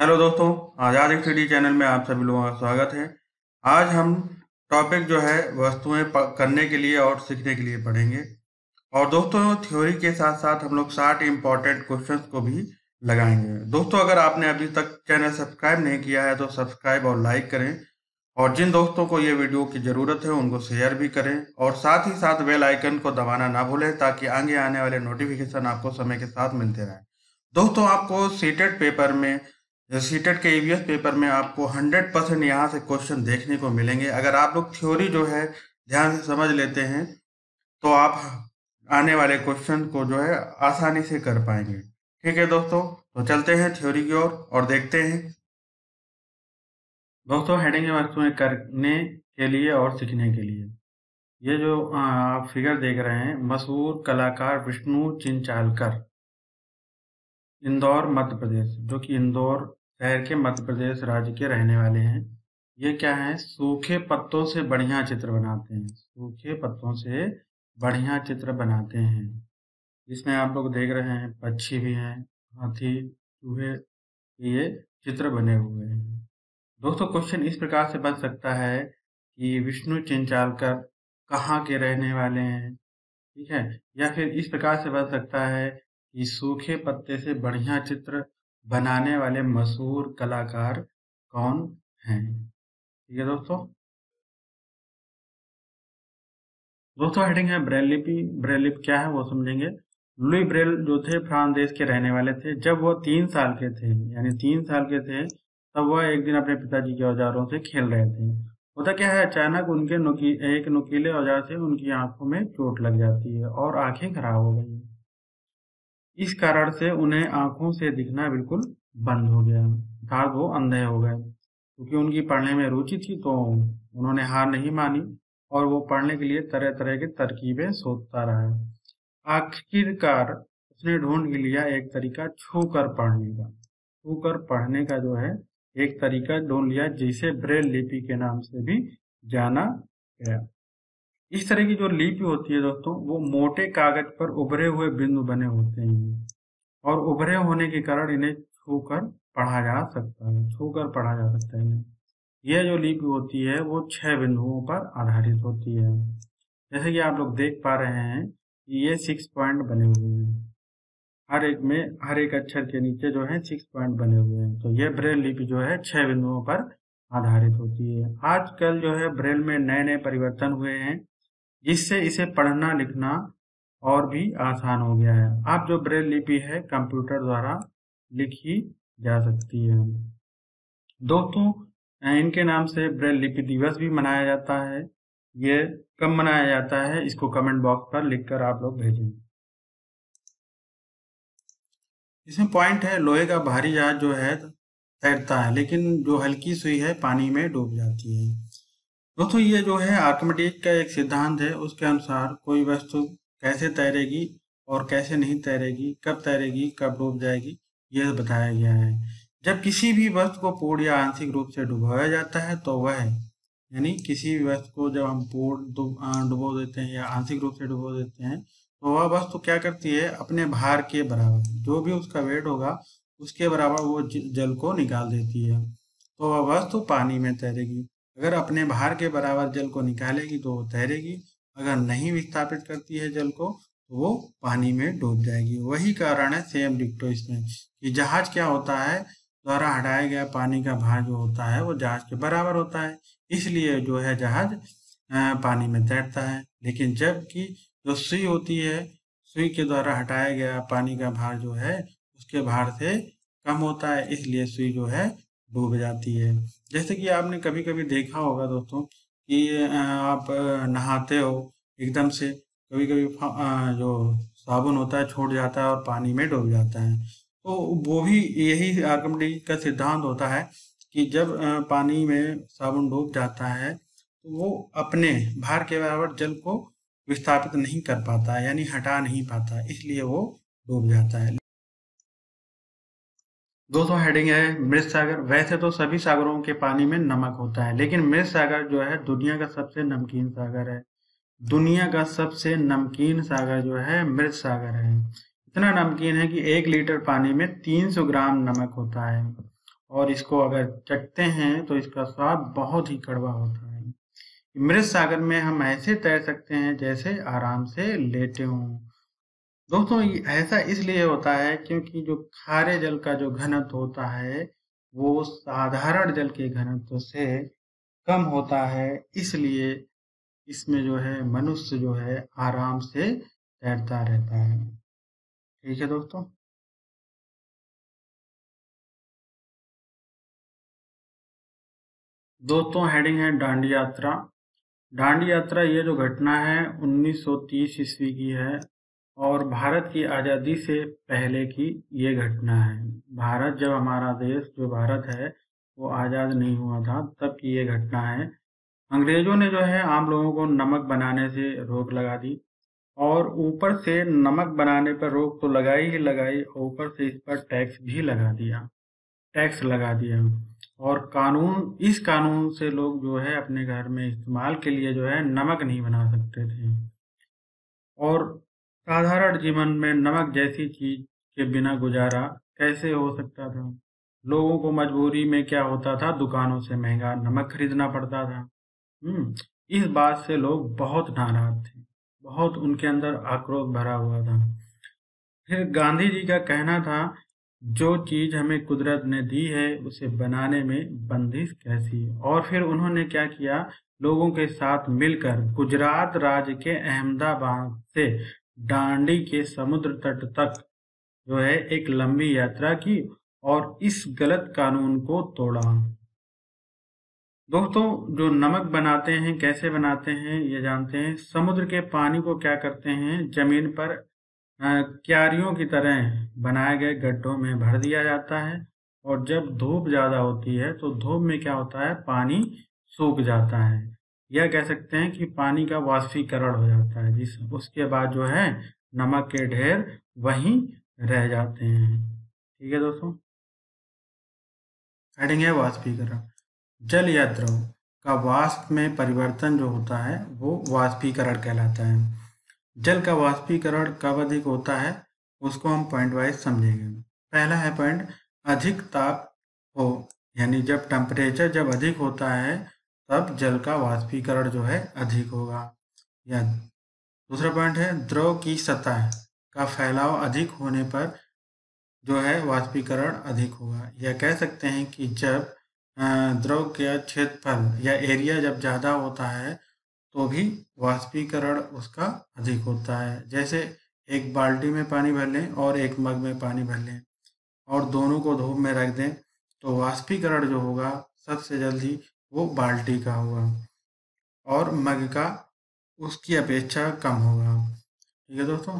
Hello दोस्तों आज़ाद study channel में आप सभी लोगों का स्वागत है। आज हम टॉपिक जो है, वस्तुएँ करने के लिए और सीखने के लिए पढ़ेंगे। और दोस्तों, थ्योरी के साथ साथ हम लोग साठ इम्पोर्टेंट क्वेश्चंस को भी लगाएँगे। दोस्तों, अगर आपने अभी तक चैनल सब्सक्राइब नहीं किया है तो सब्सक्राइब और लाइक करें। और जिन दोस्तों को ये वीडियो की ज़रूरत है, उनको शेयर भी करें। और साथ ही साथ बेल आइकन को दबाना ना भूलें, ताकि आगे आने वाले नोटिफिकेशन आपको समय के साथ मिलते रहें। दोस्तों, आपको सीटेड पेपर में सीटेट के ईवीएस पेपर में आपको 100 परसेंट यहाँ से क्वेश्चन देखने को मिलेंगे। अगर आप लोग थ्योरी जो है ध्यान से समझ लेते हैं तो आप आने वाले क्वेश्चन को जो है आसानी से कर पाएँगे। ठीक है दोस्तों? तो चलते हैं थ्योरी की ओर और, और देखते हैं। दोस्तों हेडिंग वस्तुएँ करने के लिए और सीखने के लिए। ये जो आप फिगर देख रहे हैं मशहूर कलाकार विष्णु चिंचालकर इंदौर मध्य प्रदेश जो कि इंदौर शहर के मध्य प्रदेश राज्य के रहने वाले हैं। ये क्या है? सूखे पत्तों से बढ़िया चित्र बनाते हैं। सूखे पत्तों से बढ़िया चित्र बनाते हैं। इसमें आप लोग देख रहे हैं, पक्षी भी हैं, हाथी, चूहे, ये चित्र बने हुए हैं। दोस्तों क्वेश्चन इस प्रकार से बन सकता है कि विष्णु चिंचालकर कहाँ के रहने वाले हैं? ठीक है? या फिर इस प्रकार से बन सकता है कि सूखे पत्ते से बढ़िया चित्र बनाने वाले मशहूर कलाकार कौन हैं? ठीक है दोस्तों। दोस्तों हेडिंग है ब्रेल लिपि ब्रेल लिपि क्या है वो समझेंगे। लुई ब्रेल जो थे, फ्रांस देश के रहने वाले थे। जब वो तीन साल के थे, यानी तीन साल के थे, तब वह एक दिन अपने पिताजी के औजारों से खेल रहे थे। होता क्या है, अचानक उनके नुकी, एक नुकीले औज़ार से उनकी आँखों में चोट लग जाती है और आँखें खराब हो गई। इस कारण से उन्हें आँखों से दिखना बिल्कुल बंद हो गया। अर्थात वो अंधे हो गए। क्योंकि उनकी पढ़ने में रुचि थी तो उन्होंने हार नहीं मानी और वो पढ़ने के लिए तरह तरह की तरकीबें सोचता रहा। आखिरकार उसने ढूंढ लिया एक तरीका छू कर पढ़ने का। छू कर पढ़ने का जो है, एक तरीका ढूंढ लिया जिसे ब्रेल लिपि के नाम से भी जाना गया। इस तरह की जो लिपि होती है दोस्तों, वो मोटे कागज़ पर उभरे हुए बिंदु बने होते हैं और उभरे होने के कारण इन्हें छूकर पढ़ा जा सकता है, छूकर पढ़ा जा सकता है इन्हें। यह जो लिपि होती है, वो छह बिंदुओं पर आधारित होती है। जैसे कि आप लोग देख पा रहे हैं कि ये सिक्स पॉइंट बने हुए हैं। हर एक में, हर एक अक्षर के नीचे जो है सिक्स पॉइंट बने हुए हैं। तो ये ब्रेल लिपि जो है छह बिंदुओं पर आधारित होती है। आजकल जो है ब्रेल में नए नए परिवर्तन हुए हैं। जिससे इसे पढ़ना, लिखना और भी आसान हो गया है। अब जो ब्रेल लिपि है, कंप्यूटर द्वारा लिखी जा सकती है। दोस्तों, इनके नाम से ब्रेल लिपि दिवस भी मनाया जाता है। ये कब मनाया जाता है, इसको कमेंट बॉक्स पर लिखकर आप लोग भेजें। इसमें पॉइंट है, लोहे का भारी जहाज़ जो है तैरता है, लेकिन जो हल्की सुई है, पानी में डूब जाती है। दोस्तों, ये जो है आर्थमेटिक का एक सिद्धांत है, उसके अनुसार कोई वस्तु कैसे तैरेगी और कैसे नहीं तैरेगी, कब तैरेगी, कब डूब जाएगी, यह बताया गया है। जब किसी भी वस्तु को पूर्ण या आंशिक रूप से डुबाया जाता है तो वह, यानी किसी भी वस्तु को जब हम पूर्ण डुबो देते हैं या आंशिक रूप से डुबो देते हैं तो वह वस्तु क्या करती है, अपने भार के बराबर, जो भी उसका वेट होगा, उसके बराबर वो जल को निकाल देती है। तो वह वस्तु पानी में तैरेगी। अगर अपने भार के बराबर जल को निकालेगी तो वो तैरेगी, अगर नहीं विस्थापित करती है जल को तो वो पानी में डूब जाएगी। वही कारण है सेम डिक्टो इसमें कि जहाज़ क्या होता है, द्वारा हटाया गया पानी का भार जो होता है, वो जहाज़ के बराबर होता है। इसलिए जो है जहाज़ पानी में तैरता है। लेकिन जबकि जो सुई होती है, सुई के द्वारा हटाया गया पानी का भार जो है, उसके भार से कम होता है, इसलिए सुई जो है डूब जाती है। जैसे कि आपने कभी कभी देखा होगा दोस्तों कि आप नहाते हो एकदम से कभी कभी जो साबुन होता है छूट जाता है और पानी में डूब जाता है। तो वो भी यही आर्कमिडीज का सिद्धांत होता है कि जब पानी में साबुन डूब जाता है तो वो अपने भार के बराबर जल को विस्थापित नहीं कर पाता, यानी हटा नहीं पाता, इसलिए वो डूब जाता है। दोस्तों हेडिंग है, मृत सागर। वैसे तो सभी सागरों के पानी में नमक होता है, लेकिन मृत सागर जो है, दुनिया का सबसे नमकीन सागर है। दुनिया का सबसे नमकीन सागर जो है, मृत सागर है। इतना नमकीन है कि एक लीटर पानी में 300 ग्राम नमक होता है। और इसको अगर चटते हैं तो इसका स्वाद बहुत ही कड़वा होता है। मृत सागर में हम ऐसे तैर सकते हैं, जैसे आराम से लेटे हों। दोस्तों ऐसा इसलिए होता है क्योंकि जो खारे जल का जो घनत्व होता है, वो साधारण जल के घनत्व से कम होता है। इसलिए इसमें जो है, मनुष्य जो है, आराम से तैरता रहता है। ठीक है दोस्तों? दोस्तों हेडिंग है डांडी यात्रा। डांडी यात्रा ये जो घटना है 1930 ईस्वी की है। और भारत की आज़ादी से पहले की ये घटना है। भारत जब हमारा देश, जो भारत है, वो आज़ाद नहीं हुआ था, तब की ये घटना है। अंग्रेज़ों ने जो है, आम लोगों को नमक बनाने से रोक लगा दी और ऊपर से नमक बनाने पर रोक तो लगाई ही लगाई और ऊपर से इस पर टैक्स भी लगा दिया, टैक्स लगा दिया। और कानून, इस कानून से लोग जो है, अपने घर में इस्तेमाल के लिए जो है, नमक नहीं बना सकते थे। और साधारण जीवन में नमक जैसी चीज़ के बिना गुजारा कैसे हो सकता था? लोगों को मजबूरी में क्या होता था? दुकानों से महँगा नमक खरीदना पड़ता था। हम्म इस बात से लोग बहुत नाराज़ थे। बहुत उनके अंदर आक्रोश भरा हुआ था। फिर गांधी जी का कहना था, जो चीज़ हमें कुदरत ने दी है, उसे बनाने में बंदिश कैसी और फिर उन्होंने क्या किया? लोगों के साथ मिलकर गुजरात राज्य के अहमदाबाद से डांडी के समुद्र तट तक जो है एक लंबी यात्रा की और इस गलत कानून को तोड़ा। दोस्तों, जो नमक बनाते हैं, कैसे बनाते हैं, ये जानते हैं। समुद्र के पानी को क्या करते हैं? ज़मीन पर क्यारियों की तरह बनाए गए गड्ढों में भर दिया जाता है और जब धूप ज़्यादा होती है तो धूप में क्या होता है? पानी सूख जाता है। यह कह सकते हैं कि पानी का वाष्पीकरण हो जाता है, जिस, उसके बाद जो है नमक के ढेर वहीं रह जाते हैं। ठीक है दोस्तों? हेडिंग है वाष्पीकरण। जल यात्राओं का वाष्प में परिवर्तन जो होता है, वो वाष्पीकरण कहलाता है। जल का वाष्पीकरण कब अधिक होता है, उसको हम पॉइंट वाइज समझेंगे। पहला है पॉइंट अधिक ताप हो, यानी जब टेम्परेचर जब अधिक होता है तब जल का वाष्पीकरण जो है अधिक होगा। या दूसरा पॉइंट है, द्रव की सतह का फैलाव अधिक होने पर जो है वाष्पीकरण अधिक होगा। या कह सकते हैं कि जब द्रव का क्षेत्रफल या एरिया जब ज़्यादा होता है तो भी वाष्पीकरण उसका अधिक होता है। जैसे एक बाल्टी में पानी भर लें और एक मग में पानी भर लें और दोनों को धूप में रख दें तो वाष्पीकरण जो होगा, सबसे जल्दी वो बाल्टी का होगा और मग का उसकी अपेक्षा कम होगा। ठीक है दोस्तों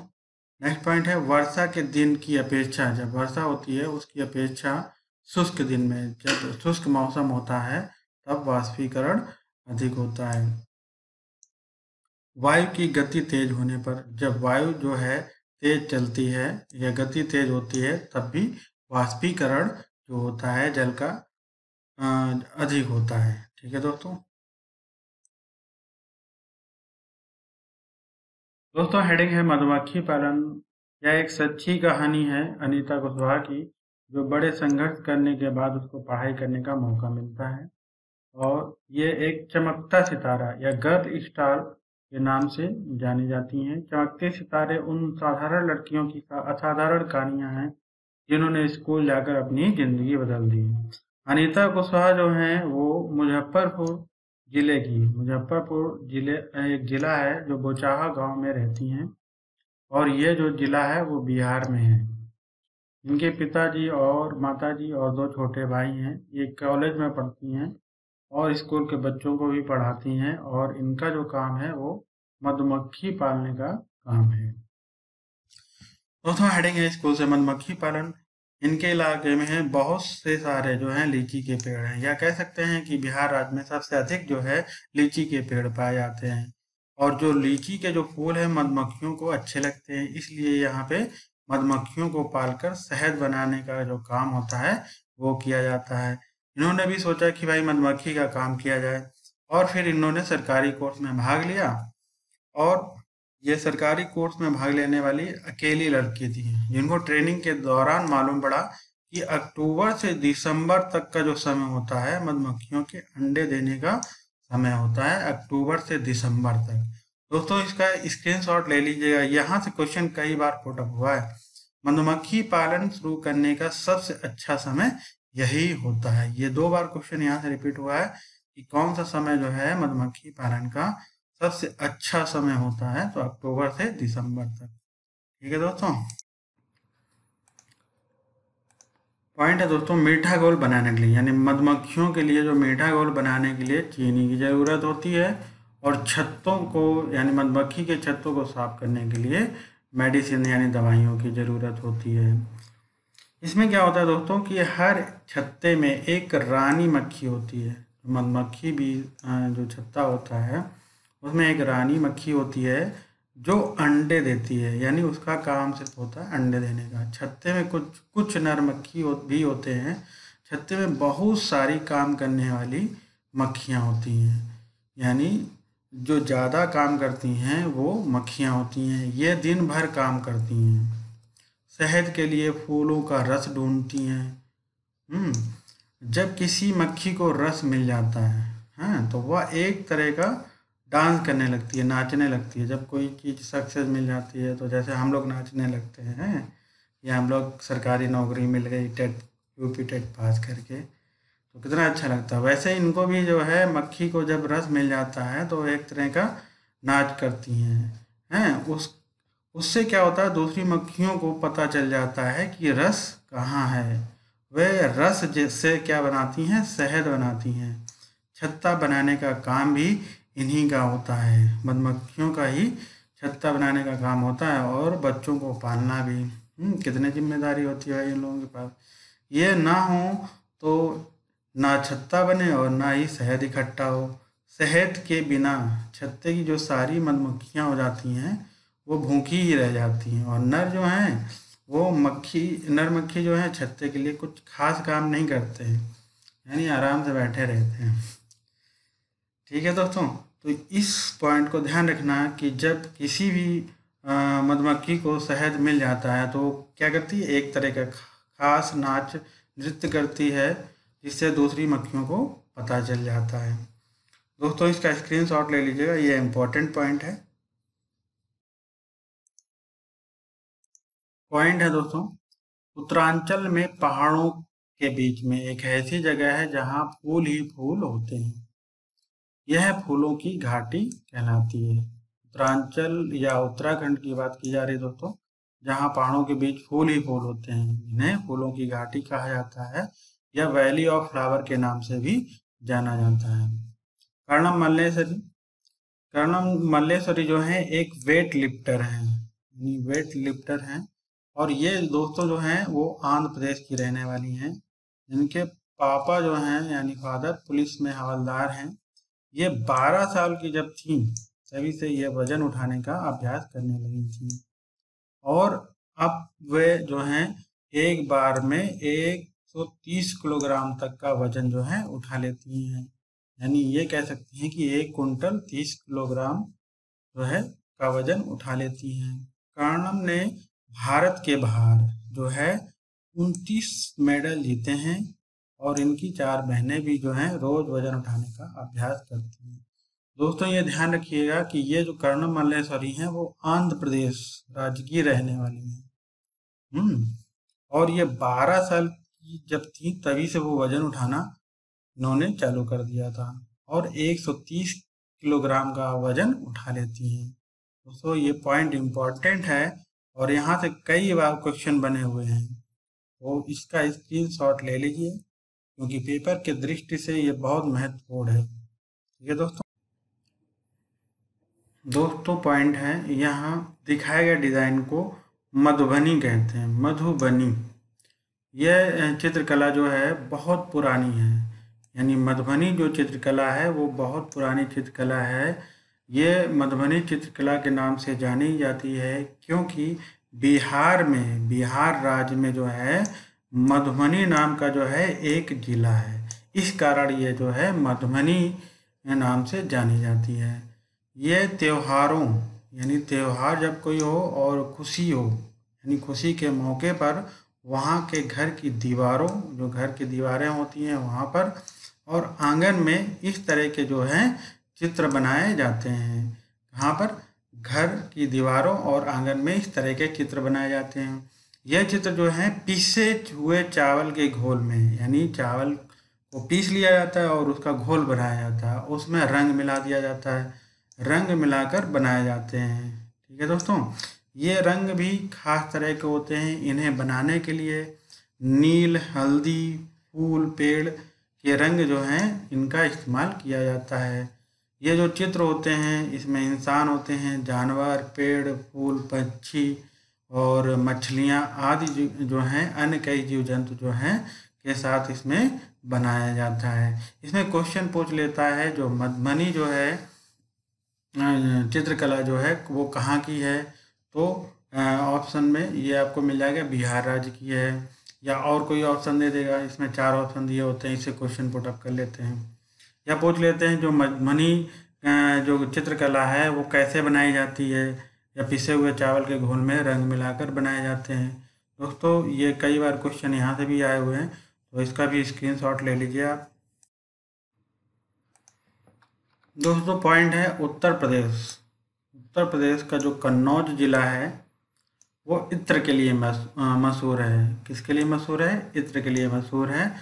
नेक्स्ट पॉइंट है वर्षा के दिन की अपेक्षा। जब वर्षा होती है, उसकी अपेक्षा शुष्क दिन में जब शुष्क मौसम होता है, तब वाष्पीकरण अधिक होता है। वायु की गति तेज होने पर जब वायु जो है तेज चलती है या गति तेज होती है, तब भी वाष्पीकरण जो होता है, जल का अधिक होता है, ठीक है दोस्तों? दोस्तों हेडिंग है मधुमक्खी पालन। यह एक सच्ची कहानी है अनीता कुशवाहा की, जो बड़े संघर्ष करने के बाद उसको पढ़ाई करने का मौका मिलता है। और ये एक चमकता सितारा या गर्ल स्टार के नाम से जानी जाती हैं। चमकते सितारे उन साधारण लड़कियों की असाधारण कहानियाँ हैं, जिन्होंने स्कूल जाकर अपनी ज़िंदगी बदल दी अनीता कुशवाहा जो है, वो मुजफ्फरपुर ज़िले की मुजफ्फरपुर ज़िले एक जिला है जो बोचाहा गाँव में रहती हैं और ये जो जिला है, वो बिहार में है। इनके पिताजी और माताजी और दो छोटे भाई हैं। ये कॉलेज में पढ़ती हैं और स्कूल के बच्चों को भी पढ़ाती हैं और इनका जो काम है, वो मधुमक्खी पालने का काम है। दोस्तों हेडिंग है स्कूल से मधुमक्खी पालन। इनके इलाके में बहुत से सारे जो हैं लीची के पेड़ हैं। या कह सकते हैं कि बिहार राज्य में सबसे अधिक जो है लीची के पेड़ पाए जाते हैं। और जो लीची के जो फूल है, मधुमक्खियों को अच्छे लगते हैं। इसलिए यहाँ पे मधुमक्खियों को पालकर शहद बनाने का जो काम होता है, वो किया जाता है। इन्होंने भी सोचा कि भाई मधुमक्खी का काम किया जाए। और फिर इन्होंने सरकारी कोर्स में भाग लिया। और ये सरकारी कोर्स में भाग लेने वाली अकेली लड़की थी, जिनको ट्रेनिंग के दौरान मालूम पड़ा कि अक्टूबर से दिसंबर तक का जो समय होता है, मधुमक्खियों के अंडे देने का समय होता है अक्टूबर से दिसंबर तक। दोस्तों, इसका स्क्रीनशॉट ले लीजिएगा। यहाँ से क्वेश्चन कई बार पुटअप हुआ है। मधुमक्खी पालन शुरू करने का सबसे अच्छा समय यही होता है। ये दो बार क्वेश्चन यहाँ से रिपीट हुआ है कि कौन सा समय जो है मधुमक्खी पालन का सबसे अच्छा समय होता है तो अक्टूबर से दिसंबर तक। ठीक है दोस्तों? पॉइंट है दोस्तों, मीठा घोल बनाने के लिए, यानी मधुमक्खियों के लिए जो मीठा घोल बनाने के लिए चीनी की ज़रूरत होती है और छत्तों को, यानी मधुमक्खी के छत्तों को साफ़ करने के लिए मेडिसिन, यानी दवाइयों की ज़रूरत होती है। इसमें क्या होता है दोस्तों कि हर छत्ते में एक रानी मक्खी होती है। मधुमक्खी भी जो छत्ता होता है उसमें एक रानी मक्खी होती है जो अंडे देती है यानी उसका काम सिर्फ़ होता है अंडे देने का। छत्ते में कुछ कुछ नर मक्खी हो, भी होते हैं। छत्ते में बहुत सारी काम करने वाली मक्खियाँ होती हैं। यानी जो ज़्यादा काम करती हैं वो मक्खियाँ होती हैं। ये दिन भर काम करती हैं। शहद के लिए फूलों का रस ढूंढती हैं। हम्म, जब किसी मक्खी को रस मिल जाता है हाँ तो वह एक तरह का डांस करने लगती है, नाचने लगती है। जब कोई चीज़ सक्सेस मिल जाती है तो जैसे हम लोग नाचने लगते हैं, या हम लोग सरकारी नौकरी मिल गई टेट यूपी टेट पास करके तो कितना अच्छा लगता है। वैसे इनको भी जो है, मक्खी को जब रस मिल जाता है तो एक तरह का नाच करती हैं हैं? उस, उससे क्या होता है, दूसरी मक्खियों को पता चल जाता है कि रस कहाँ है। वे रस से क्या बनाती हैं? शहद बनाती हैं। छत्ता बनाने का काम भी इन्हीं का होता है। मधुमक्खियों का ही छत्ता बनाने का काम होता है और बच्चों को पालना भी। हम्म, कितने ज़िम्मेदारी होती है इन लोगों के पास। ये ना हो तो ना छत्ता बने और ना ही शहद इकट्ठा हो। शहद के बिना छत्ते की जो सारी मधुमक्खियाँ हो जाती हैं वो भूखी ही रह जाती हैं और नर जो हैं वो मक्खी नर मक्खी जो है छत्ते के लिए कुछ खास काम नहीं करते। हैं यानी आराम से बैठे रहते हैं। ठीक है दोस्तों? तो इस पॉइंट को ध्यान रखना कि जब किसी भी मधुमक्खी को शहद मिल जाता है तो क्या करती है? एक तरह का खास नाच नृत्य करती है, जिससे दूसरी मक्खियों को पता चल जाता है। दोस्तों, इसका स्क्रीनशॉट ले लीजिएगा। ये इम्पोर्टेंट पॉइंट है। पॉइंट है दोस्तों, उत्तरांचल में पहाड़ों के बीच में एक ऐसी जगह है जहाँ फूल ही फूल होते हैं। यह फूलों की घाटी कहलाती है। उत्तरांचल या उत्तराखंड की बात की जा रही है दोस्तों, जहाँ पहाड़ों के बीच फूल ही फूल होते हैं। इन्हें फूलों की घाटी कहा जाता है या वैली ऑफ़ फ्लावर के नाम से भी जाना जाता है। कर्णम मल्लेश्वरी कर्णम मल्लेश्वरी जो है, एक वेट लिफ्टर है। वेट लिफ्टर हैं और ये दोस्तों जो हैं, वो आंध्र प्रदेश की रहने वाली हैं। इनके पापा जो हैं, यानी फादर पुलिस में हवलदार हैं। ये बारह साल की जब थी, तभी से ये वज़न उठाने का अभ्यास करने लगी थी। और अब वे जो हैं, एक बार में एक सौ तीस किलोग्राम तक का वज़न जो है, उठा लेती हैं। यानी ये कह सकती हैं कि एक कुंटल तीस किलोग्राम जो है, का वज़न उठा लेती हैं। कर्णम ने भारत के बाहर जो है, उनतीस मेडल जीते हैं। और इनकी चार बहनें भी जो हैं रोज वज़न उठाने का अभ्यास करती हैं। दोस्तों, ये ध्यान रखिएगा कि ये जो कर्ण मल्लेश्वरी हैं, वो आंध्र प्रदेश राज्य की रहने वाली हैं। हम्म और ये बारह साल की जब थी, तभी से वो वज़न उठाना इन्होंने चालू कर दिया था और 130 किलोग्राम का वज़न उठा लेती हैं। दोस्तों, ये पॉइंट इम्पोर्टेंट है और यहाँ से कई बार क्वेश्चन बने हुए हैं। तो इसका स्क्रीन शॉट ले लीजिए। क्योंकि पेपर के दृष्टि से ये बहुत महत्वपूर्ण है। ठीक है दोस्तों दोस्तों पॉइंट है। यहाँ दिखाए गए डिज़ाइन को मधुबनी कहते हैं। मधुबनी यह चित्रकला जो है, बहुत पुरानी है। यानी मधुबनी जो चित्रकला है, वो बहुत पुरानी चित्रकला है। ये मधुबनी चित्रकला के नाम से जानी जाती है, क्योंकि बिहार में, बिहार राज्य में जो है मधुबनी नाम का जो है एक जिला है। इस कारण ये जो है मधुबनी नाम से जानी जाती है। ये त्योहारों, यानी त्यौहार जब कोई हो और खुशी हो, यानी खुशी के मौके पर वहाँ के घर की दीवारों, जो घर की दीवारें होती हैं वहाँ पर और आँगन में इस तरह के जो हैं चित्र बनाए जाते हैं। कहाँ पर घर की दीवारों और आँगन में इस तरह के चित्र बनाए जाते हैं। यह चित्र जो है, पीसे हुए चावल के घोल में, यानी चावल को पीस लिया जाता है और उसका घोल बनाया जाता है। उसमें रंग मिला दिया जाता है। रंग मिलाकर बनाए जाते हैं। ठीक है दोस्तों, ये रंग भी खास तरह के होते हैं इन्हें बनाने के लिए। नील, हल्दी, फूल, पेड़ के रंग जो हैं, इनका इस्तेमाल किया जाता है। ये जो चित्र होते हैं, इसमें इंसान होते हैं, जानवर, पेड़, फूल, पक्षी और मछलियाँ आदि जो हैं, अन्य कई जीव जंतु जो हैं, के साथ इसमें बनाया जाता है। इसमें क्वेश्चन पूछ लेता है, जो मधुबनी जो है चित्रकला जो है, वो कहाँ की है? तो ऑप्शन में ये आपको मिल जाएगा, बिहार राज्य की है, या और कोई ऑप्शन दे देगा, इसमें चार ऑप्शन दिए होते हैं, इसे क्वेश्चन पुट अप कर लेते हैं। या पूछ लेते हैं, जो मधुबनी जो चित्रकला है, वो कैसे बनाई जाती है? या पिसे हुए चावल के घोल में रंग मिलाकर बनाए जाते हैं। दोस्तों, ये कई बार क्वेश्चन यहाँ से भी आए हुए हैं तो इसका भी स्क्रीनशॉट ले लीजिए आप। दोस्तों पॉइंट है उत्तर प्रदेश। उत्तर प्रदेश का जो कन्नौज जिला है, वो इत्र के लिए मशहूर है। किसके लिए मशहूर है? इत्र के लिए मशहूर है।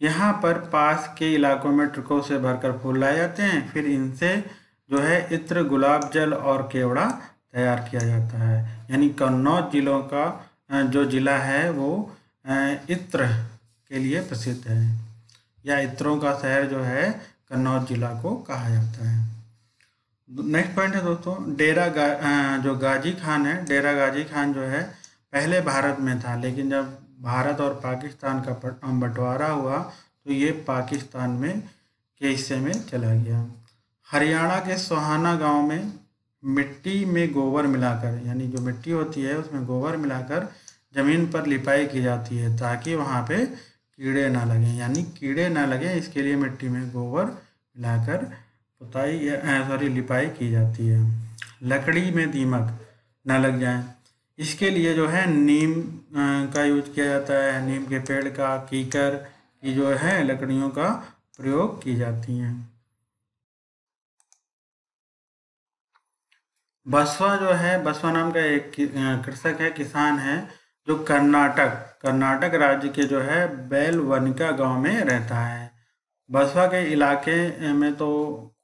यहाँ पर पास के इलाकों में ट्रकों से भरकर फूल लाए जाते हैं। फिर इनसे जो है इत्र, गुलाब जल और केवड़ा तैयार किया जाता है। यानी कन्नौज जिलों का जो ज़िला है वो इत्र के लिए प्रसिद्ध है। या इत्रों का शहर जो है कन्नौज जिला को कहा जाता है। नेक्स्ट पॉइंट है दोस्तों डेरा गा, जो गाजी खान है डेरा गाजी खान जो है पहले भारत में था लेकिन जब भारत और पाकिस्तान का बंटवारा हुआ तो ये पाकिस्तान में के हिस्से में चला गया। हरियाणा के सोहाना गाँव में मिट्टी में गोबर मिलाकर, यानी जो मिट्टी होती है, उसमें गोबर मिलाकर ज़मीन पर लिपाई की जाती है ताकि वहाँ पे कीड़े ना लगें। यानी कीड़े ना लगें, इसके लिए मिट्टी में गोबर मिलाकर पुताई सॉरी लिपाई की जाती है। लकड़ी में दीमक ना लग जाए। इसके लिए जो है, नीम का यूज़ किया जाता है। नीम के पेड़ का, कीकर की जो है, लकड़ियों का प्रयोग की जाती हैं। बसवा जो है, बसवा नाम का एक कृषक है, किसान है, जो कर्नाटक कर्नाटक राज्य के जो है, बैलवनिका गाँव में रहता है। बसवा के इलाके में तो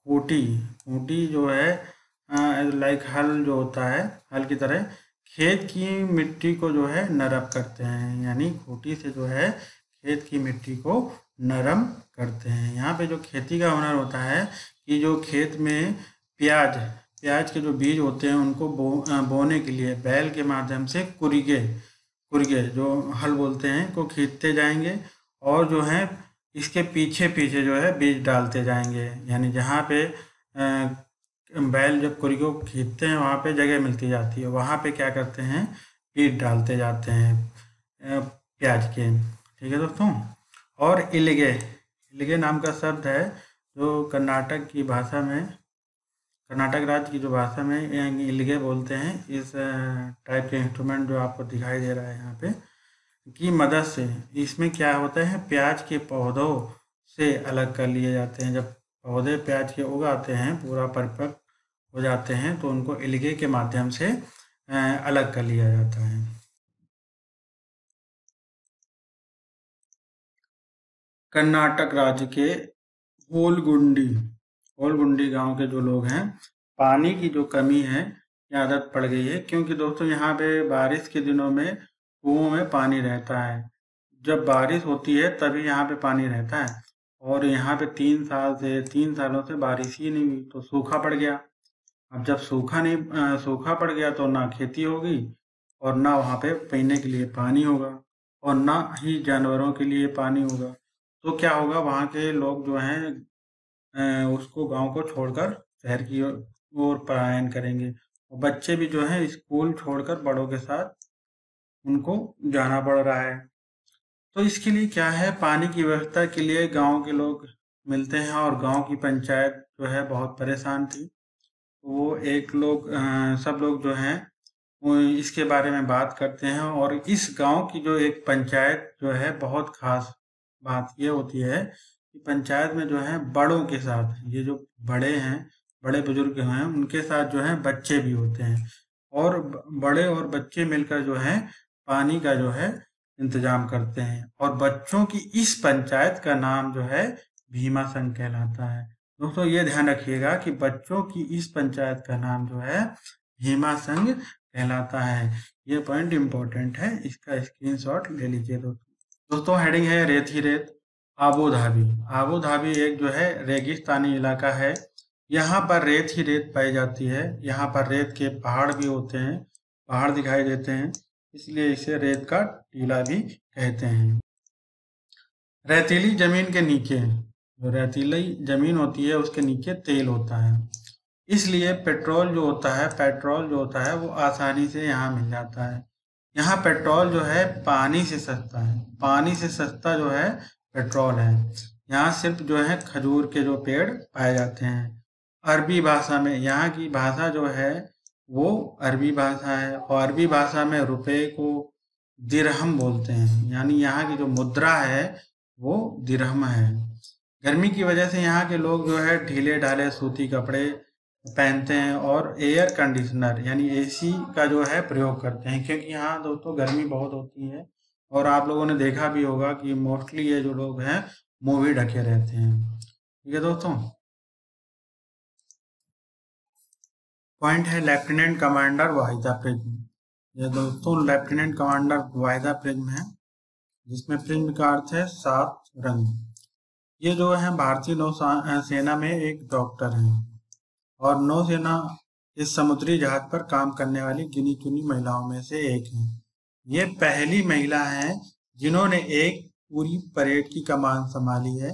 ऊटी ऊटी जो है लाइक हल जो होता है, हल की तरह, खेत की मिट्टी को जो है, नरम करते हैं, यानी खूटी से जो है, खेत की मिट्टी को नरम करते हैं। यहाँ पे जो खेती का हुनर होता है, कि जो खेत में प्याज प्याज के जो बीज होते हैं, उनको बो बोने के लिए, बैल के माध्यम से कुरिगे कुरिगे जो हल बोलते हैं, को खींचते जाएँगे और जो है, इसके पीछे पीछे जो है, बीज डालते जाएँगे। यानी जहाँ पे बैल जब कुरी को खींचते हैं, वहाँ पे जगह मिलती जाती है। वहाँ पे क्या करते हैं, बीज डालते जाते हैं प्याज के। ठीक है दोस्तों? और इलगे, इलिगे नाम का शब्द है, जो कर्नाटक की भाषा में कर्नाटक राज्य की जो भाषा में इलगे बोलते हैं, इस टाइप के इंस्ट्रूमेंट जो आपको दिखाई दे रहा है यहाँ पे, की मदद से, इसमें क्या होता है, प्याज के पौधों से अलग कर लिए जाते हैं। जब पौधे प्याज के उगाते हैं, पूरा परिपक्व हो जाते हैं तो उनको इलगे के माध्यम से अलग कर लिया जाता है। कर्नाटक राज्य के ओलगुंडी ओलगुंडी गाँव के जो लोग हैं, पानी की जो कमी है आदत पड़ गई है। क्योंकि दोस्तों, यहाँ पे बारिश के दिनों में कुओं में पानी रहता है। जब बारिश होती है, तभी यहाँ पे पानी रहता है। और यहाँ पे तीन साल से, तीन सालों से बारिश ही नहीं हुई तो सूखा पड़ गया। अब जब सूखा नहीं सूखा पड़ गया तो ना खेती होगी और ना वहाँ पे पीने के लिए पानी होगा और ना ही जानवरों के लिए पानी होगा। तो क्या होगा, वहाँ के लोग जो हैं उसको गाँव को छोड़कर शहर की ओर पलायन करेंगे। और बच्चे भी जो हैं, स्कूल छोड़कर बड़ों के साथ उनको जाना पड़ रहा है। तो इसके लिए क्या है? पानी की व्यवस्था के लिए गाँव के लोग मिलते हैं और गाँव की पंचायत जो है, बहुत परेशान थी। वो एक लोग सब लोग जो हैं इसके बारे में बात करते हैं और इस गाँव की जो एक पंचायत जो है, बहुत खास बात ये होती है कि पंचायत में जो है, बड़ों के साथ, ये जो बड़े हैं, बड़े बुज़ुर्ग हैं, उनके साथ जो है, बच्चे भी होते हैं। और बड़े और बच्चे मिलकर जो है, पानी का जो है, इंतज़ाम करते हैं। और बच्चों की इस पंचायत का नाम जो है, भीमा संघ कहलाता है। दोस्तों, ये ध्यान रखिएगा कि बच्चों की इस पंचायत का नाम जो है, भीमा संघ कहलाता है। ये पॉइंट इंपॉर्टेंट है, इसका स्क्रीनशॉट ले लीजिए दोस्तों। दोस्तों, हेडिंग है रेत ही रेत। आबू धाबी आबू धाबी एक जो है, रेगिस्तानी इलाका है। यहाँ पर रेत ही रेत पाई जाती है। यहाँ पर रेत के पहाड़ भी होते हैं, पहाड़ दिखाई देते हैं। इसलिए इसे रेत का टीला भी कहते हैं। रेतीली ज़मीन के नीचे, जो रेतीली ज़मीन होती है, उसके नीचे तेल होता है। इसलिए पेट्रोल जो होता है, पेट्रोल जो होता है, वो आसानी से यहाँ मिल जाता है। यहाँ पेट्रोल जो है, पानी से सस्ता है। पानी से सस्ता जो है पेट्रोल है। यहाँ सिर्फ़ जो है खजूर के जो पेड़ पाए जाते हैं। अरबी भाषा में यहाँ की भाषा जो है, वो अरबी भाषा है और अरबी भाषा में रुपए को दिरहम बोलते हैं। यानी यहाँ की जो मुद्रा है, वो दिरहम है। गर्मी की वजह से यहाँ के लोग जो है ढीले ढाले सूती कपड़े पहनते हैं और एयर कंडीशनर यानी एसी का जो है प्रयोग करते हैं। क्योंकि यहाँ दोस्तों गर्मी बहुत होती है और आप लोगों ने देखा भी होगा कि मोस्टली ये जो लोग हैं, मूवी ढके रहते हैं। ठीक है दोस्तों? पॉइंट है लेफ्टिनेंट कमांडर वाहिदा प्रिज्म ये दोस्तों लेफ्टिनेंट कमांडर वाहिदा प्रिज्म है, जिसमें प्रिज्म का अर्थ है सात रंग। ये जो है भारतीय नौ सेना में एक डॉक्टर हैं और नौसेना इस समुद्री जहाज़ पर काम करने वाली गिनी चुनी महिलाओं में से एक है। ये पहली महिला हैं जिन्होंने एक पूरी परेड की कमान संभाली है।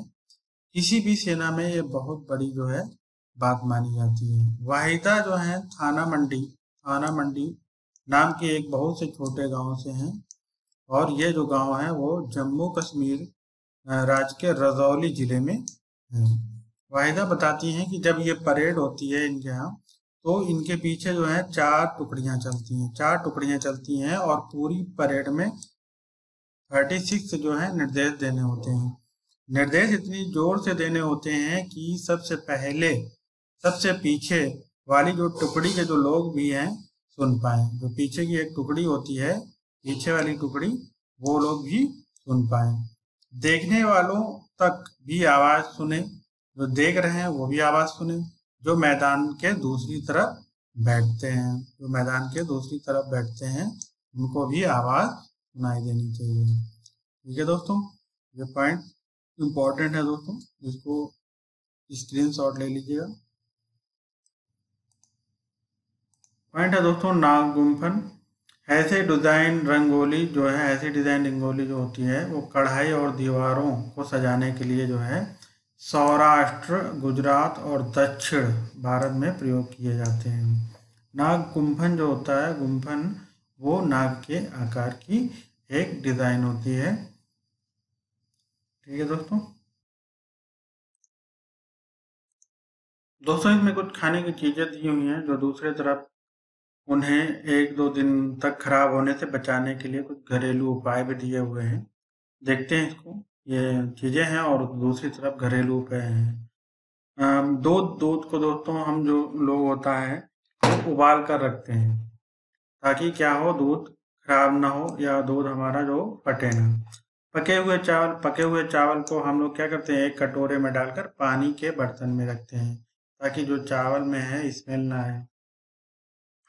किसी भी सेना में ये बहुत बड़ी जो है बात मानी जाती है। वाहिदा जो है थाना मंडी थाना मंडी नाम के एक बहुत से छोटे गाँव से हैं और ये जो गाँव है वो जम्मू कश्मीर राज्य के रजौली ज़िले में है। वाहिदा बताती हैं कि जब ये परेड होती है इनके यहाँ तो इनके पीछे जो है चार टुकड़ियाँ चलती हैं। चार टुकड़ियाँ चलती हैं और पूरी परेड में थर्टी सिक्स जो है निर्देश देने होते हैं। निर्देश इतनी ज़ोर से देने होते हैं कि सबसे पहले, सबसे पीछे वाली जो टुकड़ी के जो लोग भी हैं सुन पाए। जो पीछे की एक टुकड़ी होती है, पीछे वाली टुकड़ी, वो लोग भी सुन पाए। देखने वालों तक भी आवाज़ सुने, जो देख रहे हैं वो भी आवाज़ सुने। जो मैदान के दूसरी तरफ़ बैठते हैं, जो मैदान के दूसरी तरफ़ बैठते हैं, उनको भी आवाज़ सुनाई देनी चाहिए। ठीक है दोस्तों, ये पॉइंट इम्पोर्टेंट है दोस्तों, इसको स्क्रीन शॉट ले लीजिएगा। पॉइंट है दोस्तों नाग गुम्फन। ऐसे डिज़ाइन रंगोली जो है, ऐसी डिज़ाइन रंगोली जो होती है, वो कढ़ाई और दीवारों को सजाने के लिए जो है सौराष्ट्र, गुजरात और दक्षिण भारत में प्रयोग किए जाते हैं। नाग गुम्फन जो होता है गुम्फन वो नाग के आकार की एक डिज़ाइन होती है। ठीक है दोस्तों? दोस्तों, इसमें कुछ खाने की चीज़ें दी हुई हैं जो दूसरे तरफ़ उन्हें एक दो दिन तक खराब होने से बचाने के लिए कुछ घरेलू उपाय भी दिए हुए हैं। देखते हैं इसको। ये चीज़ें हैं और दूसरी तरफ़ घरेलू उपाय हैं। दूध दूध को दोस्तों हम जो लोग होता है तो उबाल कर रखते हैं, ताकि क्या हो, दूध खराब ना हो या दूध हमारा जो फटे ना। पके हुए चावल, पके हुए चावल को हम लोग क्या करते हैं, एक कटोरे में डालकर पानी के बर्तन में रखते हैं, ताकि जो चावल में है, स्मेल ना आए।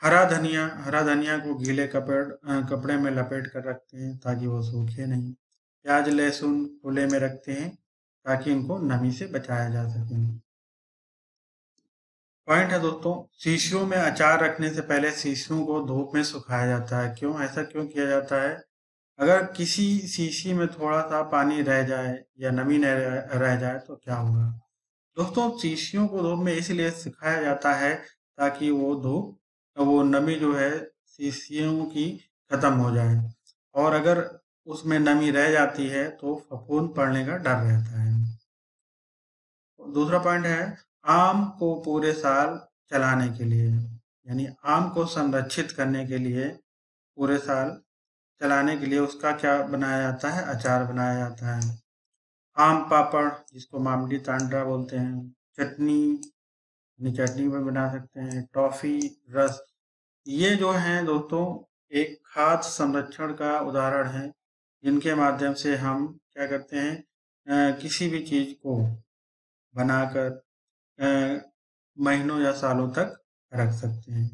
हरा धनिया हरा धनिया को गीले कपड़ कपड़े में लपेट कर रखते हैं, ताकि वो सूखे नहीं। प्याज लहसुन खुले में रखते हैं ताकि इनको नमी से बचाया जा सके। पॉइंट है दोस्तों शीशियों में अचार रखने से पहले शीशियों को धूप में सुखाया जाता है। क्यों? ऐसा क्यों किया जाता है? अगर किसी शीशी में थोड़ा सा पानी रह जाए या नमी न रह जाए तो क्या होगा? दोस्तों, शीशियों को धूप में इसलिए सिखाया जाता है ताकि वो धूप, वो नमी जो है, शीशियों की खत्म हो जाए। और अगर उसमें नमी रह जाती है तो फफूंद पड़ने का डर रहता है। दूसरा पॉइंट है, आम को पूरे साल चलाने के लिए, यानी आम को संरक्षित करने के लिए पूरे साल चलाने के लिए उसका क्या बनाया जाता है? अचार बनाया जाता है। आम पापड़, जिसको मामली तांड्रा बोलते हैं, चटनी, यानी चटनी में बना सकते हैं, टॉफी, रस, ये जो है दोस्तों, एक खाद्य संरक्षण का उदाहरण है। जिनके माध्यम से हम क्या करते हैं किसी भी चीज़ को बनाकर महीनों या सालों तक रख सकते हैं।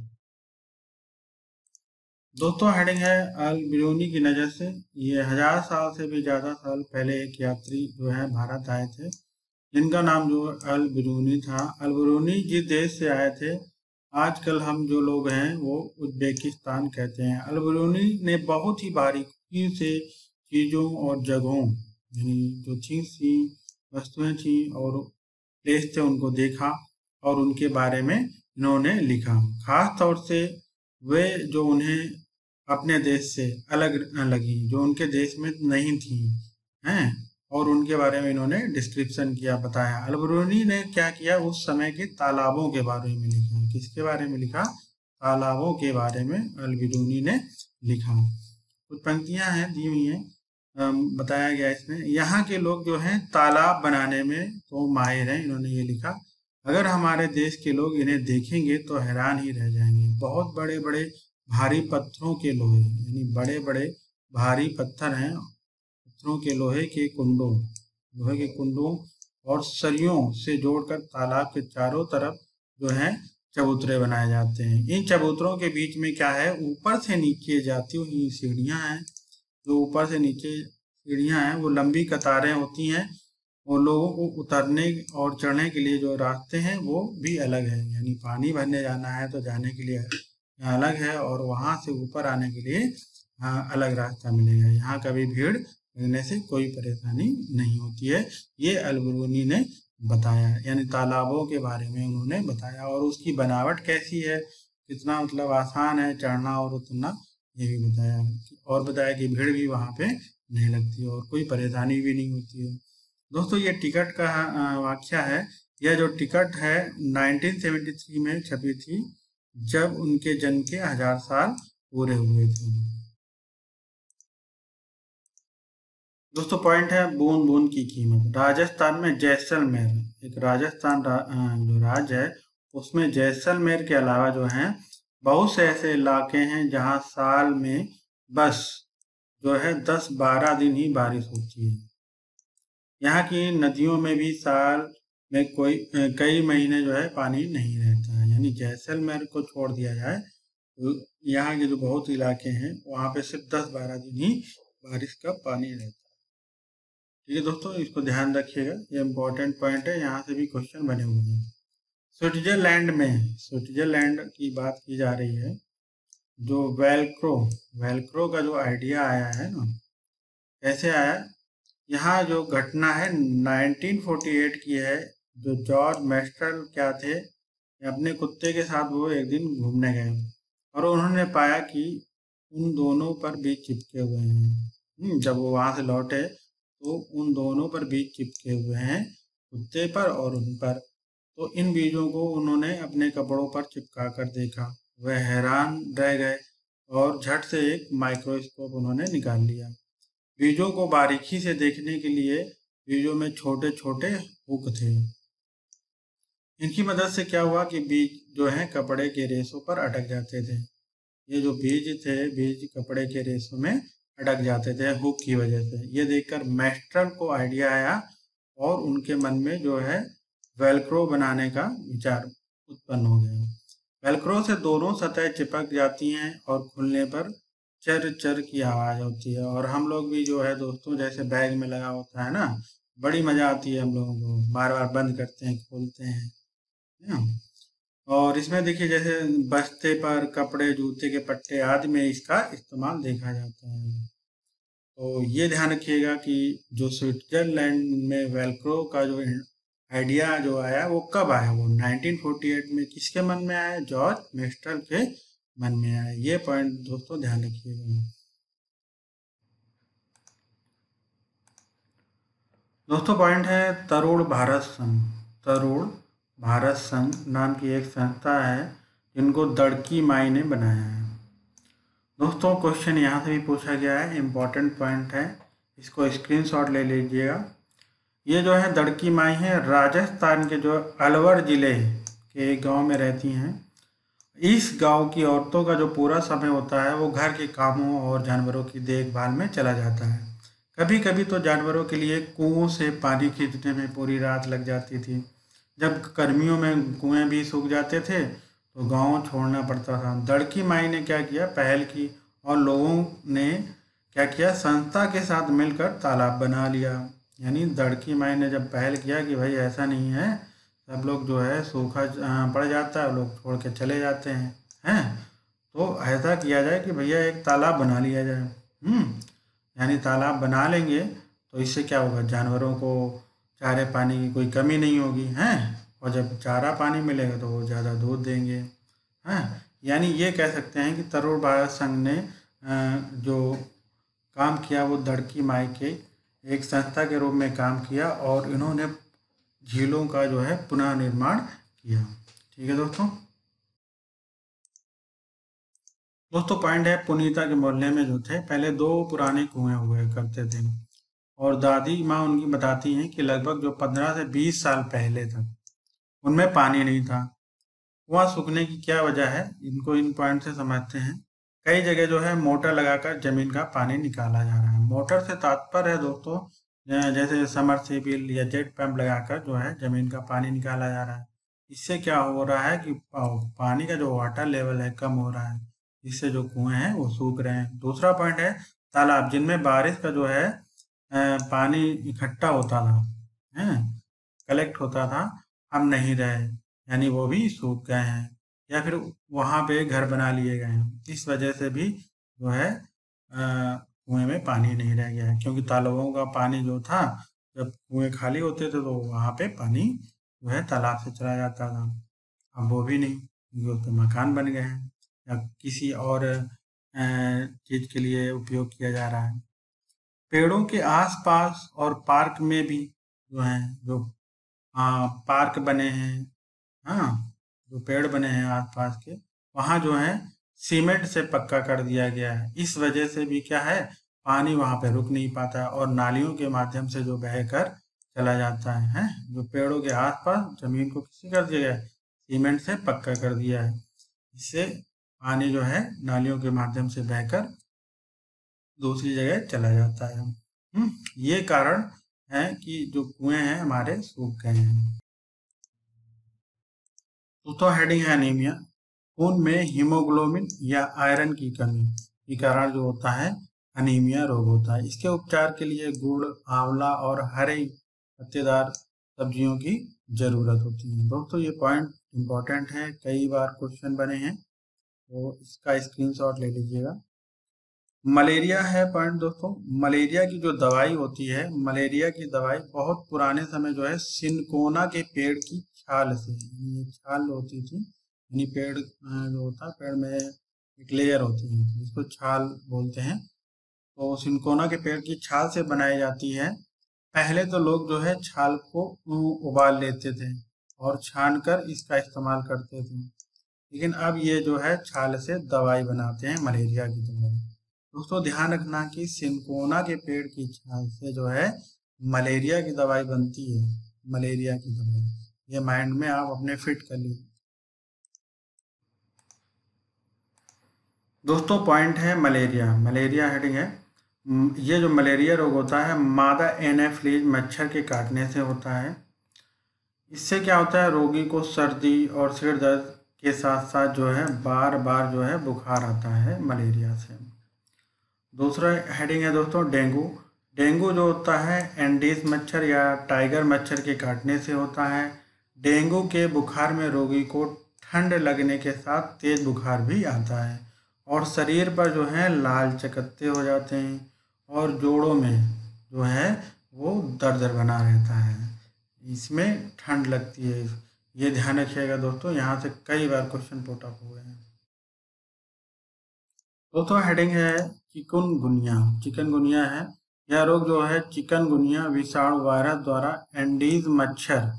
दोस्तों हेडिंग है अल बिरूनी की नज़र से। ये हज़ार साल से भी ज़्यादा साल पहले एक यात्री जो है भारत आए थे। जिनका नाम जो अल बिरूनी था। अल बिरूनी जिस देश से आए थे, आजकल हम जो लोग हैं वो उज्बेकिस्तान कहते हैं। अल बिरूनी ने बहुत ही बारीकी से चीज़ों और जगहों, यानी जो चीज़ थी, वस्तुएँ थी और प्लेस थे, उनको देखा और उनके बारे में इन्होंने लिखा। खास तौर से वे जो उन्हें अपने देश से अलग लगी, जो उनके देश में नहीं थी, हैं? और उनके बारे में इन्होंने डिस्क्रिप्शन किया, बताया। अलबरूनी ने क्या किया? उस समय के तालाबों के बारे में लिखा। किसके बारे में लिखा? तालाबों के बारे में अलबिरूनी ने लिखा। कुछ पंक्तियाँ हैं दी हुई हैं। बताया गया इसमें। यहाँ के लोग जो हैं, तालाब बनाने में तो माहिर हैं, इन्होंने ये लिखा। अगर हमारे देश के लोग इन्हें देखेंगे तो हैरान ही रह जाएँगे। बहुत बड़े बड़े भारी पत्थरों के लोहे, यानी बड़े बड़े भारी पत्थर हैं, पत्थरों के लोहे के कुंडों, लोहे के कुंडों और सरियों से जोड़कर तालाब के चारों तरफ़ जो है, चबूतरे बनाए जाते हैं। इन चबूतरों के बीच में क्या है? ऊपर से नीचे जाती हुई सीढ़ियाँ हैं। जो ऊपर से नीचे सीढ़ियाँ हैं, वो लंबी कतारें होती हैं। और लोगों को उतरने और चढ़ने के लिए जो रास्ते हैं, वो भी अलग है। यानी पानी भरने जाना है तो जाने के लिए अलग है और वहाँ से ऊपर आने के लिए अलग रास्ता मिलेगा। यहाँ कभी भीड़ लगने से कोई परेशानी नहीं होती है। ये अलबरूनी ने बताया। यानी तालाबों के बारे में उन्होंने बताया। और उसकी बनावट कैसी है? कितना मतलब आसान है चढ़ना और उतरना? ये भी बताया और बताया कि भीड़ भी वहाँ पे नहीं लगती और कोई परेशानी भी नहीं होती है। दोस्तों ये टिकट का वाक्य है। यह जो टिकट है 1973 में छपी थी जब उनके जन्म के हज़ार साल पूरे हुए थे। दोस्तों पॉइंट है बूंद बूंद की कीमत। राजस्थान में जैसलमेर एक राजस्थान रा, जो राज्य है उसमें जैसलमेर के अलावा जो है बहुत से ऐसे इलाके हैं जहाँ साल में बस जो है दस बारह दिन ही बारिश होती है। यहाँ की नदियों में भी साल में कोई कई महीने जो है पानी नहीं रहता है। यानी जैसलमेर को छोड़ दिया जाए तो यहाँ के जो बहुत इलाके हैं, वहाँ पे सिर्फ़ दस बारह दिन ही बारिश का पानी रहता है। ठीक है दोस्तों, इसको ध्यान रखिएगा, ये इम्पोर्टेंट पॉइंट है, यहाँ से भी क्वेश्चन बने हुए हैं। स्विट्जरलैंड में स्विट्जरलैंड की बात की जा रही है जो वेलक्रो वेलक्रो का जो आइडिया आया है ना कैसे आया? यहाँ जो घटना है 1948 की है जो जॉर्ज मेस्टल क्या थे अपने कुत्ते के साथ वो एक दिन घूमने गए और उन्होंने पाया कि उन दोनों पर बीज चिपके हुए हैं। हम्म, जब वो वहाँ से लौटे तो उन दोनों पर बीज चिपके हुए हैं कुत्ते पर और उन पर। तो इन बीजों को उन्होंने अपने कपड़ों पर चिपका कर देखा। वह हैरान रह गए और झट से एक माइक्रोस्कोप उन्होंने निकाल लिया। बीजों को बारीकी से देखने के लिए बीजों में छोटे छोटे हुक थे। इनकी मदद से क्या हुआ कि बीज जो है कपड़े के रेशों पर अटक जाते थे। ये जो बीज थे, बीज कपड़े के रेशों में अटक जाते थे हुक की वजह से। ये देखकर मैस्ट्रल को आइडिया आया और उनके मन में जो है वेलक्रो बनाने का विचार उत्पन्न हो गया। वेलक्रो से दोनों सतह चिपक जाती हैं और खुलने पर चर चर की आवाज़ होती है। और हम लोग भी जो है दोस्तों, जैसे बैग में लगा होता है ना, बड़ी मज़ा आती है हम लोगों को। बार बार बंद करते हैं, खोलते हैं ना? और इसमें देखिए, जैसे बस्ते पर कपड़े, जूते के पट्टे आदि में इसका इस्तेमाल देखा जाता है। तो ये ध्यान रखिएगा कि जो स्विट्जरलैंड में वेलक्रो का जो आइडिया जो आया वो कब आया? वो 1948 में किसके मन में आया? जॉर्ज मेस्टर के मन में आया। ये पॉइंट दोस्तों ध्यान रखिएगा। दोस्तों पॉइंट है तरुण भारत संघ। तरुण भारत संघ नाम की एक संस्था है जिनको दड़की माई ने बनाया है। दोस्तों क्वेश्चन यहाँ से भी पूछा गया है। इम्पोर्टेंट पॉइंट है। इसको स्क्रीनशॉट ले लीजिएगा। ये जो है दड़की माई है, राजस्थान के जो अलवर ज़िले के एक गाँव में रहती हैं। इस गाँव की औरतों का जो पूरा समय होता है, वो घर के कामों और जानवरों की देखभाल में चला जाता है। कभी कभी तो जानवरों के लिए कुओं से पानी खींचने में पूरी रात लग जाती थी। जब गर्मियों में कुएँ भी सूख जाते थे तो गाँव छोड़ना पड़ता था। दड़की माई ने क्या किया, पहल की और लोगों ने क्या किया, संस्था के साथ मिलकर तालाब बना लिया। यानी दड़की माई ने जब पहल किया कि भाई ऐसा नहीं है, सब लोग जो है सूखा पड़ जाता है, लोग छोड़ के चले जाते हैं हैं? तो ऐसा किया जाए कि भैया एक तालाब बना लिया जाए। हम्म यानी तालाब बना लेंगे तो इससे क्या होगा? जानवरों को चारे पानी की कोई कमी नहीं होगी, हैं? और जब चारा पानी मिलेगा तो वो ज़्यादा दूध देंगे, हैं? यानी ये कह सकते हैं कि तरुण भारत संघ ने जो काम किया वो दड़की माई के एक संस्था के रूप में काम किया और इन्होंने झीलों का जो है पुनः निर्माण किया। ठीक है दोस्तों? दोस्तों, पॉइंट है पुनीता के मोहल्ले में जो थे, पहले दो पुराने कुएँ हुए करते थे। और दादी, माँ उनकी बताती हैं कि लगभग जो पंद्रह से बीस साल पहले तक उनमें पानी नहीं था। कुआँ सूखने की क्या वजह है, इनको इन पॉइंट से समझते हैं। कई जगह जो है मोटर लगाकर ज़मीन का पानी निकाला जा रहा है। मोटर से तात्पर्य है दोस्तों जैसे समर सीबिल या जेट पंप लगाकर जो है ज़मीन का पानी निकाला जा रहा है। इससे क्या हो रहा है कि पानी का जो वाटर लेवल है कम हो रहा है। इससे जो कुएँ हैं वो सूख रहे हैं। दूसरा पॉइंट है तालाब, जिनमें बारिश का जो है पानी इकट्ठा होता था, है कलेक्ट होता था, अब नहीं रहे, यानी वो भी सूख गए हैं। या फिर वहाँ पे घर बना लिए गए हैं। इस वजह से भी जो है कुएँ में पानी नहीं रह गया है। क्योंकि तालाबों का पानी जो था, जब कुएँ खाली होते थे तो वहाँ पे पानी जो है, तालाब से चला जाता था। अब वो भी नहीं, क्योंकि उस पर मकान बन गए हैं या किसी और चीज़ के लिए उपयोग किया जा रहा है। पेड़ों के आसपास और पार्क में भी जो है, जो हाँ पार्क बने हैं। हाँ जो पेड़ बने हैं आसपास के वहाँ जो है सीमेंट से पक्का कर दिया गया है। इस वजह से भी क्या है पानी वहाँ पे रुक नहीं पाता और नालियों के माध्यम से जो बहकर चला जाता है, है? जो पेड़ों के आसपास ज़मीन को किसी कर दिया है सीमेंट से पक्का कर दिया है। इससे पानी जो है नालियों के माध्यम से बहकर दूसरी जगह चला जाता है। हम्म ये कारण है कि जो कुएँ हैं हमारे सूख गए हैं। तो हेडिंग है अनीमिया खून में हीमोग्लोबिन या आयरन की कमी के कारण जो होता है अनीमिया रोग होता है। इसके उपचार के लिए गुड़, आंवला और हरे पत्तेदार सब्जियों की ज़रूरत होती है। दोस्तों, ये पॉइंट इम्पोर्टेंट है, कई बार क्वेश्चन बने हैं तो इसका स्क्रीनशॉट ले लीजिएगा। मलेरिया है पॉइंट दोस्तों। मलेरिया की जो दवाई होती है, मलेरिया की दवाई बहुत पुराने समय जो है, सिनकोना के पेड़ की छाल से छाल होती थी, यानी पेड़ जो होता है पेड़ में एक लेयर होती है, जिसको छाल बोलते हैं। तो सिनकोना के पेड़ की छाल से बनाई जाती है। पहले तो लोग जो है छाल को उबाल लेते थे और छान कर इसका इस्तेमाल करते थे। लेकिन अब ये जो है छाल से दवाई बनाते हैं मलेरिया की दवाई दोस्तों, ध्यान रखना कि सिंकोना के पेड़ की छाल से जो है मलेरिया की दवाई बनती है, मलेरिया की दवाई। ये माइंड में आप अपने फिट कर लीजिए। दोस्तों पॉइंट है मलेरिया मलेरिया हेडिंग है। ये जो मलेरिया रोग होता है, मादा एनेफ्लीज मच्छर के काटने से होता है। इससे क्या होता है? रोगी को सर्दी और सिर दर्द के साथ साथ जो है बार बार जो है बुखार आता है मलेरिया से। दूसरा हेडिंग है दोस्तों, डेंगू। डेंगू जो होता है, एंडीज मच्छर या टाइगर मच्छर के काटने से होता है। डेंगू के बुखार में रोगी को ठंड लगने के साथ तेज बुखार भी आता है और शरीर पर जो है लाल चकत्ते हो जाते हैं और जोड़ों में जो है वो दर्द बना रहता है। इसमें ठंड लगती है। ये ध्यान रखिएगा दोस्तों, यहाँ से कई बार क्वेश्चन पोटअप हुए हैं। दोस्तों, हेडिंग है चिकन गुनिया चिकन गुनिया है। यह रोग जो है चिकन गुनिया विषाणु वायरस द्वारा एंडीज मच्छर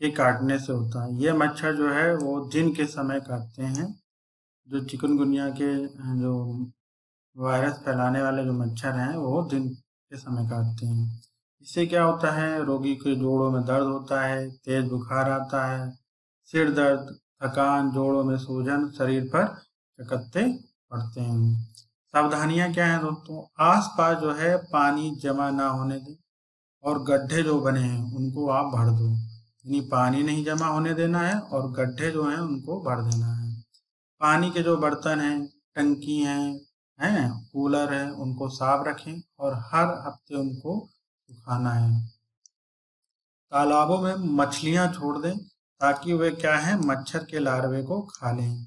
के काटने से होता है। ये मच्छर जो है, वो दिन के समय काटते हैं। जो चिकनगुनिया के, जो वायरस फैलाने वाले जो मच्छर हैं, वो दिन के समय काटते हैं। इससे क्या होता है, रोगी के जोड़ों में दर्द होता है, तेज बुखार आता है, सिर दर्द, थकान, जोड़ों में सूजन, शरीर पर चकत्ते पड़ते हैं। सावधानियाँ क्या हैं दोस्तों? आसपास जो है, पानी जमा ना होने दें और गड्ढे जो बने हैं, उनको आप भर दो। यानी पानी नहीं जमा होने देना है और गड्ढे जो हैं उनको भर देना है। पानी के जो बर्तन हैं, टंकी हैं हैं, कूलर है, उनको साफ़ रखें और हर हफ़्ते उनको सुखाना है। तालाबों में मछलियाँ छोड़ दें ताकि वे क्या है, मच्छर के लार्वे को खा लें।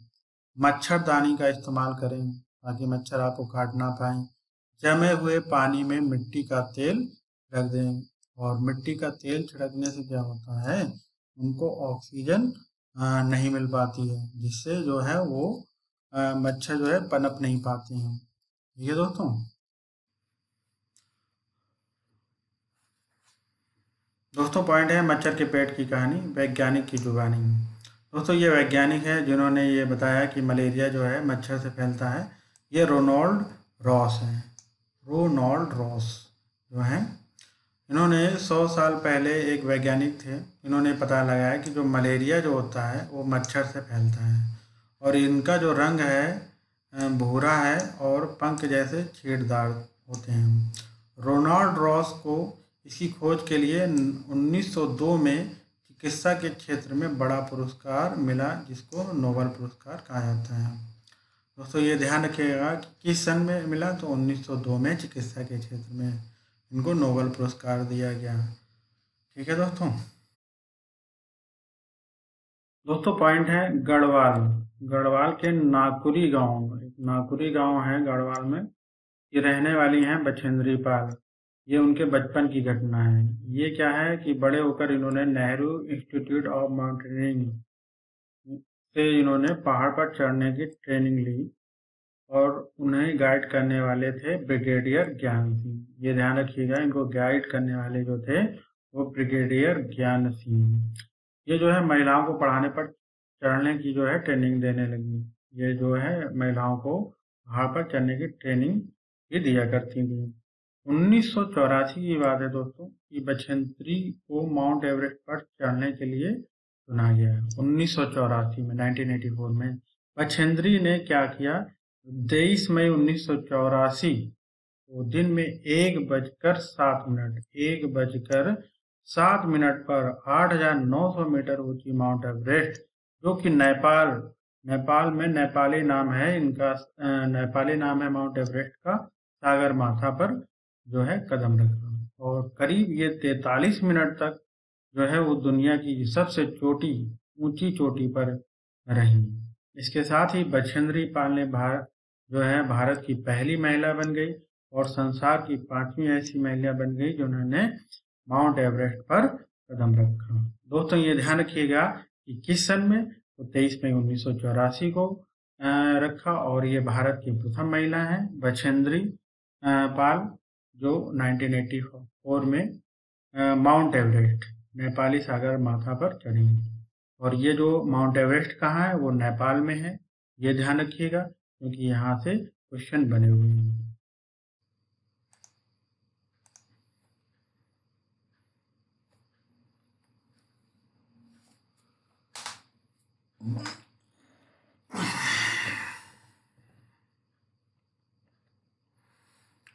मच्छरदानी का इस्तेमाल करें ताकि मच्छर आपको काट ना पाए। जमे हुए पानी में मिट्टी का तेल रख दें। और मिट्टी का तेल छिड़कने से क्या होता है? उनको ऑक्सीजन नहीं मिल पाती है, जिससे जो है वो मच्छर जो है पनप नहीं पाते हैं। ठीक है दोस्तों? दोस्तों पॉइंट है मच्छर के पेट की कहानी, वैज्ञानिक की जुबानी। दोस्तों, ये वैज्ञानिक है जिन्होंने ये बताया कि मलेरिया जो है मच्छर से फैलता है। ये रोनाल्ड रॉस है। रोनाल्ड रॉस जो है इन्होंने सौ साल पहले एक वैज्ञानिक थे। इन्होंने पता लगाया कि जो मलेरिया जो होता है, वो मच्छर से फैलता है। और इनका जो रंग है भूरा है और पंख जैसे छेड़दार होते हैं। रोनाल्ड रॉस को इसकी खोज के लिए 1902 में चिकित्सा के क्षेत्र में बड़ा पुरस्कार मिला, जिसको नोबल पुरस्कार कहा जाता है। दोस्तों, ये ध्यान रखिएगा कि किस सन में मिला तो 1902 में चिकित्सा के क्षेत्र में। इनको नोबल पुरस्कार दिया गया। ठीक है दोस्तों? दोस्तों पॉइंट है गढ़वाल। गढ़वाल के नाकुरी गाँव। नाकुरी गाँव है गढ़वाल में। ये रहने वाली हैं बछेंद्री पाल ये उनके बचपन की घटना है। ये क्या है कि बड़े होकर इन्होंने नेहरू इंस्टीट्यूट ऑफ़ माउंटेनिंग से इन्होंने पहाड़ पर चढ़ने की ट्रेनिंग ली। और उन्हें गाइड करने वाले थे ब्रिगेडियर ज्ञान सिंह ये ध्यान रखिएगा, इनको गाइड करने वाले जो थे, वो ब्रिगेडियर ज्ञान सिंह ये जो है, महिलाओं को पढ़ाने पर चढ़ने की जो है ट्रेनिंग देने लगी। ये जो है, महिलाओं को पहाड़ पर चढ़ने की ट्रेनिंग भी दिया करती थी। उन्नीस सौ चौरासी की बात है दोस्तों, कि बछेंद्री को माउंट एवरेस्ट पर चढ़ने के लिए चुना गया। है उन्नीस सौ चौरासी में 1984 में बछेंद्री ने क्या किया? तेईस मई उन्नीस तो दिन में एक बजकर सात मिनट एक बजकर सात मिनट पर 8,900 मीटर ऊँची माउंट एवरेस्ट जो कि नेपाल नेपाल में नेपाली नाम है इनका नेपाली नाम है माउंट एवरेस्ट का सागर माथा पर जो है कदम रखा और करीब ये तैतालीस मिनट तक जो है वो दुनिया की सबसे चोटी ऊँची चोटी पर रही इसके साथ ही बछेंद्री पाल ने भारत जो है, भारत की पहली महिला बन गई और संसार की पांचवी ऐसी महिला बन गई जिन्होंने माउंट एवरेस्ट पर कदम रखा। दोस्तों, ये ध्यान रखिएगा कि किस सन में? तो तेईस मई उन्नीस सौ चौरासी को रखा और ये भारत की प्रथम महिला है, बछेंद्री पाल, जो 1984 में माउंट एवरेस्ट, नेपाली सागर माथा पर चढ़ी। और ये जो माउंट एवरेस्ट कहाँ है, वो नेपाल में है। ये ध्यान रखिएगा, क्योंकि यहाँ से क्वेश्चन बने हुए हैं।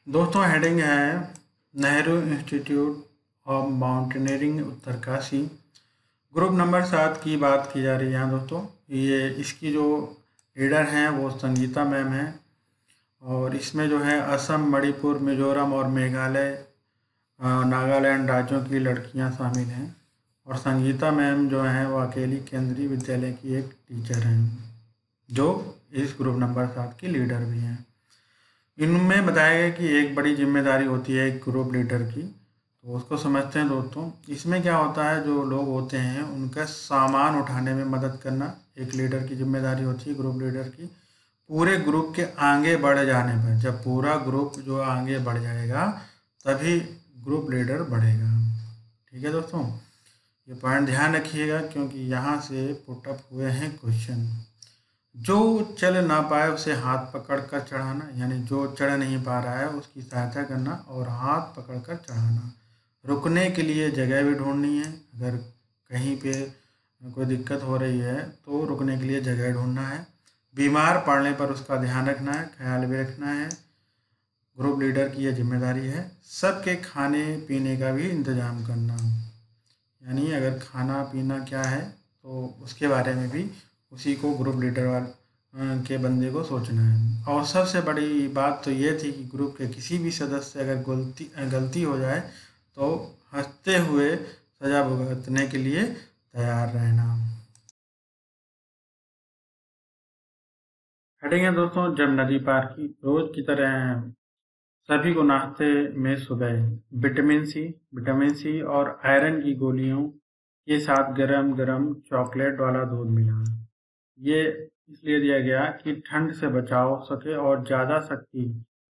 दोस्तों हेडिंग है Nehru institute of mountaineering Uttarkashi. Group number सात की बात की जा रही है यहाँ दोस्तों। ये इसकी जो लीडर हैं, वो संगीता मैम हैं। और इसमें जो है असम, मणिपुर, मिजोरम और मेघालय नागालैंड राज्यों की लड़कियाँ शामिल हैं। और संगीता मैम जो हैं, वो अकेली केंद्रीय विद्यालय की एक टीचर हैं, जो इस ग्रुप नंबर सात की लीडर भी हैं। इनमें बताया गया कि एक बड़ी ज़िम्मेदारी होती है एक ग्रुप लीडर की तो उसको समझते हैं दोस्तों। इसमें क्या होता है, जो लोग होते हैं, उनका सामान उठाने में मदद करना, एक लीडर की ज़िम्मेदारी होती है, ग्रुप लीडर की, पूरे ग्रुप के आगे बढ़ जाने पर, जब पूरा ग्रुप जो आगे बढ़ जाएगा, तभी ग्रुप लीडर बढ़ेगा। ठीक है दोस्तों? ये पॉइंट ध्यान रखिएगा, क्योंकि यहाँ से पुटअप हुए हैं क्वेश्चन। जो चल ना पाए, उसे हाथ पकड़ कर चढ़ाना, यानी जो चढ़ नहीं पा रहा है, उसकी सहायता करना और हाथ पकड़ कर चढ़ाना। रुकने के लिए जगह भी ढूंढनी है। अगर कहीं पे कोई दिक्कत हो रही है तो रुकने के लिए जगह ढूंढना है। बीमार पड़ने पर उसका ध्यान रखना है, ख्याल भी रखना है। ग्रुप लीडर की यह ज़िम्मेदारी है। सबके खाने पीने का भी इंतज़ाम करना। यानी अगर खाना पीना क्या है तो उसके बारे में भी उसी को ग्रुप लीडर वाल के बंदे को सोचना है। और सबसे बड़ी बात तो ये थी कि ग्रुप के किसी भी सदस्य अगर गलती गलती हो जाए तो हँसते हुए सजा भुगतने के लिए तैयार रहना। हटेंगे दोस्तों, जब नदी पार की, रोज की तरह सभी को नाश्ते में सुबह। विटामिन सी विटामिन सी और आयरन की गोलियों के साथ गरम गरम चॉकलेट वाला दूध मिला। ये इसलिए दिया गया कि ठंड से बचाव सके और ज़्यादा शक्ति,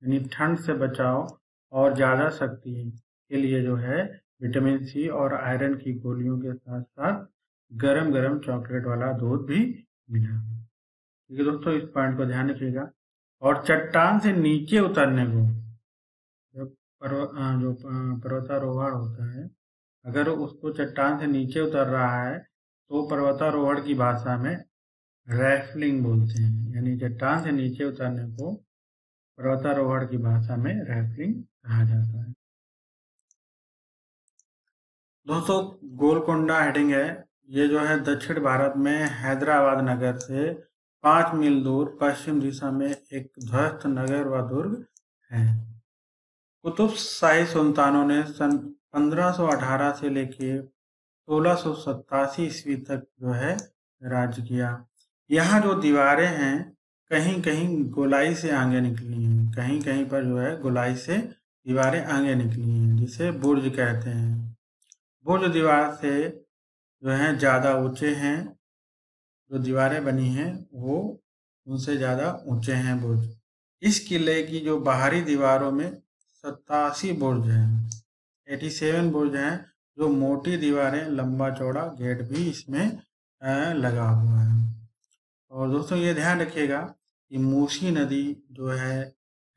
यानी ठंड से बचाव और ज़्यादा शक्ति। के लिए जो है विटामिन सी और आयरन की गोलियों के साथ साथ गरम गरम चॉकलेट वाला दूध भी मिला। ठीक है दोस्तों, इस पॉइंट को ध्यान रखिएगा। और चट्टान से नीचे उतरने को, जब जो पर्वतारोहण होता है, अगर उसको चट्टान से नीचे उतर रहा है तो पर्वतारोहण की भाषा में रैफलिंग बोलते हैं। यानी चट्टान से नीचे उतरने को पर्वतारोहण की भाषा में रैफलिंग कहा जाता है। दोस्तों, गोलकोंडा हेडिंग है। ये जो है दक्षिण भारत में हैदराबाद नगर से पाँच मील दूर, पश्चिम दिशा में एक ध्वस्त नगर व दुर्ग है। कुतुब शाही सुल्तानों ने सन 1518 से लेके सोलह ईस्वी तक जो है राज्य किया। यहाँ जो दीवारें हैं कहीं कहीं गोलाई से आगे निकली हैं। कहीं कहीं पर जो है गोलाई से दीवारें आगे निकली हैं, जिसे बुर्ज कहते हैं। बुर्ज दीवार से जो है ज़्यादा ऊँचे हैं, जो दीवारें बनी हैं, वो उनसे ज़्यादा ऊँचे हैं बुर्ज इस किले की जो बाहरी दीवारों में सतासी बुर्ज हैं। एटी सेवन बुर्ज हैं, जो मोटी दीवारें, लंबा चौड़ा गेट भी इसमें लगा हुआ है। और दोस्तों ये ध्यान रखिएगा कि मूसी नदी जो है,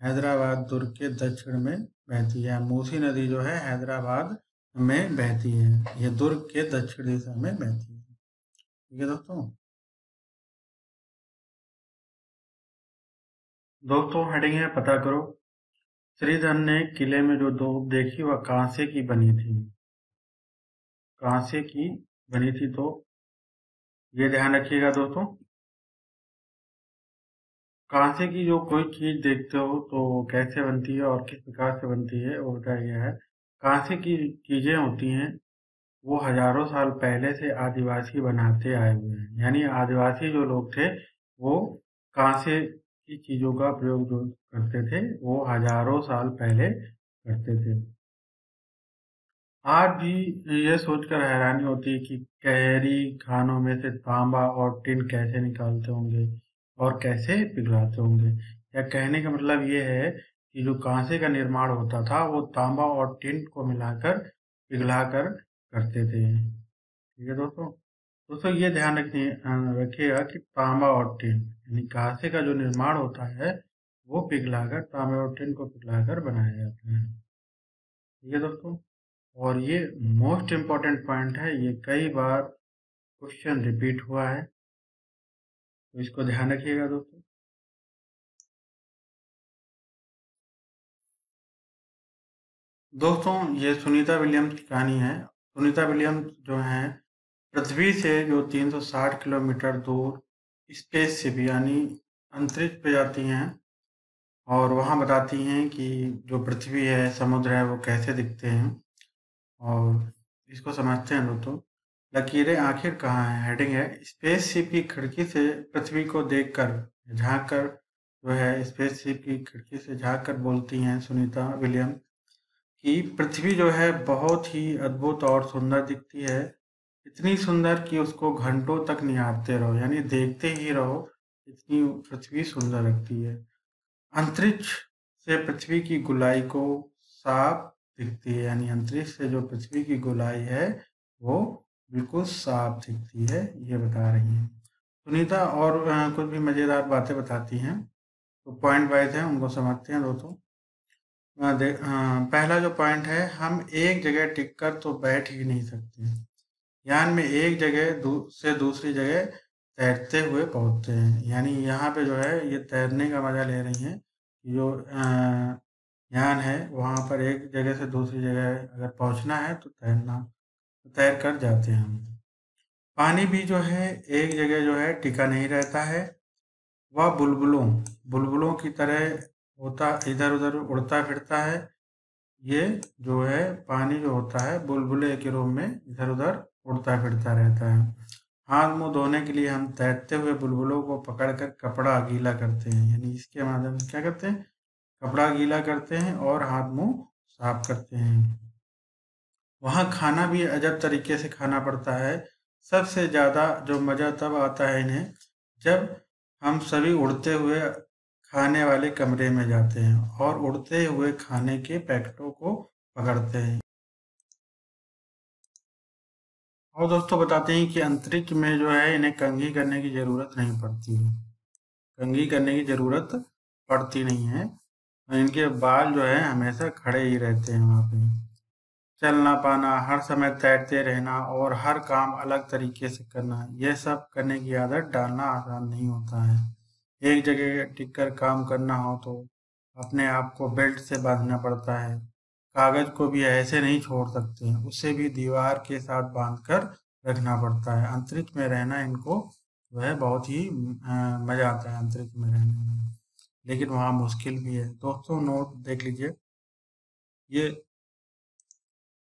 हैदराबाद दुर्ग के दक्षिण में बहती है। मूसी नदी जो है, हैदराबाद में बहती है यह दुर्ग के दक्षिण दिशा में बहती है। ठीक है दोस्तों? दोस्तों हेडिंग है, पता करो। श्रीधर ने किले में जो दो देखी, वह कांसे की बनी थी? कांसे की बनी थी तो ये ध्यान रखिएगा दोस्तों। कांसे की जो कोई चीज़ देखते हो तो कैसे बनती है और किस प्रकार से बनती है, वो बताया गया है। कांसे की चीज़ें होती हैं, वो हज़ारों साल पहले से आदिवासी बनाते आए हुए हैं। यानी आदिवासी जो लोग थे, वो कांसे की चीज़ों का प्रयोग जो करते थे, वो हज़ारों साल पहले करते थे। आज भी ये सोचकर हैरानी होती है कि कहरी खानों में से तांबा और टिन कैसे निकालते होंगे और कैसे पिघलाते होंगे। या कहने का मतलब ये है कि जो कांसे का निर्माण होता था, वो तांबा और टिन को मिलाकर, पिघलाकर करते थे। ठीक है दोस्तों? दोस्तों, ये ध्यान रखिए रखिएगा कि तांबा और टिन यानी कांसे का जो निर्माण होता है, वो पिघलाकर, तांबे और टिन को पिघलाकर बनाया जाता है। ठीक है दोस्तों? और ये मोस्ट इम्पोर्टेंट पॉइंट है, ये कई बार क्वेश्चन रिपीट हुआ है। तो इसको ध्यान रखिएगा दोस्तों। दोस्तों, ये सुनीता विलियम्स की कहानी है। सुनीता विलियम्स जो है, पृथ्वी से जो 360 किलोमीटर दूर स्पेस से भी यानी अंतरिक्ष पे जाती हैं और वहाँ बताती हैं कि जो पृथ्वी है, समुद्र है, वो कैसे दिखते हैं। और इसको समझते हैं दोस्तों, लकीरें आखिर कहाँ हैं? हेडिंग है स्पेस शिप की खिड़की से पृथ्वी को देख कर झाँक कर जो है स्पेसशिप की खिड़की से झाँक कर बोलती हैं सुनीता विलियम कि पृथ्वी जो है बहुत ही अद्भुत और सुंदर दिखती है। इतनी सुंदर कि उसको घंटों तक निहारते रहो, यानी देखते ही रहो, इतनी पृथ्वी सुंदर लगती है। अंतरिक्ष से पृथ्वी की गुलाई को साफ़ दिखती है, यानी अंतरिक्ष से जो पृथ्वी की गुलाई है, वो बिल्कुल साफ़ दिखती है, ये बता रही है। सुनीता और कुछ भी मज़ेदार बातें बताती हैं तो पॉइंट वाइज है, उनको समझते हैं दोस्तों। पहला जो पॉइंट है हम एक जगह टिक कर तो बैठ ही नहीं सकते। यान में एक जगह दू, से दूसरी जगह तैरते हुए पहुँचते हैं। यानी यहाँ पे जो है ये तैरने का मज़ा ले रही हैं। जो यान है वहाँ पर एक जगह से दूसरी जगह अगर पहुँचना है तो तैरना तैर कर जाते हैं हम। पानी भी जो है एक जगह जो है टिका नहीं रहता है। वह बुलबुलों बुलबुलों की तरह होता, इधर उधर उड़ता फिरता है। ये जो है, पानी जो होता है, बुलबुले के रूप में इधर उधर उड़ता फिरता रहता है। हाथ मुँह धोने के लिए हम तैरते हुए बुलबुलों को पकड़कर कपड़ा गीला करते हैं, यानी इसके माध्यम से क्या करते हैं? कपड़ा गीला करते हैं और हाथ मुँह साफ़ करते हैं। वहाँ खाना भी अजब तरीके से खाना पड़ता है। सबसे ज़्यादा जो मज़ा तब आता है इन्हें, जब हम सभी उड़ते हुए खाने वाले कमरे में जाते हैं और उड़ते हुए खाने के पैकेटों को पकड़ते हैं। और दोस्तों बताते हैं कि अंतरिक्ष में जो है इन्हें कंघी करने की ज़रूरत नहीं पड़ती है। कंघी करने की ज़रूरत पड़ती नहीं है। इनके बाल जो है हमेशा खड़े ही रहते हैं वहाँ पे। चलना, पाना, हर समय तैरते रहना और हर काम अलग तरीके से करना यह सब करने की आदत डालना आसान नहीं होता है। एक जगह टिक कर काम करना हो तो अपने आप को बेल्ट से बांधना पड़ता है। कागज़ को भी ऐसे नहीं छोड़ सकते हैं, उसे भी दीवार के साथ बाँध कर रखना पड़ता है। अंतरिक्ष में रहना इनको जो है बहुत ही मज़ा आता है अंतरिक्ष में रहने में। लेकिन वहाँ मुश्किल भी है। दोस्तों नोट देख लीजिए। ये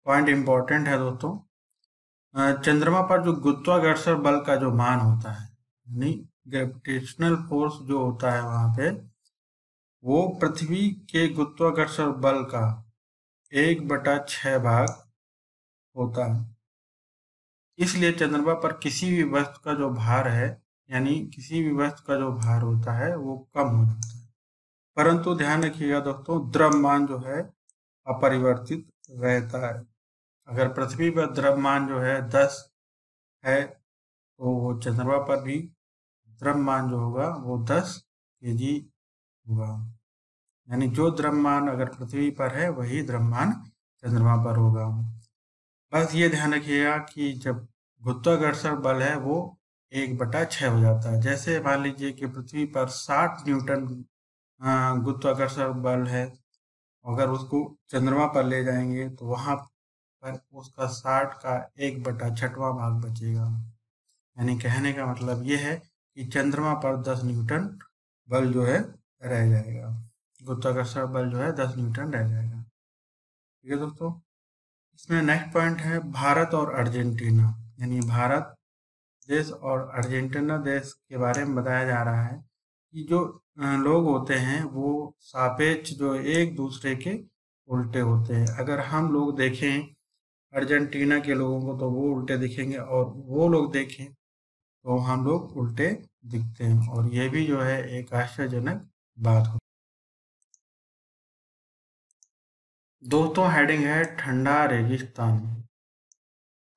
पॉइंट इम्पोर्टेंट है दोस्तों। चंद्रमा पर जो गुरुत्वाकर्षण बल का जो मान होता है, यानी ग्रेविटेशनल फोर्स जो होता है वहाँ पे, वो पृथ्वी के गुरुत्वाकर्षण बल का एक बटा छह भाग होता है। इसलिए चंद्रमा पर किसी भी वस्तु का जो भार है, यानी किसी भी वस्तु का जो भार होता है, वो कम हो जाता है। परंतु ध्यान रखिएगा दोस्तों, द्रव्यमान जो है, अपरिवर्तित रहता है। अगर पृथ्वी पर द्रव्यमान जो है दस है तो वो चंद्रमा पर भी द्रव्यमान जो होगा वो दस के जी होगा। यानी जो द्रव्यमान अगर पृथ्वी पर है, वही द्रव्यमान चंद्रमा पर होगा। बस ये ध्यान रखिएगा कि जब गुरुत्वाकर्षण बल है, वो एक बटा छः हो जाता है। जैसे मान लीजिए कि पृथ्वी पर साठ न्यूटन गुरुत्वाकर्षण बल है, अगर उसको चंद्रमा पर ले जाएँगे तो वहाँ पर उसका साठ का एक बटा छठवा भाग बचेगा। यानी कहने का मतलब ये है कि चंद्रमा पर दस न्यूटन बल जो है रह जाएगा। गुरुत्वाकर्षण बल जो है दस न्यूटन रह जाएगा। ठीक है दोस्तों? इसमें नेक्स्ट पॉइंट है भारत और अर्जेंटीना। यानी भारत देश और अर्जेंटीना देश के बारे में बताया जा रहा है कि जो लोग होते हैं, वो सापेक्ष जो एक दूसरे के उल्टे होते हैं। अगर हम लोग देखें अर्जेंटीना के लोगों को तो वो उल्टे दिखेंगे और वो लोग देखें तो हम लोग उल्टे दिखते हैं और ये भी जो है एक आश्चर्यजनक बात होती दोस्तों हेडिंग है ठंडा रेगिस्तान।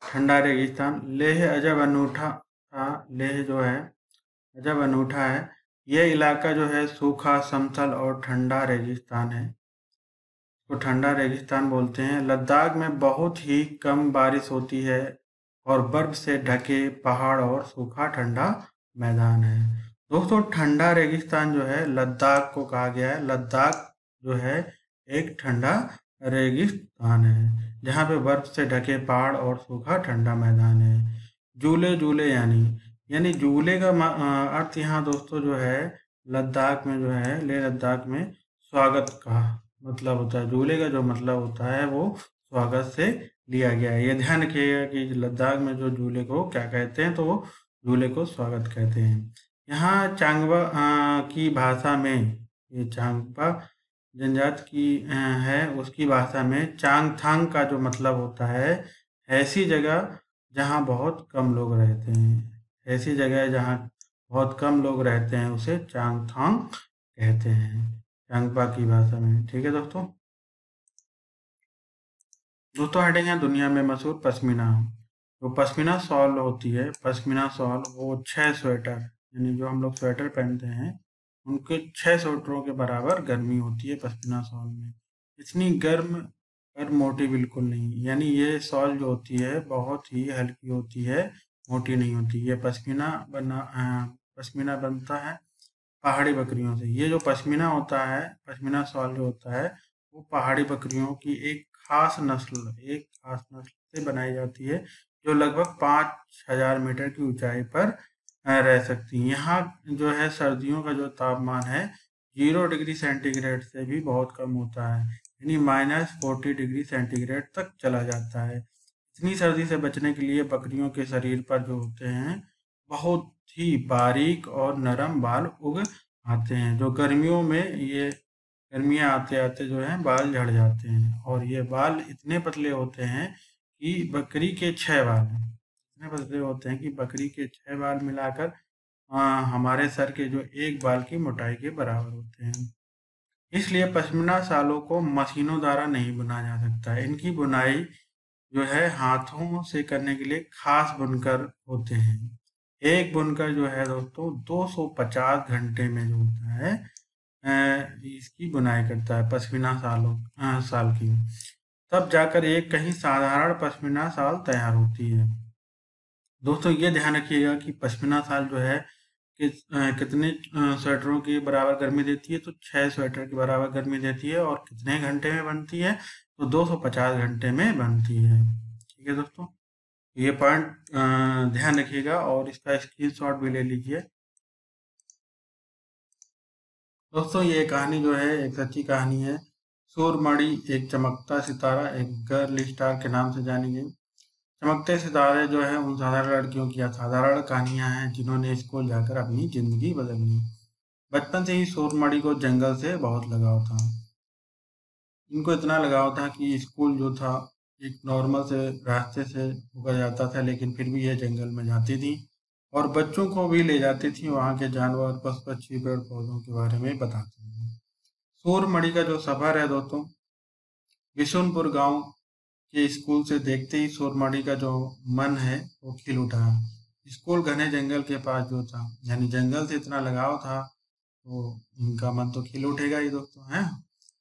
ठंडा रेगिस्तान, लेह अजब अनूठा, था, लेह जो है, अजब अनूठा है। यह इलाका जो है सूखा, समतल और ठंडा रेगिस्तान है। तो ठंडा रेगिस्तान बोलते हैं। लद्दाख में बहुत ही कम बारिश होती है और बर्फ़ से ढके पहाड़ और सूखा, ठंडा मैदान है। दोस्तों, ठंडा रेगिस्तान जो है, लद्दाख को कहा गया है। लद्दाख जो है, एक ठंडा रेगिस्तान है, जहाँ पे बर्फ़ से ढके पहाड़ और सूखा ठंडा मैदान है। झूले झूले यानी यानी झूले का अर्थ यहाँ दोस्तों जो है, लद्दाख में जो है, ले लद्दाख में स्वागत का मतलब होता है। झूले का जो मतलब होता है, वो स्वागत से लिया गया है। ये ध्यान रखिएगा कि लद्दाख में जो झूले को क्या कहते हैं तो झूले को स्वागत कहते हैं। यहाँ चांगबा की भाषा में, ये चांगबा जनजात की है, उसकी भाषा में चांगथांग का जो मतलब होता है, ऐसी जगह जहाँ बहुत कम लोग रहते हैं। ऐसी जगह जहाँ बहुत कम लोग रहते हैं, उसे चांगथांग कहते हैं चांगपा की भाषा में। ठीक है दोस्तों? दोस्तों, हटेंगे दुनिया में मशहूर पश्मीना। जो पश्मीना शॉल होती है, पश्मीना शॉल, वो छः स्वेटर, यानी जो हम लोग स्वेटर पहनते हैं, उनके छः स्वेटरों के बराबर गर्मी होती है पश्मीना शॉल में। इतनी गर्म और मोटी बिल्कुल नहीं, यानी ये शॉल जो होती है, बहुत ही हल्की होती है, मोटी नहीं होती। ये पश्मीना बना पश्मीना बनता है पहाड़ी बकरियों से। ये जो पश्मीना होता है, पश्मीना शॉल जो होता है, वो पहाड़ी बकरियों की एक खास नस्ल, एक खास नस्ल से बनाई जाती है जो लगभग पाँच हज़ार मीटर की ऊंचाई पर रह सकती हैं। यहाँ जो है सर्दियों का जो तापमान है, ज़ीरो डिग्री सेंटीग्रेड से भी बहुत कम होता है। यानी माइनस फोर्टी डिग्री सेंटीग्रेड तक चला जाता है। इतनी सर्दी से बचने के लिए बकरियों के शरीर पर जो होते हैं, बहुत ही बारीक और नरम बाल उग आते हैं, जो गर्मियों में ये, गर्मियाँ आते आते जो है, बाल झड़ जाते हैं। और ये बाल इतने पतले होते हैं कि बकरी के छह बाल इतने पतले होते हैं कि बकरी के छह बाल मिलाकर हमारे सर के जो एक बाल की मोटाई के बराबर होते हैं। इसलिए पश्मीना सालों को मशीनों द्वारा नहीं बुना जा सकता। है इनकी बुनाई जो है हाथों से करने के लिए खास बुनकर होते हैं। एक बुनकर जो है दोस्तों 250 घंटे में जो होता है इसकी बुनाई करता है पश्मीना सालों साल की। तब जाकर एक कहीं साधारण पश्मीना साल तैयार होती है। दोस्तों, ये ध्यान रखिएगा कि पश्मीना साल जो है कि कितने स्वेटरों की बराबर गर्मी देती है? तो छः स्वेटर की बराबर गर्मी देती है और कितने घंटे में बनती है? तो 250 घंटे में बनती है। ठीक है दोस्तों? ये पॉइंट ध्यान रखिएगा और इसका स्क्रीनशॉट भी ले लीजिए। दोस्तों, ये कहानी जो है, एक सच्ची कहानी है। सूरमणि एक चमकता सितारा, एक गर्ल स्टार के नाम से जानी गई। चमकते सितारे जो है, उन साधारण लड़कियों की असाधारण कहानियाँ हैं, जिन्होंने स्कूल जाकर अपनी ज़िंदगी बदल ली। बचपन से ही सूरमणि को जंगल से बहुत लगाव था। इनको इतना लगाव था कि स्कूल जो था, एक नॉर्मल से रास्ते से होकर जाता था, लेकिन फिर भी यह जंगल में जाती थी और बच्चों को भी ले जाती थी, वहाँ के जानवर पशु पक्षी पेड़ पौधों के बारे में बताती थी। सूरमणि का जो सफ़र है दोस्तों विशुनपुर गाँव के स्कूल से देखते ही सूरमणि का जो मन है, वो खिल उठा। स्कूल घने जंगल के पास जो था, यानी जंगल से इतना लगाव था तो इनका मन तो खिल उठेगा ही दोस्तों, है?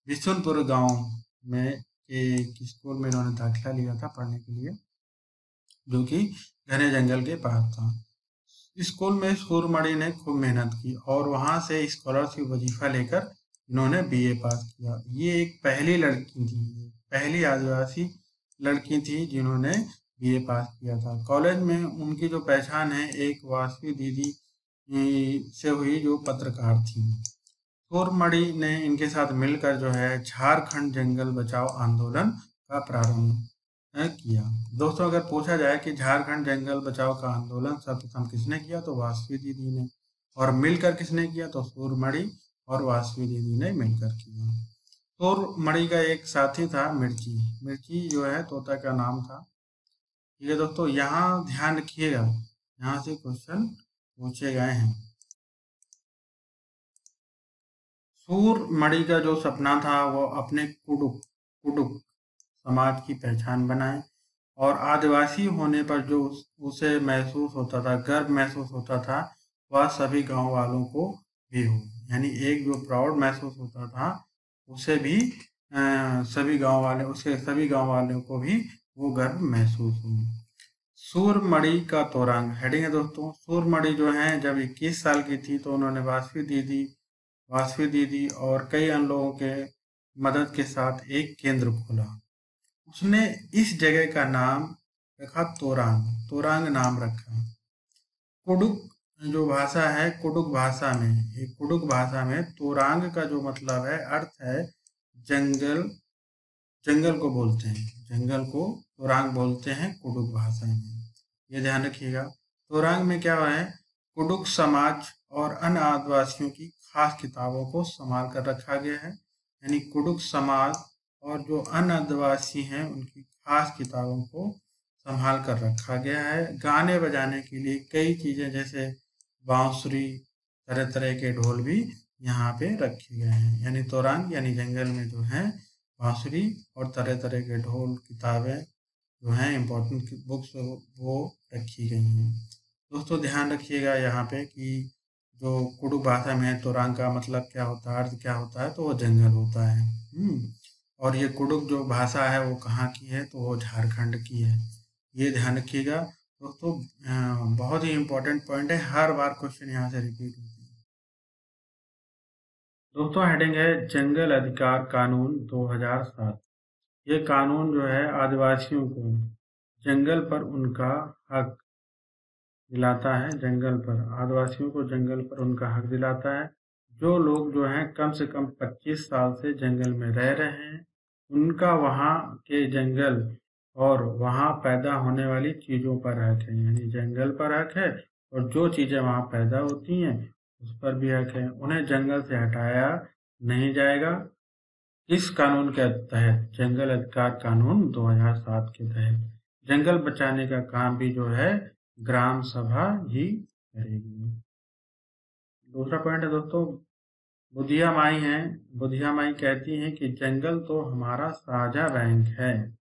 बिशुनपुर गाँव में एक स्कूल में इन्होंने दाखिला लिया था पढ़ने के लिए, जो कि घने जंगल के पास था। स्कूल में सूरमणि ने खूब मेहनत की और वहाँ से स्कॉलरशिप वजीफा लेकर इन्होंने बीए पास किया। ये एक पहली लड़की थी, पहली आदिवासी लड़की थी जिन्होंने बीए पास किया था। कॉलेज में उनकी जो पहचान है, एक वासवी दीदी से हुई, जो पत्रकार थी। सूरमणि ने इनके साथ मिलकर जो है, झारखंड जंगल बचाओ आंदोलन का प्रारंभ किया। दोस्तों, अगर पूछा जाए कि झारखंड जंगल बचाओ का आंदोलन सर्वप्रथम किसने किया तो वासवी दीदी ने। और मिलकर किसने किया तो सूरमणि और वासवी देवी ने मिलकर किया। सूरमणि का एक साथी था मिर्ची। मिर्ची जो है, तोता का नाम था। ठीक है दोस्तों, यहाँ ध्यान रखिएगा। यहाँ से क्वेश्चन पूछे गए हैं। सूरमणि का जो सपना था, वो अपने कुडुक कुडुक समाज की पहचान बनाए और आदिवासी होने पर जो उसे महसूस होता था, गर्व महसूस होता था, वह सभी गाँव वालों को भी हो। यानी एक जो प्राउड महसूस होता था उसे भी आ, सभी गाँव वाले उसके सभी गाँव वालों को भी वो गर्व महसूस हो सूरमणि का तोरंग हेडिंग है दोस्तों सूरमणि जो है जब 21 साल की थी तो उन्होंने वासवी दीदी वासवी दीदी और कई अन्य लोगों के मदद के साथ एक केंद्र खोला। उसने इस जगह का नाम रखा तोरांग तोरांग नाम रखा। कुडुक जो भाषा है, कुडुक भाषा में एक कुडुक भाषा में तोरांग का जो मतलब है, अर्थ है जंगल जंगल को बोलते हैं। जंगल को तोरांग बोलते हैं, कुडुक भाषा में। ये ध्यान रखिएगा। तोरांग में क्या है? कुडुक समाज और अन्य आदिवासियों की खास किताबों को संभाल कर रखा गया है। यानी कुडुक समाज और जो अन्य आदिवासी हैं, उनकी खास किताबों को संभाल कर रखा गया है। गाने बजाने के लिए कई चीज़ें, जैसे बांसुरी तरह तरह के ढोल भी यहाँ पे रखे गए हैं। यानी तोरांग यानी जंगल में जो है बांसुरी और तरह तरह के ढोल किताबें जो हैं इम्पोर्टेंट बुक्स वो रखी गई हैं। दोस्तों ध्यान रखिएगा यहाँ पे कि जो कुडु भाषा में तुरंग का मतलब क्या होता है अर्थ क्या होता है तो वो जंगल होता है। हम्म, और ये कुडुक जो भाषा है वो कहाँ की है तो वो झारखंड की है। ये ध्यान रखिएगा दोस्तों बहुत ही इम्पोर्टेंट पॉइंट है। हर बार क्वेश्चन यहाँ से रिपीट होते हैं। दोस्तों हेडिंग है, जंगल अधिकार कानून 2007 ये कानून जो है, आदिवासियों को जंगल पर उनका हक दिलाता है। जंगल पर, आदिवासियों को जंगल पर उनका हक दिलाता है। जो लोग जो हैं, कम से कम 25 साल से जंगल में रह रहे हैं, उनका वहाँ के जंगल और वहाँ पैदा होने वाली चीज़ों पर हक है, यानी जंगल पर हक है और जो चीज़ें वहाँ पैदा होती हैं, उस पर भी हक है। उन्हें जंगल से हटाया नहीं जाएगा। इस कानून के तहत, जंगल अधिकार कानून 2007 के तहत, जंगल बचाने का काम भी जो है, ग्राम सभा ही करेगी। दूसरा पॉइंट है दोस्तों बुधिया माई है। बुधिया माई कहती हैं कि जंगल तो हमारा साझा बैंक है।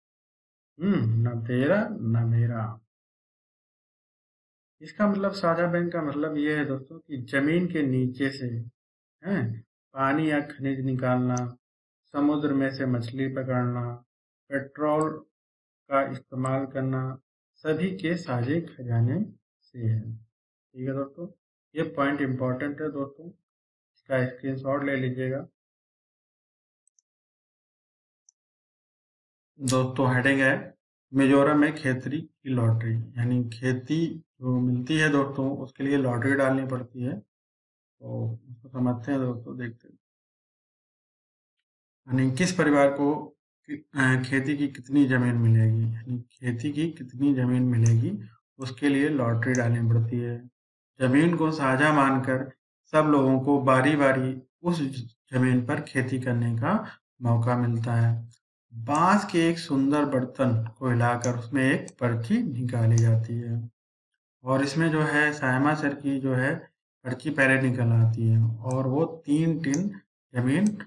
हम्म न तेरा, न मेरा। इसका मतलब साझा बैंक का मतलब ये है दोस्तों कि ज़मीन के नीचे से, है, पानी या खनिज निकालना, समुद्र में से मछली पकड़ना, पेट्रोल का इस्तेमाल करना, सभी के साझे खजाने से है। ठीक है दोस्तों, ये पॉइंट इंपॉर्टेंट है दोस्तों, इसका स्क्रीनशॉट ले लीजिएगा। दोस्तों हेडिंग है। मिजोरम में खेती की लॉटरी यानी खेती जो मिलती है दोस्तों, उसके लिए लॉटरी डालनी पड़ती है। तो उसको समझते हैं दोस्तों, देखते हैं। यानी किस परिवार को खेती की कितनी ज़मीन मिलेगी? यानी खेती की कितनी ज़मीन मिलेगी, उसके लिए लॉटरी डालनी पड़ती है। ज़मीन को साझा मानकर सब लोगों को बारी बारी उस ज़मीन पर खेती करने का मौका मिलता है। बाँस के एक सुंदर बर्तन को हिलाकर उसमें एक पर्ची निकाली जाती है। और इसमें जो है, सायमा सर की जो है पर्ची पहले निकल आती है और वो तीन टिन ज़मीन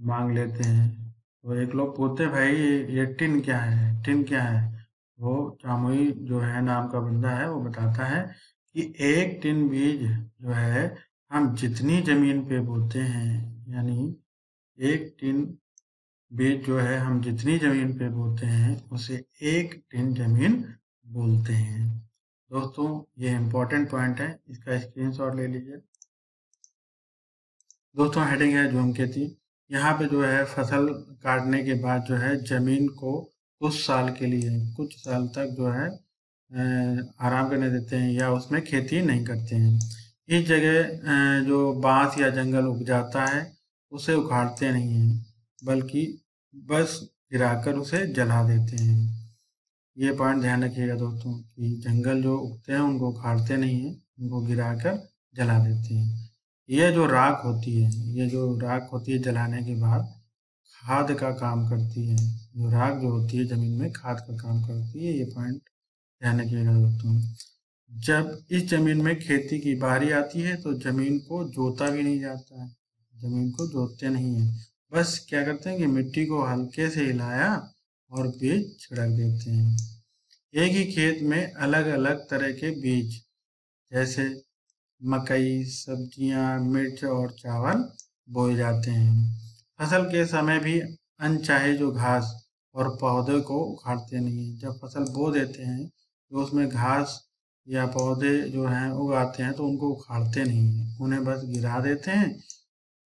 मांग लेते हैं। तो एक लोग पूछते भाई, ये टिन क्या है? टिन क्या है? वो चामुई जो है, नाम का बंदा है, वो बताता है कि एक टिन बीज जो है, हम जितनी ज़मीन पे बोते हैं, यानी एक टिन बीज जो है हम जितनी ज़मीन पे बोते हैं, उसे एक टिन ज़मीन बोलते हैं। दोस्तों, ये इम्पोर्टेंट पॉइंट है, इसका स्क्रीनशॉट ले लीजिए। दोस्तों हेडिंग है जोम खेती यहाँ पे जो है फ़सल काटने के बाद जो है ज़मीन को कुछ साल के लिए, कुछ साल तक जो है आराम करने देते हैं या उसमें खेती नहीं करते हैं। इस जगह जो बाँस या जंगल उग जाता है, उसे उखाड़ते नहीं हैं। बल्कि बस गिराकर उसे जला देते हैं। ये पॉइंट ध्यान रखिएगा दोस्तों कि जंगल जो उगते हैं, उनको उखाड़ते नहीं हैं, उनको गिराकर जला देते हैं। ये जो राख होती है, ये जो राख होती है जलाने के बाद खाद का काम करती है। जो राख जो होती है ज़मीन में, खाद का काम करती है, ये पॉइंट ध्यान रखिएगा दोस्तों। जब इस ज़मीन में खेती की बारी आती है तो ज़मीन को जोता भी नहीं जाता है, ज़मीन को जोतते नहीं है। बस क्या करते हैं कि मिट्टी को हल्के से हिलाया और बीज छिड़क देते हैं। एक ही खेत में अलग अलग तरह के बीज, जैसे मकई, सब्ज़ियाँ, मिर्च और चावल बोए जाते हैं। फ़सल के समय भी अनचाहे जो घास और पौधे को उखाड़ते नहीं हैं। जब फ़सल बो देते हैं तो उसमें घास या पौधे जो हैं, उगाते हैं तो उनको उखाड़ते नहीं हैं। उन्हें बस गिरा देते हैं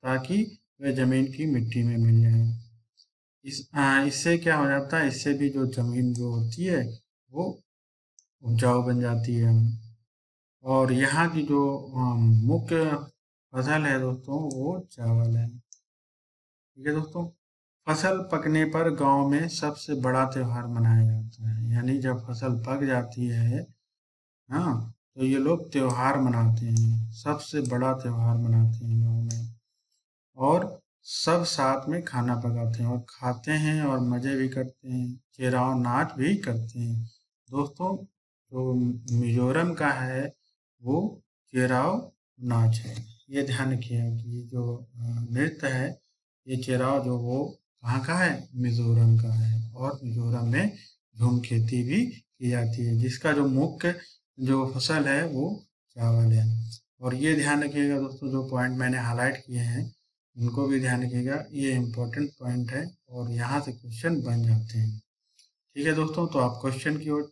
ताकि वे ज़मीन की मिट्टी में मिल जाए। इस इससे क्या हो जाता है? इससे भी जो ज़मीन जो होती है, वो उपजाऊ बन जाती है। और यहाँ की जो मुख्य फ़सल है दोस्तों, वो चावल है। ठीक है दोस्तों? फ़सल पकने पर गाँव में सबसे बड़ा त्यौहार मनाया जाता है। यानी जब फ़सल पक जाती है हाँ तो ये लोग त्यौहार मनाते हैं। सबसे बड़ा त्यौहार मनाते हैं गाँव में। और सब साथ में खाना पकाते हैं और खाते हैं और मज़े भी करते हैं चेराव नाच भी करते हैं। दोस्तों, जो मिजोरम का है, वो चेराव नाच है। ये ध्यान रखिए कि जो नृत्य है, ये चेराव जो वो कहाँ का है? मिजोरम का है और मिजोरम में झूम खेती भी की जाती है, जिसका जो मुख्य, जो फ़सल है वो चावल है। और ये ध्यान रखिएगा दोस्तों, जो पॉइंट मैंने हाईलाइट किए हैं उनको भी ध्यान रखिएगा, ये इम्पोर्टेंट पॉइंट है और यहाँ से क्वेश्चन बन जाते हैं। ठीक है दोस्तों तो आप क्वेश्चन की ओर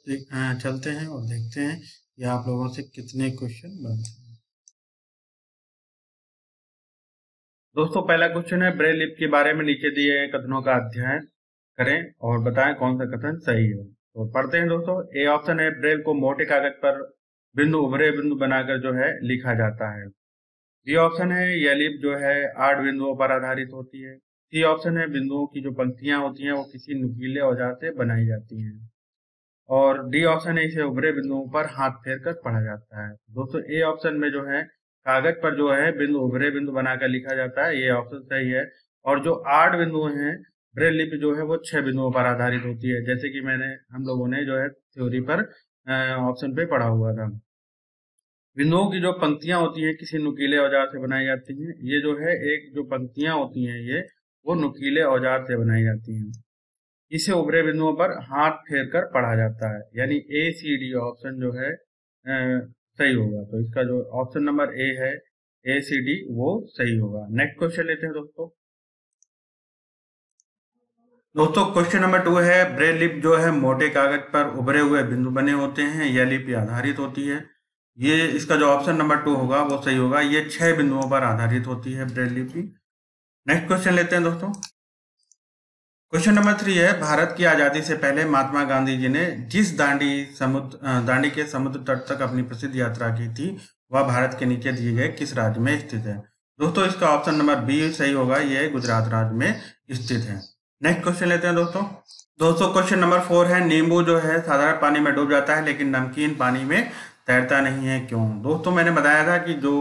चलते हैं और देखते हैं कि आप लोगों से कितने क्वेश्चन बनते हैं। दोस्तों, पहला क्वेश्चन है ब्रेल लिप के बारे में नीचे दिए गए कथनों का अध्ययन करें और बताएँ कौन सा कथन सही है। तो पढ़ते हैं दोस्तों ए ऑप्शन है ब्रेल को मोटे कागज़ पर बिंदु, उभरे बिंदु बनाकर जो है लिखा जाता है। बी ऑप्शन है यह लिप जो है, आठ बिंदुओं पर आधारित होती है। सी ऑप्शन है, बिंदुओं की जो पंक्तियाँ होती हैं, वो किसी नुकीले औज़ार से बनाई जाती हैं। और डी ऑप्शन है, इसे उभरे बिंदुओं पर हाथ फेर कर पढ़ा जाता है। दोस्तों ए ऑप्शन में जो है, कागज़ पर जो है, बिंदु, उभरे बिंदु बनाकर लिखा जाता है। ये ऑप्शन सही है। और जो आठ बिंदु हैं, ब्रेल लिपि जो है, वो छह बिंदुओं पर आधारित होती है। जैसे कि मैंने, हम लोगों ने जो है थ्योरी पर ऑप्शन पे पढ़ा हुआ था। बिंदुओं की जो पंक्तियाँ होती हैं किसी नुकीले औज़ार से बनाई जाती हैं ये जो है एक जो पंक्तियाँ होती हैं ये वो नुकीले औज़ार से बनाई जाती हैं। इसे उभरे बिंदुओं पर हाथ फेर कर पढ़ा जाता है यानी ए सी डी ऑप्शन जो है आ, सही होगा। तो इसका जो ऑप्शन नंबर ए है ए सी डी वो सही होगा। नेक्स्ट क्वेश्चन लेते हैं दोस्तों। दोस्तों क्वेश्चन नंबर टू है ब्रेल लिप जो है मोटे कागज़ पर उभरे हुए बिंदु बने होते हैं यह लिपि आधारित होती है। ये इसका जो ऑप्शन नंबर टू होगा, वो सही होगा। ये छह बिंदुओं पर आधारित होती है ब्रेल लिपि नेक्स्ट क्वेश्चन लेते हैं दोस्तों। क्वेश्चन नंबर थ्री है, भारत की आज़ादी से पहले महात्मा गांधी जी ने जिस दांडी समुद्र दांडी के समुद्र तट तक अपनी प्रसिद्ध यात्रा की थी, वह भारत के नीचे दिए गए किस राज्य में स्थित है? दोस्तों, इसका ऑप्शन नंबर बी सही होगा यह गुजरात राज्य में स्थित है। नेक्स्ट क्वेश्चन लेते हैं दोस्तों। दोस्तों क्वेश्चन नंबर फोर है, नींबू जो है साधारण पानी में डूब जाता है, लेकिन नमकीन पानी में तैरता नहीं है, क्यों? दोस्तों मैंने बताया था कि जो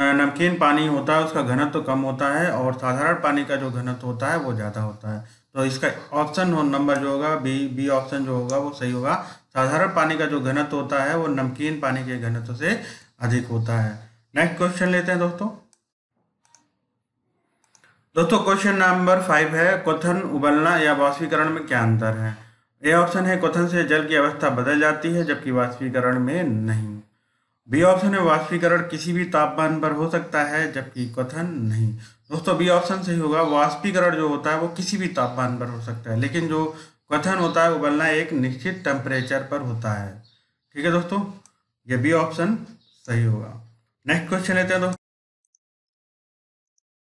नमकीन पानी होता है, उसका घनत्व तो कम होता है और साधारण पानी का जो घनत्व होता है, वो ज़्यादा होता है। तो इसका ऑप्शन नंबर जो होगा बी बी ऑप्शन जो होगा, वो सही होगा। साधारण पानी का जो घनत्व होता है, वो नमकीन पानी के घनत्व से अधिक होता है। नेक्स्ट क्वेश्चन लेते हैं दोस्तों। दोस्तों क्वेश्चन नंबर फाइव है क्वथन उबलना या वाष्पीकरण में क्या अंतर है? ए ऑप्शन है क्वथन से जल की अवस्था बदल जाती है, जबकि वाष्पीकरण में नहीं। बी ऑप्शन है, वाष्पीकरण किसी भी तापमान पर हो सकता है, जबकि क्वथन नहीं। दोस्तों बी ऑप्शन सही होगा, वाष्पीकरण जो होता है, वो किसी भी तापमान पर हो सकता है, लेकिन जो क्वथन होता है, वो उबलना एक निश्चित टेम्परेचर पर होता है। ठीक है दोस्तों? ये बी ऑप्शन सही होगा। नेक्स्ट क्वेश्चन लेते हैं दोस्तों।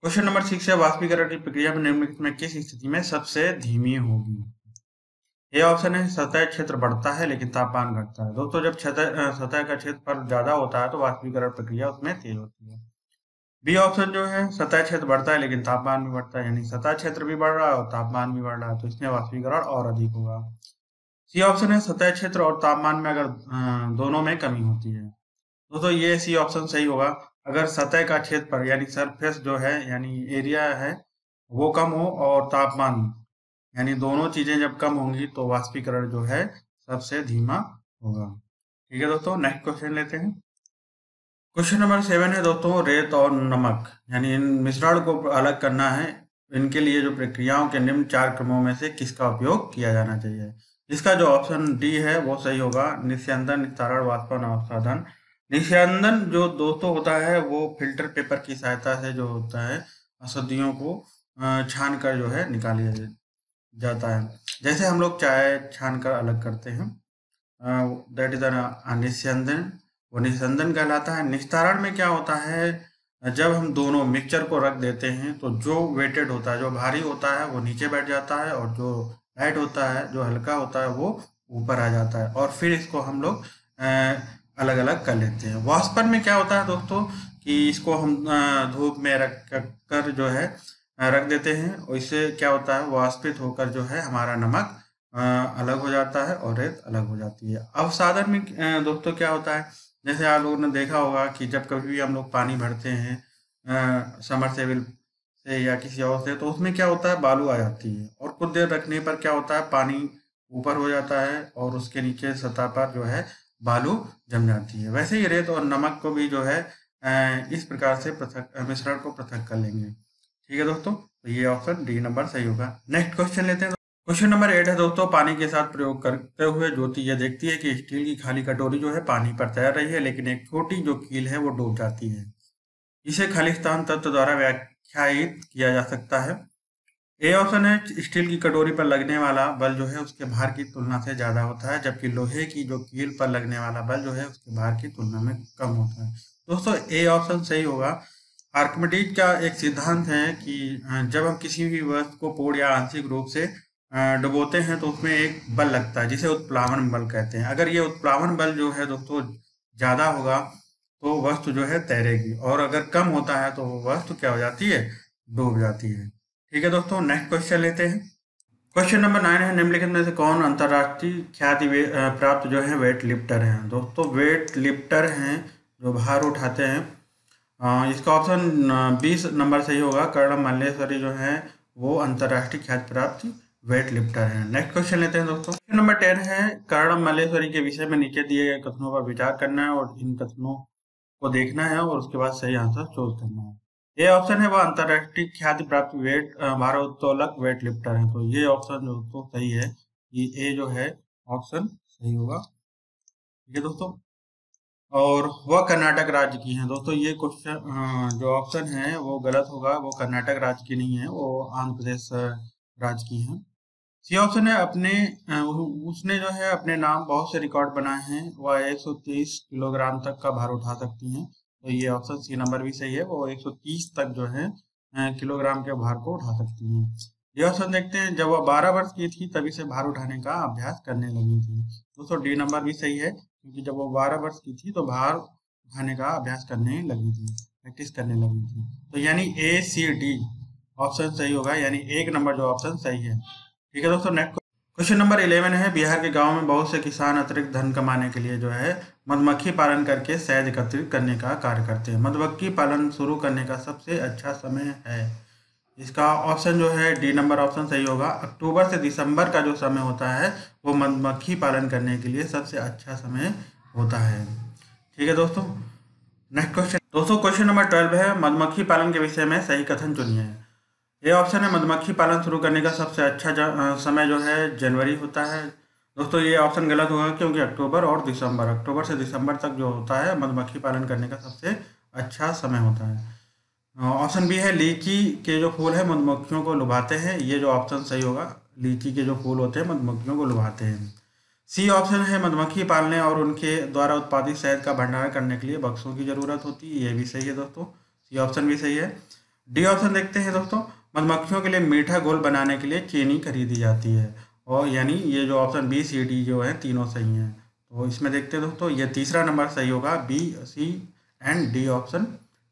क्वेश्चन नंबर सिक्स है, वाष्पीकरण की प्रक्रिया में निम्नलिखित में किस स्थिति में सबसे धीमी होगी? ये ऑप्शन है, सतह क्षेत्र बढ़ता है, लेकिन तापमान घटता है। दोस्तों, जब सतह का क्षेत्र पर ज़्यादा होता है तो वाष्पीकरण प्रक्रिया उसमें तेज होती है। बी ऑप्शन जो है, सतह क्षेत्र बढ़ता है, लेकिन तापमान भी बढ़ता है, यानी सतह क्षेत्र भी बढ़ रहा है और तापमान भी बढ़ रहा है तो इसमें वाष्पीकरण और अधिक होगा। सी ऑप्शन है, सतह क्षेत्र और तापमान में अगर दोनों में कमी होती है। दोस्तों, ये सी ऑप्शन सही होगा। अगर सतह का क्षेत्र पर यानी सरफेस जो है, यानी एरिया है, वो कम हो और तापमान यानी दोनों चीज़ें जब कम होंगी तो वाष्पीकरण जो है सबसे धीमा होगा। ठीक है दोस्तों नेक्स्ट क्वेश्चन लेते हैं। क्वेश्चन नंबर सेवन है दोस्तों, रेत और नमक। यानी इन मिश्रण को अलग करना है। इनके लिए जो प्रक्रियाओं के निम्न चार क्रमों में से किसका उपयोग किया जाना चाहिए? इसका जो ऑप्शन डी है, वो सही होगा। निस्यंदन, निस्तारण वाष्पन अवसाधन निस्यंदन जो दोस्तों होता है, वो फ़िल्टर पेपर की सहायता से जो होता है अशुद्धियों को छान कर जो है निकाल जाता है। जैसे हम लोग चाय छान कर अलग करते हैं दैट इज़ निस्यंदन। वो निस्यंदन कहलाता है। निस्तारण में क्या होता है, जब हम दोनों मिक्सचर को रख देते हैं तो जो वेटेड होता है, जो भारी होता है, वो नीचे बैठ जाता है और जो लाइट होता है, जो हल्का होता है, वो ऊपर आ जाता है और फिर इसको हम लोग अलग अलग कर लेते हैं। वास्पर में क्या होता है दोस्तों कि इसको हम धूप में रख कर जो है रख देते हैं और इससे क्या होता है, वाष्पित होकर जो है हमारा नमक अलग हो जाता है और रेत अलग हो जाती है। अवसाधन में दोस्तों क्या होता है, जैसे आप लोगों ने देखा होगा कि जब कभी भी हम लोग पानी भरते हैं समर सेविल से या किसी और से तो उसमें क्या होता है, बालू आ जाती है और कुछ देर रखने पर क्या होता है, पानी ऊपर हो जाता है और उसके नीचे सतह पर जो है बालू जम जाती है। वैसे ही रेत और नमक को भी जो है इस प्रकार से पृथक, मिश्रण को पृथक कर लेंगे। ठीक है दोस्तों तो ये ऑप्शन डी नंबर सही होगा। नेक्स्ट क्वेश्चन लेते हैं क्वेश्चन नंबर एट है दोस्तों, पानी के साथ प्रयोग करते हुए ज्योति यह देखती है कि स्टील की खाली कटोरी जो है पानी पर तैर रही है, लेकिन एक छोटी जो कील है वो डूब जाती है। इसे खालिस्तान तत्व द्वारा व्याख्यायित किया जा सकता है। ए ऑप्शन है, स्टील की कटोरी पर लगने वाला बल जो है उसके भार की तुलना से ज़्यादा होता है, जबकि लोहे की जो कील पर लगने वाला बल जो है उसके भार की तुलना में कम होता है। दोस्तों ए ऑप्शन सही होगा। आर्कमिडीज का एक सिद्धांत है कि जब हम किसी भी वस्तु को पूर्ण या आंशिक रूप से डुबोते हैं तो उसमें एक बल लगता है, जिसे उत्प्लावन बल कहते हैं। अगर ये उत्प्लावन बल जो है दोस्तों, ज़्यादा होगा तो वस्तु जो है तैरेगी, और अगर कम होता है तो वस्तु क्या हो जाती है? डूब जाती है। ठीक है दोस्तों नेक्स्ट क्वेश्चन लेते हैं। क्वेश्चन नंबर नाइन है, निम्नलिखित में से कौन अंतर्राष्ट्रीय ख्याति प्राप्त जो है वेट लिफ्टर हैं? दोस्तों वेट लिफ्टर हैं, जो भार उठाते हैं इसका ऑप्शन बीस नंबर सही होगा। कर्ण मल्लेश्वरी जो है, वो अंतरराष्ट्रीय ख्याति प्राप्त वेट लिफ्टर है। नेक्स्ट क्वेश्चन लेते हैं दोस्तों। क्वेश्चन नंबर टेन है, कर्ण मल्लेश्वरी के विषय में नीचे दिए गए कथनों पर विचार करना है और इन कथनों को देखना है और उसके बाद सही आंसर चूज़ करना है। ये ऑप्शन है, वो अंतरराष्ट्रीय ख्याति प्राप्त वेट भारोत्तोलक वेट लिफ्टर है। तो ये ऑप्शन जो तो सही है ये ए जो है ऑप्शन सही होगा। ठीक है दोस्तों। और वह कर्नाटक राज्य की है। दोस्तों, ये क्वेश्चन जो ऑप्शन है, वो गलत होगा। वो कर्नाटक राज्य की नहीं है, वो आंध्र प्रदेश राज्य की है। सी ऑप्शन है अपने उसने जो है अपने नाम बहुत से रिकॉर्ड बनाए हैं। वह 130 किलोग्राम तक का भार उठा सकती हैं। तो ये ऑप्शन सी नंबर भी सही है। वो 130 तक जो है किलोग्राम के भार को उठा सकती हैं। ये ऑप्शन देखते हैं। जब वह 12 वर्ष की थी, तभी से भार उठाने का अभ्यास करने लगी थी। दोस्तों, डी नंबर भी सही है। क्योंकि जब वो 12 वर्ष की थी तो भार उठाने का अभ्यास करने लगी थी प्रैक्टिस करने लगी थी। तो यानी ए सी डी ऑप्शन सही होगा, यानी एक नंबर जो ऑप्शन सही है। ठीक है दोस्तों नेक्स्ट क्वेश्चन नंबर इलेवन है। बिहार के गाँव में बहुत से किसान अतिरिक्त धन कमाने के लिए जो है, मधुमक्खी पालन करके शहद एकत्रित करने का कार्य करते हैं। मधुमक्खी पालन शुरू करने का सबसे अच्छा समय है। इसका ऑप्शन जो है डी नंबर ऑप्शन सही होगा। अक्टूबर से दिसंबर का जो समय होता है, वो मधुमक्खी पालन करने के लिए सबसे अच्छा समय होता है। ठीक है दोस्तों नेक्स्ट क्वेश्चन दोस्तों क्वेश्चन नंबर ट्वेल्व है, मधुमक्खी पालन के विषय में सही कथन चुनिए। ये ऑप्शन है, मधुमक्खी पालन शुरू करने का सबसे अच्छा समय जो है, जनवरी होता है। दोस्तों, ये ऑप्शन गलत होगा क्योंकि अक्टूबर और दिसंबर, अक्टूबर से दिसंबर तक जो होता है, मधुमक्खी पालन करने का सबसे अच्छा समय होता है। ऑप्शन बी है लीची के जो फूल है, मधुमक्खियों को लुभाते हैं। ये जो ऑप्शन सही होगा, लीची के जो फूल होते हैं, मधुमक्खियों को लुभाते हैं। सी ऑप्शन है मधुमक्खी पालने और उनके द्वारा उत्पादित शहद का भंडारण करने के लिए बक्सों की ज़रूरत होती है। ये भी सही है दोस्तों। सी ऑप्शन भी सही है। डी ऑप्शन देखते हैं दोस्तों। मधुमक्खियों के लिए मीठा गोल बनाने के लिए चीनी खरीदी जाती है। और यानी ये जो ऑप्शन बी सी डी जो है, तीनों सही हैं। तो इसमें देखते हैं दोस्तों। ये तीसरा नंबर सही होगा B C and D option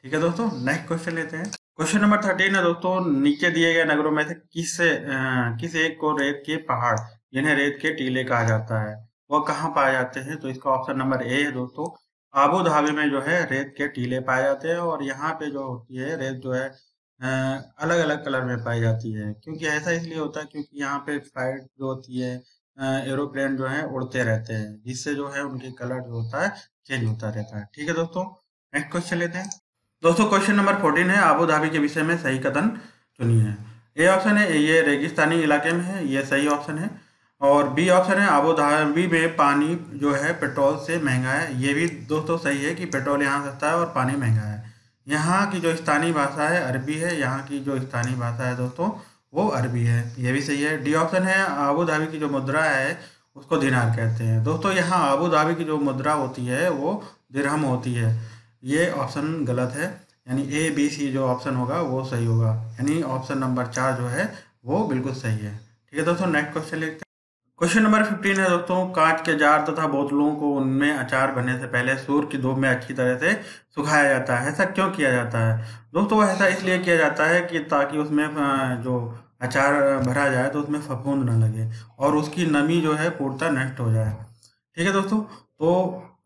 ठीक है दोस्तों नेक्स्ट क्वेश्चन लेते हैं। क्वेश्चन नंबर थर्टीन है दोस्तों, नीचे दिए गए नगरों में से किस किस एक को रेत के पहाड़ जिन्हें रेत के टीले कहा जाता है, वह कहाँ पाए जाते हैं? तो इसका ऑप्शन नंबर ए है दोस्तों। आबू धाबी में जो है, रेत के टीले पाए जाते हैं और यहाँ पे जो होती है, रेत जो है अलग अलग कलर में पाई जाती है। क्योंकि ऐसा इसलिए होता है क्योंकि यहाँ पे फ़्लाइट जो होती है एरोप्लेन जो है, उड़ते रहते हैं, जिससे जो है उनके कलर जो होता है चेंज होता रहता है। ठीक है दोस्तों नेक्स्ट क्वेश्चन लेते हैं। दोस्तों क्वेश्चन नंबर फोर्टीन है। आबू धाबी के विषय में सही कथन चुनिए ए ऑप्शन है, ये रेगिस्तानी इलाके में है, ये सही ऑप्शन है। और बी ऑप्शन है, आबू धाबी में पानी जो है, पेट्रोल से महँगा है। ये भी दोस्तों सही है कि पेट्रोल यहाँ सस्ता है और पानी महँगा है। यहाँ की जो स्थानीय भाषा है, अरबी है। यहाँ की जो स्थानीय भाषा है, दोस्तों, वो अरबी है। ये भी सही है। डी ऑप्शन है, आबू धाबी की जो मुद्रा है, उसको दिनार कहते हैं। दोस्तों, यहाँ आबू धाबी की जो मुद्रा होती है, वो दिरहम होती है। ये ऑप्शन गलत है, यानी ए बी सी जो ऑप्शन होगा, वो सही होगा। यानी ऑप्शन नंबर चार जो है, वो बिल्कुल सही है। ठीक है दोस्तों नेक्स्ट क्वेश्चन लेते हैं। क्वेश्चन नंबर फिफ्टीन है दोस्तों, कांच के जार तथा बोतलों को उनमें अचार भरने से पहले सूर्य की धूप में अच्छी तरह से सुखाया जाता है। ऐसा क्यों किया जाता है? दोस्तों, ऐसा इसलिए किया जाता है कि ताकि उसमें जो अचार भरा जाए तो उसमें फफूंद ना लगे और उसकी नमी जो है पूर्णतः नष्ट हो जाए। ठीक है दोस्तों तो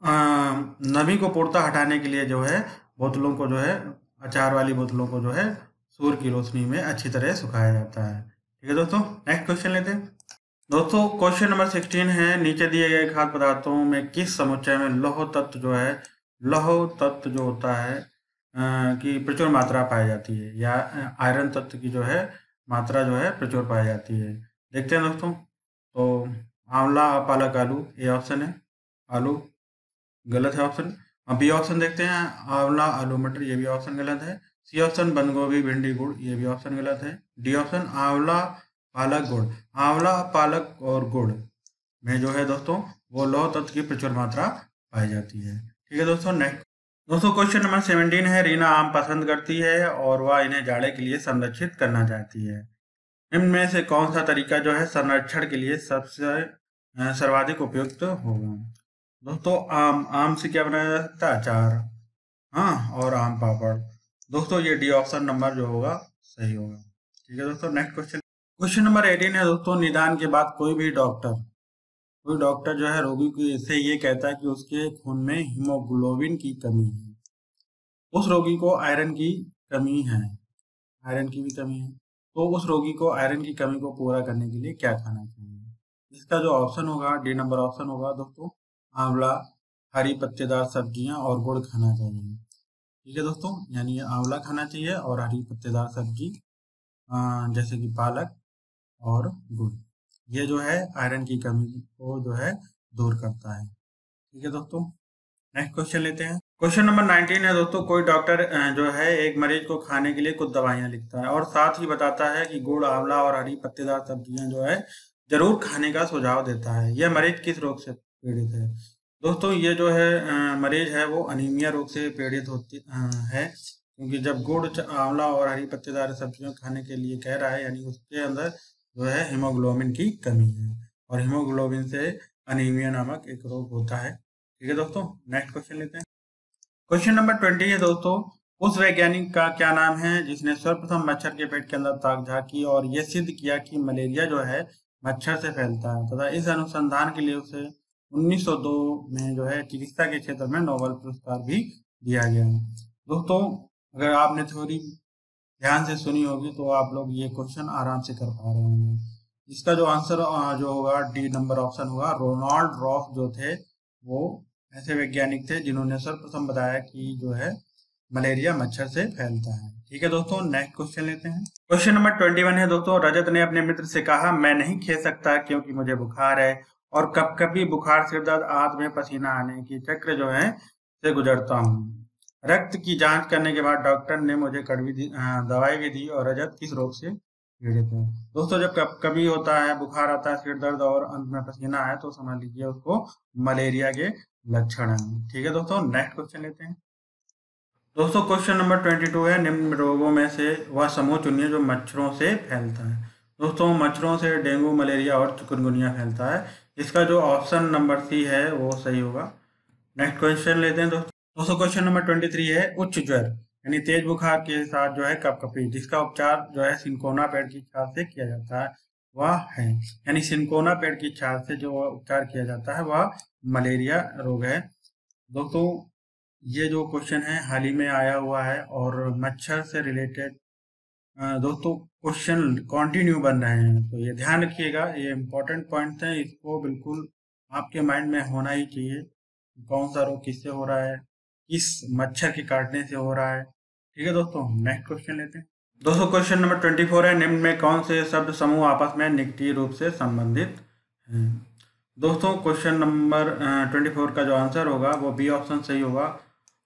नमी को पूर्णतः हटाने के लिए जो है, बोतलों को जो है, अचार वाली बोतलों को जो है सूर्य की रोशनी में अच्छी तरह सुखाया जाता है। ठीक है दोस्तों नेक्स्ट क्वेश्चन लेते हैं। दोस्तों क्वेश्चन नंबर सिक्सटीन है, नीचे दिए गए खाद्य पदार्थों में किस समुच्चय में लौह तत्व जो है, लौह तत्व जो होता है की प्रचुर मात्रा पाई जाती है, या आयरन तत्व की जो है, मात्रा जो है, प्रचुर पाई जाती है। देखते हैं दोस्तों। तो आंवला, पालक, आलू, ये ऑप्शन है। आलू गलत है ऑप्शन। अब बी ऑप्शन देखते हैं, आंवला आलू मटर ये भी ऑप्शन गलत है। सी ऑप्शन बंद गोभी भिंडी, गुड़, ये भी ऑप्शन गलत है। डी ऑप्शन आंवला, पालक, गुड़। आंवला, पालक और गुड़ में जो है दोस्तों, वो लौह तत्व की प्रचुर मात्रा पाई जाती है। ठीक है दोस्तों नेक्स्ट दोस्तों क्वेश्चन नंबर सेवनटीन है। रीना आम पसंद करती है और वह इन्हें जाड़े के लिए संरक्षित करना चाहती है। इनमें से कौन सा तरीका जो है, संरक्षण के लिए सबसे सर्वाधिक उपयुक्त होगा? दोस्तों, आम आम से क्या बनाया जा सकता है? अचार। हाँ और आम पापड़। दोस्तों, ये डी ऑप्शन नंबर जो होगा, सही होगा। ठीक है दोस्तों next question question number eighteen है दोस्तों, निदान के बाद कोई भी डॉक्टर कोई डॉक्टर जो है रोगी को से ये कहता है कि उसके खून में हीमोग्लोबिन की कमी है। उस रोगी को आयरन की कमी है। आयरन की भी कमी है। तो उस रोगी को आयरन की कमी को पूरा करने के लिए क्या खाना चाहिए? इसका जो ऑप्शन होगा डी नंबर ऑप्शन होगा दोस्तों। आंवला, हरी पत्तेदार सब्ज़ियाँ और गुड़ खाना चाहिए। ठीक है दोस्तों? यानी आंवला खाना चाहिए और हरी पत्तेदार सब्ज़ी जैसे कि पालक और गुड़। ये जो है, आयरन की कमी को जो है, दूर करता है। ठीक है दोस्तों? नेक्स्ट क्वेश्चन लेते हैं। क्वेश्चन नंबर नाइनटीन है दोस्तों। कोई डॉक्टर जो है, एक मरीज़ को खाने के लिए कुछ दवाइयाँ लिखता है और साथ ही बताता है कि गुड़, आंवला और हरी पत्तेदार सब्ज़ियाँ जो है, ज़रूर खाने का सुझाव देता है। यह मरीज़ किस रोग से पीड़ित है। दोस्तों, ये जो है मरीज़ है, वो अनीमिया रोग से पीड़ित होती है। क्योंकि जब गुड़ आंवला और हरी पत्तेदार सब्ज़ियाँ खाने के लिए कह रहा है, यानी उसके अंदर जो है हीमोग्लोबिन की कमी है। और हीमोग्लोबिन से अनीमिया नामक एक रोग होता है। ठीक है दोस्तों नेक्स्ट क्वेश्चन लेते हैं। क्वेश्चन नंबर ट्वेंटी है दोस्तों। उस वैज्ञानिक का क्या नाम है, जिसने सर्वप्रथम मच्छर के पेट के अंदर ताक झाकी और यह सिद्ध किया कि मलेरिया जो है मच्छर से फैलता है, तथा इस अनुसंधान के लिए उसे 1902 में जो है चिकित्सा के क्षेत्र में नोबेल पुरस्कार भी दिया गया। है दोस्तों, अगर आपने थ्योरी ध्यान से सुनी होगी तो आप लोग ये क्वेश्चन आराम से कर पा रहे होंगे। इसका जो आंसर जो होगा, डी नंबर ऑप्शन होगा, रोनाल्ड रॉफ जो थे, वो ऐसे वैज्ञानिक थे जिन्होंने सर्वप्रथम बताया कि जो है मलेरिया मच्छर से फैलता है। ठीक है दोस्तों, नेक्स्ट क्वेश्चन लेते हैं। क्वेश्चन नंबर ट्वेंटी वन है दोस्तों, रजत ने अपने मित्र से कहा, मैं नहीं खेल सकता क्योंकि मुझे बुखार है। और कब कभी बुखार, सिर दर्द, आंत में पसीना आने की चक्र जो है, से गुजरता हूँ। रक्त की जाँच करने के बाद डॉक्टर ने मुझे कड़वी दवाई भी दी और रजत किस रोग से पीड़ित है। दोस्तों, जब कब कभी होता है, बुखार आता है, सिर दर्द और अंत में पसीना आए तो समझ लीजिए उसको मलेरिया के लक्षण है। ठीक है दोस्तों, नेक्स्ट क्वेश्चन लेते हैं। दोस्तों, क्वेश्चन नंबर ट्वेंटी टू है, निम्न रोगों में से वह समूह चुनिए जो मच्छरों से फैलता है। दोस्तों, मच्छरों से डेंगू, मलेरिया और चिकनगुनिया फैलता है। इसका जो ऑप्शन नंबर सी है, वो सही होगा। नेक्स्ट क्वेश्चन लेते हैं दोस्तों। दोस्तों क्वेश्चन नंबर ट्वेंटी थ्री है, उच्च ज्वर, यानी तेज बुखार के साथ जो है कप कपी जिसका उपचार जो है सिंकोना पेड़ की छाल से किया जाता है, वह है। यानी सिंकोना पेड़ की छाल से जो उपचार किया जाता है, वह मलेरिया रोग है। दोस्तों, ये जो क्वेश्चन है, हाल ही में आया हुआ है और मच्छर से रिलेटेड दोस्तों क्वेश्चन कंटिन्यू बन रहे हैं। तो ये ध्यान रखिएगा, ये इम्पोर्टेंट पॉइंट है, इसको बिल्कुल आपके माइंड में होना ही चाहिए कौन सा रोग किससे हो रहा है, किस मच्छर के काटने से हो रहा है। ठीक है दोस्तों नेक्स्ट क्वेश्चन लेते हैं। दोस्तों क्वेश्चन नंबर ट्वेंटी फोर है, निम्न में कौन से शब्द समूह आपस में निकटी रूप से संबंधित हैं? दोस्तों क्वेश्चन नंबर ट्वेंटी फोर का जो आंसर होगा, वो बी ऑप्शन सही होगा।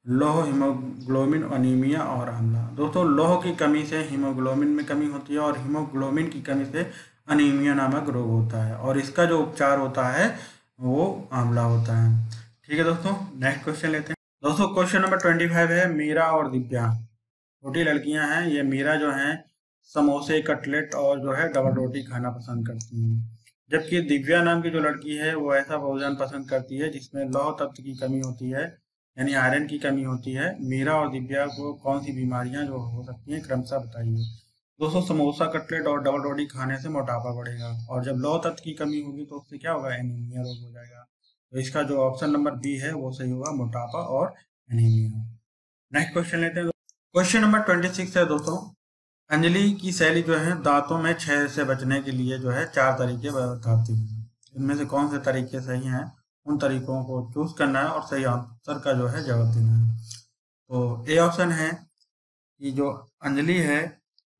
लोह हीमोग्लोबिन, अनीमिया और आंवला दोस्तों, लोह की कमी से हीमोग्लोबिन में कमी होती है और हीमोग्लोबिन की कमी से अनीमिया नामक रोग होता है और इसका जो उपचार होता है, वो आंवला होता है। ठीक है दोस्तों नेक्स्ट क्वेश्चन लेते हैं। दोस्तों क्वेश्चन नंबर ट्वेंटी फाइव है, मीरा और दिव्या। छोटी लड़कियाँ हैं, ये मीरा जो है, समोसे, कटलेट और जो है, डबल रोटी खाना पसंद करती हैं। जबकि दिव्या नाम की जो लड़की है, वो ऐसा भोजन पसंद करती है, जिसमें लौह तत्व की कमी होती है यानी आयरन की कमी होती है। मीरा और दिव्या को कौन सी बीमारियाँ जो हो सकती हैं, क्रमशः बताइए। दोस्तों समोसा, कटलेट और डबल रोटी खाने से मोटापा बढ़ेगा और जब लौ तत्व की कमी होगी तो उससे क्या होगा? एनीमिया रोग हो जाएगा। तो इसका जो ऑप्शन नंबर बी है, वो सही होगा, मोटापा और एनीमिया नेक्स्ट क्वेश्चन लेते हैं। क्वेश्चन नंबर ट्वेंटी सिक्स है दोस्तों। अंजलि की शैली जो है, दांतों में छह से बचने के लिए जो है, चार तरीके बताती है। इनमें से कौन से तरीके सही हैं? उन तरीकों को चूज़ करना है और सही आंसर का जो है जवाब देना है। तो ए ऑप्शन है कि जो अंजलि है,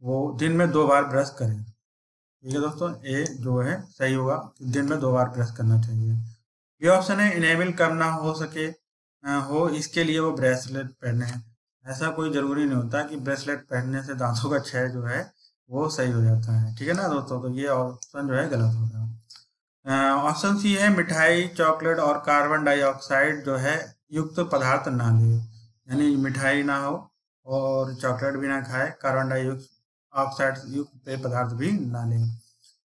वो दिन में दो बार ब्रश करें। ठीक है दोस्तों? ए जो है, सही होगा दिन में दो बार प्रेस करना चाहिए। ये ऑप्शन है इनेबल करना हो सके हो, इसके लिए वो ब्रेसलेट पहने ऐसा कोई ज़रूरी नहीं होता कि ब्रेसलेट पहनने से दांतों का क्षय जो है, वो सही हो जाता है। ठीक है ना दोस्तों? तो ये ऑप्शन जो है गलत होगा ऑप्शन सी है मिठाई, चॉकलेट और कार्बन डाइऑक्साइड जो है, युक्त पदार्थ ना ले। यानी मिठाई ना हो और चॉकलेट भी ना खाए, कार्बन डाइऑक्साइड युक्त पदार्थ भी ना ले।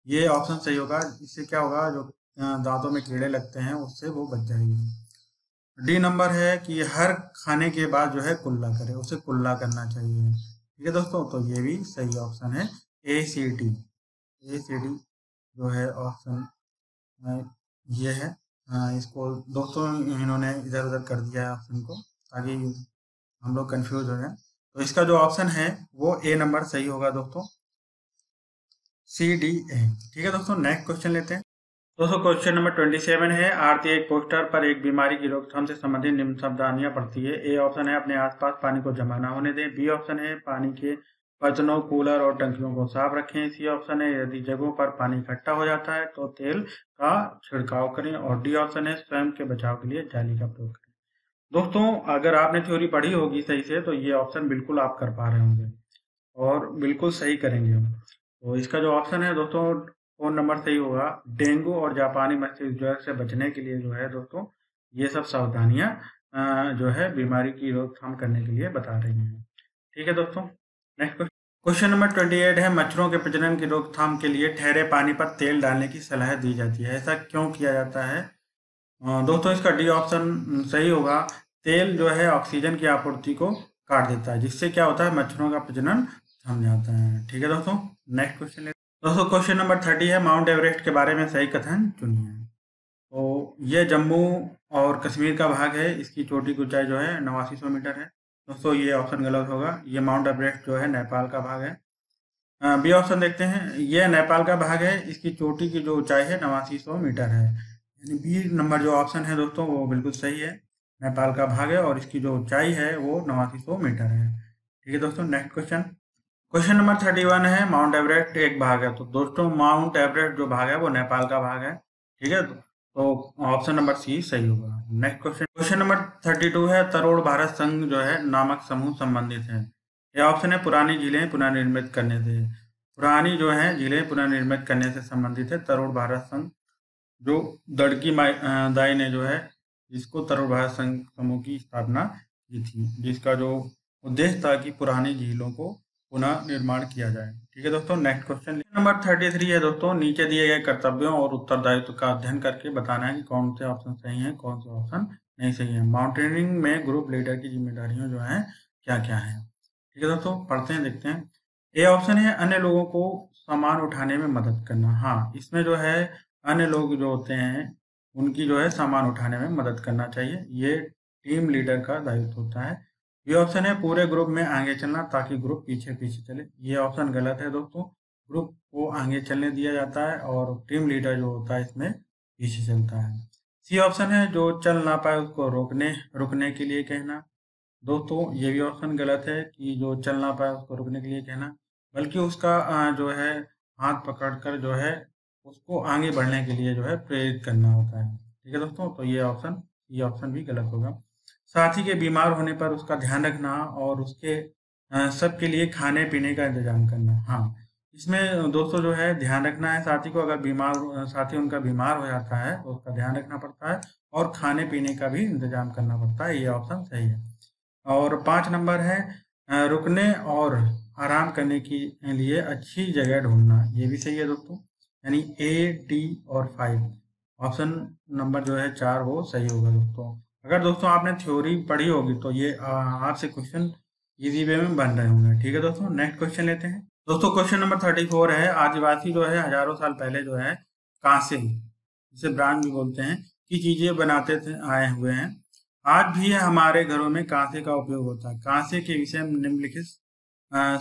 ये ऑप्शन सही होगा। इससे क्या होगा? जो दांतों में कीड़े लगते हैं, उससे वो बच जाएगी। डी नंबर है कि हर खाने के बाद जो है कुल्ला करे। उसे कुल्ला करना चाहिए। ठीक है दोस्तों? तो ये भी सही ऑप्शन है। ए सी टी। ए सी डी जो है ऑप्शन ये है। इसको दोस्तों इन्होंने इधर उधर कर दिया है ऑप्शन को ताकि हम लोग कंफ्यूज हो जाए। तो इसका जो ऑप्शन है, वो ए नंबर सही होगा दोस्तों। सी डी ए ठीक है दोस्तों नेक्स्ट क्वेश्चन लेते हैं। दोस्तों क्वेश्चन नंबर ट्वेंटी सेवन है। आरती एक पोस्टर पर एक बीमारी की रोकथाम से संबंधित निम्न सावधानियाँ पड़ती है। ए ऑप्शन है, अपने आसपास पानी को जमा ना होने दें। बी ऑप्शन है, पानी के बर्तनों, कूलर और टंकियों को साफ़ रखें। सी ऑप्शन है, यदि जगहों पर पानी इकट्ठा हो जाता है तो तेल का छिड़काव करें और डी ऑप्शन है, स्वयं के बचाव के लिए जाली का प्रयोग करें। दोस्तों, अगर आपने थ्योरी पढ़ी होगी सही से तो ये ऑप्शन बिल्कुल आप कर पा रहे होंगे और बिल्कुल सही करेंगे तो इसका जो ऑप्शन है, दोस्तों, फ़ोन नंबर सही होगा। डेंगू और जापानी मस्तिष्क ज्वर से बचने के लिए जो है, दोस्तों, ये सब सावधानियाँ जो है, बीमारी की रोकथाम करने के लिए बता रही हैं। ठीक है, दोस्तों next question number twenty eight है, मच्छरों के प्रजनन की रोकथाम के लिए ठहरे पानी पर तेल डालने की सलाह दी जाती है। ऐसा क्यों किया जाता है? दोस्तों, इसका डी ऑप्शन सही होगा। तेल जो है ऑक्सीजन की आपूर्ति को काट देता है, जिससे क्या होता है, मच्छरों का प्रजनन थम जाता है। ठीक है दोस्तों नेक्स्ट क्वेश्चन दोस्तों क्वेश्चन नंबर थर्टी है माउंट एवरेस्ट के बारे में सही कथन चुनिए। तो ये जम्मू और कश्मीर का भाग है, इसकी चोटी की ऊंचाई जो है, नवासी सौ मीटर है। दोस्तों, ये ऑप्शन गलत होगा। ये माउंट एवरेस्ट जो है, नेपाल का भाग है। बी ऑप्शन देखते हैं। ये नेपाल का भाग है। इसकी चोटी की जो ऊंचाई है, नवासी सौ मीटर है। यानी बी नंबर जो ऑप्शन है दोस्तों, वो बिल्कुल सही है। नेपाल का भाग है और इसकी जो ऊंचाई है, वो नवासी सौ मीटर है। ठीक है दोस्तों next question question number thirty one है माउंट एवरेस्ट एक भाग है। तो दोस्तों माउंट एवरेस्ट जो भाग है, वो नेपाल का भाग है। ठीक है? तो ऑप्शन नंबर सी सही होगा। Next question question number thirty two है, तरोड़ भारत संघ जो है, नामक समूह संबंधित है। ये ऑप्शन है, पुरानी झीलें पुनर्निर्मित करने से। पुरानी जो है झीलें पुनर्निर्मित करने से संबंधित है, तरोड़ भारत संघ, जो दड़की दाई ने जो है इसको तरुण भारत संघ समूह की स्थापना की थी, जिसका जो उद्देश्य था कि पुरानी झीलों को पुनः निर्माण किया जाए। ठीक है दोस्तों next question number thirty three है दोस्तों, नीचे दिए गए कर्तव्यों और उत्तरदायित्व का अध्ययन करके बताना है कि कौन से ऑप्शन सही है, कौन से ऑप्शन नहीं सही है। माउंटेनिंग में ग्रुप लीडर की जिम्मेदारियाँ जो है क्या क्या है? ठीक है दोस्तों, पढ़ते हैं, देखते हैं। ए ऑप्शन है, अन्य लोगों को सामान उठाने में मदद करना। हाँ इसमें जो है, अन्य लोग जो होते हैं, उनकी जो है सामान उठाने में मदद करना चाहिए। ये टीम लीडर का दायित्व होता है। ये ऑप्शन है, पूरे ग्रुप में आगे चलना ताकि ग्रुप पीछे पीछे चले। ये ऑप्शन गलत है दोस्तों। ग्रुप को आगे चलने दिया जाता है और टीम लीडर जो होता है इसमें पीछे चलता है। सी ऑप्शन है जो चल ना पाए उसको रोकने, रुकने के लिए कहना। दोस्तों, ये भी ऑप्शन गलत है कि जो चल ना पाए उसको रुकने के लिए कहना। बल्कि उसका जो है, हाथ पकड़कर जो है, उसको आगे बढ़ने के लिए जो है प्रेरित करना होता है। ठीक है दोस्तों तो ये ऑप्शन ये ऑप्शन भी गलत होगा। साथी के बीमार होने पर उसका ध्यान रखना और उसके सबके लिए खाने पीने का इंतज़ाम करना हाँ। इसमें दोस्तों जो है ध्यान रखना है, साथी को अगर बीमार साथी उनका बीमार हो जाता है तो उसका ध्यान रखना पड़ता है और खाने पीने का भी इंतज़ाम करना पड़ता है, ये ऑप्शन सही है। और पाँच नंबर है रुकने और आराम करने के लिए अच्छी जगह ढूंढना, ये भी सही है दोस्तों, यानी ए, डी और फाइव। ऑप्शन नंबर जो है चार, वो सही होगा दोस्तों। अगर दोस्तों आपने थ्योरी पढ़ी होगी तो ये आपसे क्वेश्चन इजी वे में बन रहे होंगे। ठीक है दोस्तों नेक्स्ट क्वेश्चन लेते हैं। दोस्तों क्वेश्चन नंबर थर्टी फोर है। आदिवासी जो है, हज़ारों साल पहले जो है, कांसे जिसे ब्रांड भी बोलते हैं, की चीज़ें बनाते थे, आए हुए हैं। आज भी है हमारे घरों में कांसे का उपयोग होता है। कांसे के विषय में निम्नलिखित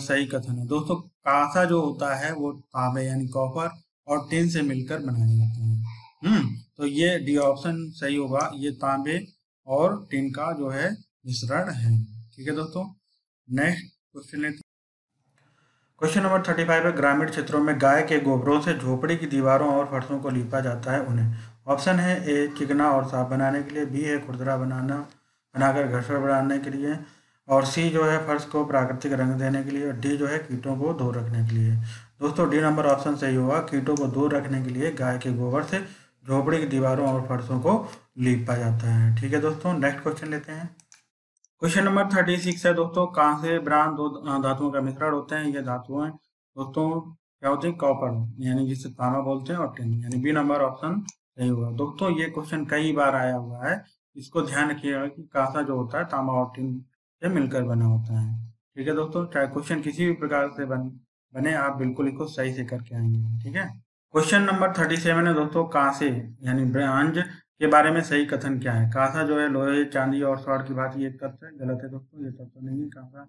सही कथन है। दोस्तों, कांसा जो होता है, वो तांबे यानी कॉपर और टिन से मिलकर बनाए जाते हैं। हम्म तो ये डी ऑप्शन सही होगा। ये तांबे और टिन का जो है मिश्रण है। ठीक है दोस्तों नेक्स्ट क्वेश्चन लेते क्वेश्चन नंबर थर्टी फाइव है, ग्रामीण क्षेत्रों में गाय के गोबरों से झोपड़ी की दीवारों और फर्शों को लीपा जाता है उन्हें। ऑप्शन है ए चिकना और साफ़ बनाने के लिए बी है खुरदरा बनाना, बनाकर घसड़ बनाने के लिए, और सी जो है फर्श को प्राकृतिक रंग देने के लिए, और डी जो है कीटों को दूर रखने के लिए। दोस्तों डी नंबर ऑप्शन सही होगा, कीटों को दूर रखने के लिए गाय के गोबर से झोपड़ी की दीवारों और फर्शों को लीपा जाता है। ठीक है दोस्तों नेक्स्ट क्वेश्चन लेते हैं। क्वेश्चन नंबर थर्टी सिक्स है दोस्तों, कहाँ से ब्रांड दो धातुओं का मिश्रण होते हैं? ये धातुएँ दोस्तों, क्या होती है? कॉपर यानी जिसे तांबा बोलते हैं, और टिन यानी बी नंबर ऑप्शन सही होगा दोस्तों, ये क्वेश्चन कई बार आया हुआ है। इसको ध्यान रखिएगा कि कांसा जो होता है, तांबा और टिन से मिलकर बना होता है। ठीक है दोस्तों, चाहे क्वेश्चन किसी भी प्रकार से बन, बने, आप बिल्कुल इसको सही से करके आएँगे। ठीक है? क्वेश्चन नंबर थर्टी सेवन है दोस्तों कांसे यानी ब्रांज के बारे में सही कथन क्या है? कांसा जो है, लोहे, चांदी और स्वर्ण की बात, ये तथ्य गलत है दोस्तों, ये तथ्य नहीं है कांसा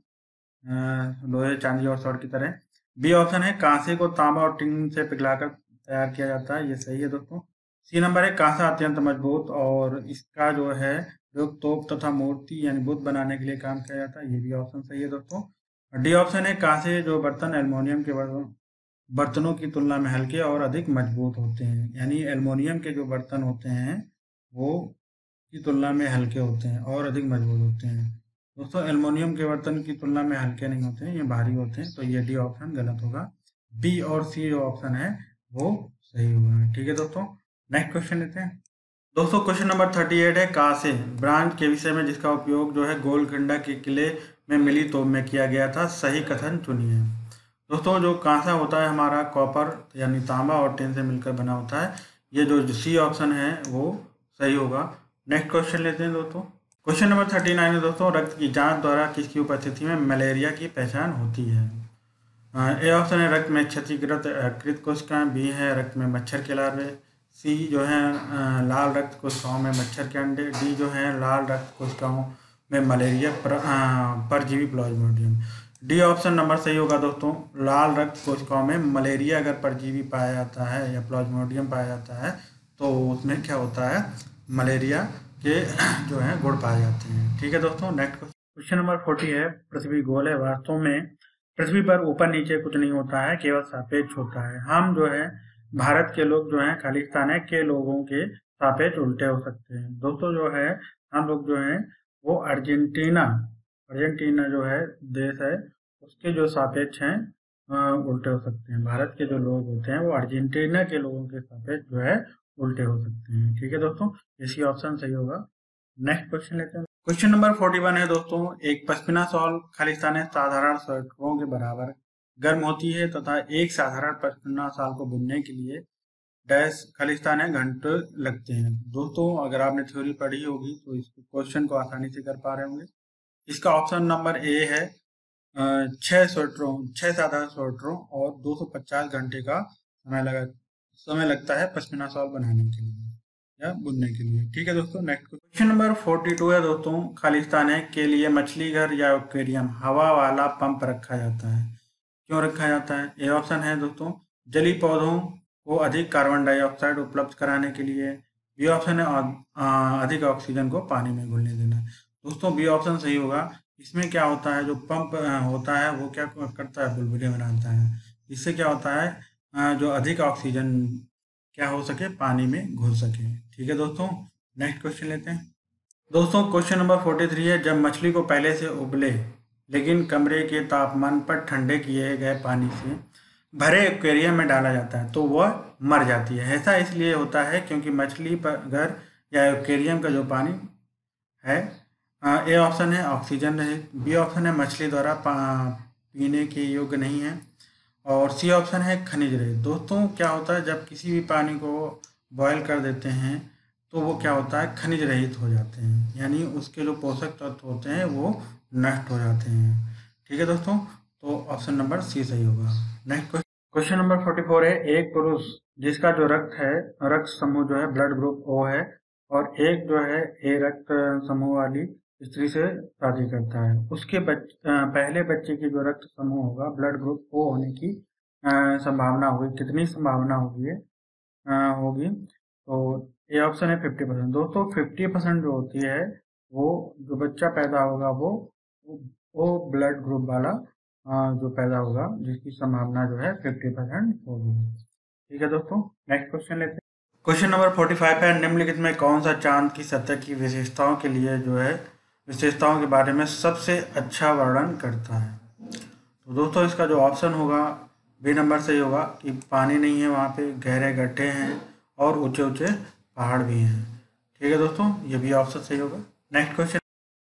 लोहे, चांदी और स्वर्ण की तरह। बी ऑप्शन है, कांसे को तांबा और टिन से पिघलाकर तैयार किया जाता है, ये सही है दोस्तों। सी नंबर है, कांसा अत्यंत मज़बूत और इसका जो है जो तोप तथा मूर्ति यानी बुद्ध बनाने के लिए काम किया जाता है, ये भी ऑप्शन सही है दोस्तों। डी ऑप्शन है, कांसे जो बर्तन एल्मोनियम के बर्तनों की तुलना में हल्के और अधिक मज़बूत होते हैं, यानी एल्मोनियम के जो बर्तन होते हैं वो की तुलना में हल्के होते हैं और अधिक मज़बूत होते हैं। दोस्तों एलमोनियम के बर्तन की तुलना में हल्के नहीं होते हैं ये भारी होते हैं तो ये डी ऑप्शन गलत होगा। बी और सी जो ऑप्शन है, वो सही होगा ठीक है दोस्तों, नेक्स्ट क्वेश्चन लेते हैं। दोस्तों, क्वेश्चन नंबर थर्टी एट है कहा से ब्रांड के विषय में, जिसका उपयोग जो है गोलकंडा के किले में मिली तोप में किया गया था, सही कथन चुनिए। दोस्तों, जो कांसा होता है हमारा कॉपर, यानी तांबा और टेन से मिलकर बना होता है, ये जो सी ऑप्शन है, वो सही होगा। नेक्स्ट क्वेश्चन लेते हैं दोस्तों। क्वेश्चन नंबर थर्टी नाइन है दोस्तों। रक्त की जाँच द्वारा किसकी उपस्थिति में मलेरिया की पहचान होती है? ए ऑप्शन है रक्त में क्षतिग्रस्त कृत कोशिकाएँ बी है रक्त में मच्छर के लार्वे। सी जो है लाल रक्त कोशिकाओं में मच्छर के अंडे। डी जो है लाल रक्त कोशिकाओं में मलेरिया पर, परजीवी प्लाज्मोडियम डी ऑप्शन नंबर सही होगा दोस्तों। लाल रक्त कोशिकाओं में मलेरिया अगर परजीवी पाया जाता है या प्लाज्मोडियम पाया जाता है तो उसमें क्या होता है? मलेरिया के जो है गुड़ पाए जाते हैं। ठीक है दोस्तों नेक्स्ट क्वेश्चन नंबर फोर्टी है, पृथ्वी गोल है। वास्तव में पृथ्वी पर ऊपर नीचे कुछ नहीं होता है, केवल सापेक्ष होता है। हम जो है, भारत के लोग जो है, खालिस्तान के लोगों के सापेक्ष उल्टे हो सकते हैं। दोस्तों जो है, हम लोग जो है, वो अर्जेंटीना अर्जेंटीना जो है, देश है, उसके जो सापेक्ष हैं उल्टे हो सकते हैं। भारत के जो लोग होते हैं, वो अर्जेंटीना के लोगों के सापेक्ष जो है उल्टे हो सकते हैं। ठीक है दोस्तों? इसकी ऑप्शन सही होगा। नेक्स्ट क्वेश्चन लेते हैं। क्वेश्चन नंबर फोर्टी वन है दोस्तों। एक पश्मीना सॉल खालिस्तान साधारण स्वेटरों के बराबर गर्म होती है तथा एक साधारण पश्मीना साल को बुनने के लिए डैश खालिस्तान घंटे लगते हैं। दोस्तों, अगर आपने थ्योरी पढ़ी होगी तो इस क्वेश्चन को आसानी से कर पा रहे होंगे। इसका ऑप्शन नंबर ए है छह स्वेटरों, छह साधारण स्वेटरों और 250 घंटे का समय लगा समय लगता है पश्मीना शॉल बनाने के लिए, या बुनने के लिए। ठीक है दोस्तों next question number forty two है दोस्तों। खालिस्तान है, के लिए मछली घर या एक्वेरियम हवा वाला पंप रखा जाता है। क्यों रखा जाता है? ए ऑप्शन है दोस्तों। जली पौधों को अधिक कार्बन डाइऑक्साइड उपलब्ध कराने के लिए। बी ऑप्शन है अधिक ऑक्सीजन को पानी में घुलने देना। दोस्तों बी ऑप्शन सही होगा। इसमें क्या होता है? जो पंप होता है, वो क्या करता है? बुलबुले बनाता है। इससे क्या होता है? जो अधिक ऑक्सीजन क्या हो सके, पानी में घुल सके। ठीक है दोस्तों नेक्स्ट क्वेश्चन लेते हैं। दोस्तों क्वेश्चन नंबर फोर्टी थ्री है, जब मछली को पहले से उबले, लेकिन कमरे के तापमान पर ठंडे किए गए पानी से भरे एक्वेरियम में डाला जाता है तो वह मर जाती है। ऐसा इसलिए होता है क्योंकि मछली पर घर या एक्वेरियम का जो पानी है ए ऑप्शन है ऑक्सीजन रहित, बी ऑप्शन है मछली द्वारा पीने के योग्य नहीं है। और सी ऑप्शन है खनिज रहित। दोस्तों, क्या होता है, जब किसी भी पानी को बॉयल कर देते हैं तो वो क्या होता है, खनिज रहित हो जाते हैं। यानी उसके जो पोषक तत्व होते हैं, वो नष्ट हो जाते हैं। ठीक है दोस्तों? तो ऑप्शन नंबर सी सही होगा। Next question number forty four है, एक पुरुष, जिसका जो रक्त है, रक्त समूह जो है ब्लड ग्रुप ओ है, और एक जो है ए रक्त समूह वाली स्त्री से शादी करता है। उसके बच, पहले बच्चे की जो रक्त समूह होगा ब्लड ग्रुप ओ होने की संभावना होगी। कितनी संभावना होगी होगी। तो ये ऑप्शन है फिफ्टी परसेंट दोस्तों फिफ्टी परसेंट जो होती है वो जो बच्चा पैदा होगा वो वो ब्लड ग्रुप वाला जो पैदा होगा जिसकी संभावना जो है फिफ्टी परसेंट होगी। ठीक है दोस्तों नेक्स्ट क्वेश्चन लेते हैं। क्वेश्चन नंबर फोर्टी फाइव है निम्नलिखित में कौन सा चाँद की सतह की विशेषताओं के लिए जो है विशेषताओं के बारे में सबसे अच्छा वर्णन करता है। तो दोस्तों, इसका जो ऑप्शन होगा बी नंबर सही होगा कि पानी नहीं है वहाँ पे, गहरे गड्ढे हैं और ऊँचे ऊँचे पहाड़ भी हैं। ठीक है दोस्तों, ये भी ऑप्शन सही होगा। नेक्स्ट क्वेश्चन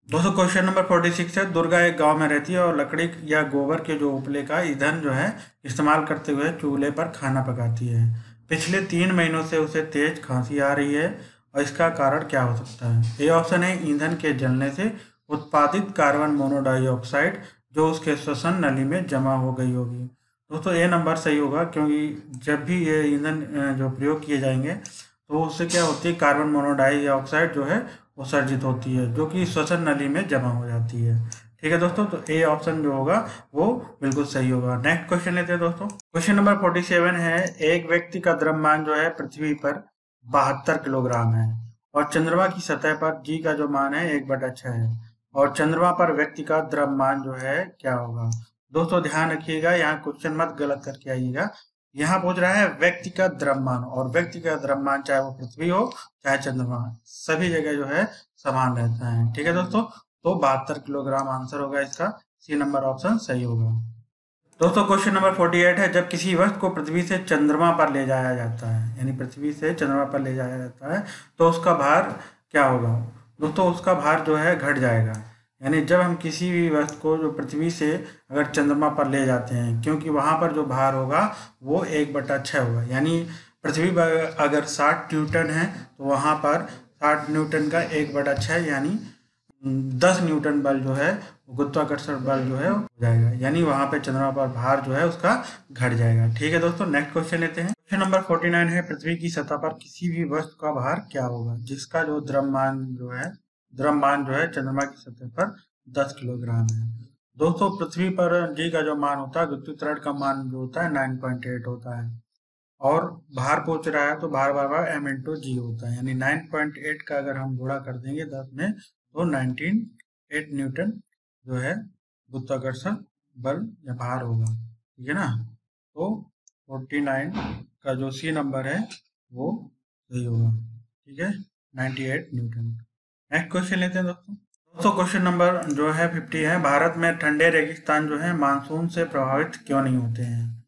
दोस्तों क्वेश्चन नंबर फोर्टी सिक्स है। दुर्गा एक गाँव में रहती है और लकड़ी या गोबर के जो उपले का ईंधन जो है, इस्तेमाल करते हुए चूल्हे पर खाना पकाती है। पिछले तीन महीनों से उसे तेज खांसी आ रही है और इसका कारण क्या हो सकता है? ए ऑप्शन है, ईंधन के जलने से उत्पादित कार्बन मोनोडाइऑक्साइड जो उसके श्वसन नली में जमा हो गई होगी। दोस्तों ए नंबर सही होगा, क्योंकि जब भी ये ईंधन जो प्रयोग किए जाएँगे तो उससे क्या होती है कार्बन मोनोडाइऑक्साइड जो है, वो सर्जित होती है, जो कि श्वसन नली में जमा हो जाती है। ठीक है दोस्तों तो ए ऑप्शन जो होगा, वो बिल्कुल सही होगा। नेक्स्ट क्वेश्चन लेते हैं दोस्तों। क्वेश्चन नंबर फोर्टी सेवन है, एक व्यक्ति का द्रव्यमान जो है पृथ्वी पर बहत्तर किलोग्राम है। और चंद्रमा की सतह पर जी का जो मान है, एक बटा छह है। और चंद्रमा पर व्यक्ति का द्रव्यमान जो है, क्या होगा? दोस्तों, ध्यान रखिएगा, यहाँ क्वेश्चन मत गलत करके आइएगा। यहाँ पूछ रहा है, व्यक्ति का द्रव्यमान। और व्यक्ति का द्रव्यमान, चाहे वो पृथ्वी हो, चाहे चंद्रमा, सभी जगह जो है, समान रहता है। ठीक है दोस्तों? तो बहत्तर किलोग्राम आंसर होगा इसका। सी नंबर ऑप्शन सही होगा। दोस्तों क्वेश्चन नंबर फोर्टी एट है। जब किसी वस्तु को पृथ्वी से चंद्रमा पर ले जाया जाता है, यानी पृथ्वी से चंद्रमा पर ले जाया जाता है तो उसका भार क्या होगा? दोस्तों, उसका भार जो है घट जाएगा। यानी जब हम किसी भी वस्तु को जो पृथ्वी से अगर चंद्रमा पर ले जाते हैं, क्योंकि वहाँ पर जो भार होगा, वो एक बटा छः होगा। यानी पृथ्वी पर अगर साठ न्यूटन है तो वहाँ पर साठ न्यूटन का एक बटा छः, यानी दस न्यूटन बल जो है, गुरुत्वाकर्षण बल जो है हो जाएगा। यानी वहाँ पे चंद्रमा पर भार जो है, उसका घट जाएगा। ठीक है दोस्तों नेक्स्ट क्वेश्चन लेते हैं। क्वेश्चन नंबर फोर्टी नाइन है, पृथ्वी की सतह पर किसी भी वस्तु का भार क्या होगा? जिसका जो द्रव्यमान जो है, द्रव्यमान जो है, चंद्रमा की सतह पर 10 किलोग्राम है। दोस्तों, पृथ्वी पर जी का जो मान होता है, गुरुत्वाकर्षण का मान जो होता है 9.8 होता है। और भार पूछ रहा है तो भार बार बार एम इंटू जी होता है। यानी 9.8 का अगर हम गुणा कर देंगे 10 में तो 19 8 न्यूटन जो है गुरुत्वाकर्षण बल या भार होगा, ठीक है ना? तो 49 का जो सी नंबर है, वो सही होगा, ठीक है? 98 न्यूटन। नेक्स्ट क्वेश्चन लेते हैं दोस्तों। दोस्तों क्वेश्चन नंबर जो है फिफ्टी है। भारत में ठंडे रेगिस्तान जो है, मानसून से प्रभावित क्यों नहीं होते हैं?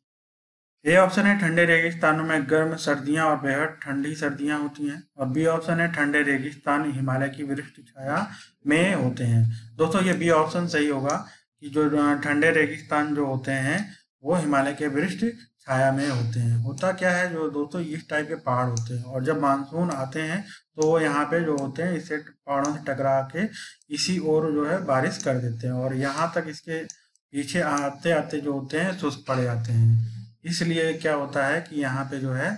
ए ऑप्शन है ठंडे रेगिस्तानों में गर्म सर्दियाँ और बेहद ठंडी सर्दियाँ होती हैं और बी ऑप्शन है ठंडे रेगिस्तान हिमालय की वृष्टि छाया में होते हैं। दोस्तों, ये बी ऑप्शन सही होगा कि जो ठंडे रेगिस्तान जो होते हैं, वो हिमालय के वृष्टि छाया में होते हैं। होता क्या है जो दोस्तों, इस टाइप के पहाड़ होते हैं और जब मानसून आते हैं तो वो यहाँ पे जो होते हैं, इसे पहाड़ों से टकरा के इसी ओर जो है बारिश कर देते हैं और यहाँ तक इसके पीछे आते आते जो होते हैं सुस्त पड़ जाते हैं। इसलिए क्या होता है कि यहाँ पे जो है,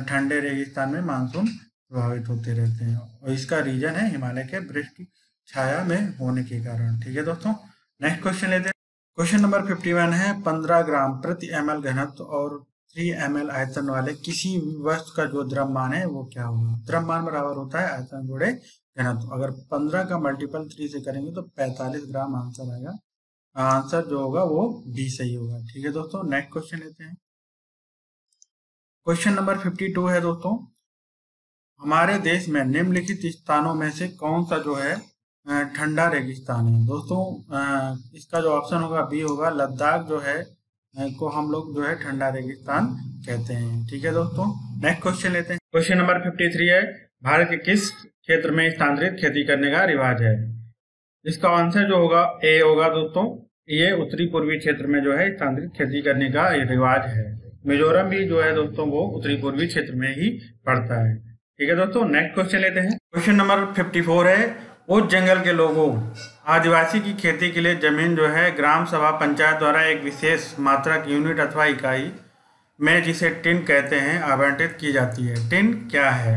ठंडे रेगिस्तान में मानसून प्रभावित होते रहते हैं और इसका रीजन है हिमालय के वृष्टि छाया में होने के कारण। ठीक है दोस्तों नेक्स्ट क्वेश्चन लेते हैं। क्वेश्चन नंबर फिफ्टी वन है, पंद्रह ग्राम प्रति एम एल घनत्व और थ्री एम एल आयतन वाले किसी वस्तु का जो द्रव्यमान है, वो क्या होगा? द्रव्यमान बराबर होता है आयतन जोड़े घनत्व। अगर पंद्रह का मल्टीपल थ्री से करेंगे तो पैंतालीस ग्राम आंसर आएगा। आंसर जो होगा वो बी सही होगा। ठीक है दोस्तों नेक्स्ट क्वेश्चन लेते हैं। क्वेश्चन नंबर फिफ्टी टू है दोस्तों। हमारे देश में निम्नलिखित स्थानों में से कौन सा जो है ठंडा रेगिस्तान है? दोस्तों इसका जो ऑप्शन होगा बी होगा, लद्दाख जो है को हम लोग जो है ठंडा रेगिस्तान कहते हैं। ठीक है दोस्तों नेक्स्ट क्वेश्चन लेते हैं। क्वेश्चन नंबर फिफ्टी थ्री है, भारत के किस क्षेत्र में स्थानांतरित खेती करने का रिवाज है? इसका आंसर जो होगा ए होगा दोस्तों, ये उत्तरी पूर्वी क्षेत्र में जो है स्थानांतरित खेती करने का रिवाज है। मिजोरम भी जो है दोस्तों, वो उत्तरी पूर्वी क्षेत्र में ही पड़ता है। ठीक है दोस्तों नेक्स्ट क्वेश्चन लेते हैं। क्वेश्चन नंबर फिफ्टी फोर है, उस जंगल के लोगों, आदिवासी की खेती के लिए ज़मीन जो है ग्राम सभा पंचायत द्वारा एक विशेष मात्रा की यूनिट अथवा इकाई में जिसे टिन कहते हैं, आवंटित की जाती है। टिन क्या है?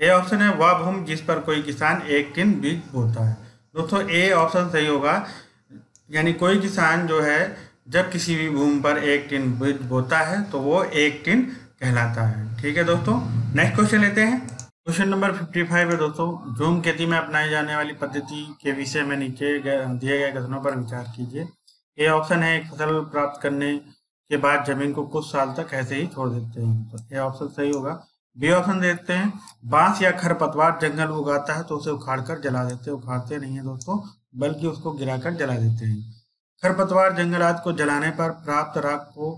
ए ऑप्शन है, वह भूमि जिस पर कोई किसान एक टिन बीज बोता है। दोस्तों ए ऑप्शन सही होगा। यानी कोई किसान जो है, जब किसी भी भूमि पर एक टिन बीज बोता है तो वो एक टिन कहलाता है। ठीक है दोस्तों नेक्स्ट क्वेश्चन लेते हैं। क्वेश्चन नंबर 55 है दोस्तों। झूम खेती में अपनाई जाने वाली पद्धति के विषय में नीचे दिए गए कथनों पर विचार कीजिए। ए ऑप्शन है, एक फ़सल प्राप्त करने के बाद ज़मीन को कुछ साल तक ऐसे ही छोड़ देते हैं। तो ए ऑप्शन सही होगा। बी ऑप्शन देखते हैं। बाँस या खरपतवार जंगल उगाता है तो उसे उखाड़कर जला देते हैं। उखाड़ते नहीं है दोस्तों, बल्कि उसको गिराकर जला देते हैं। खरपतवार जंगल आदि को जलाने पर प्राप्त राख को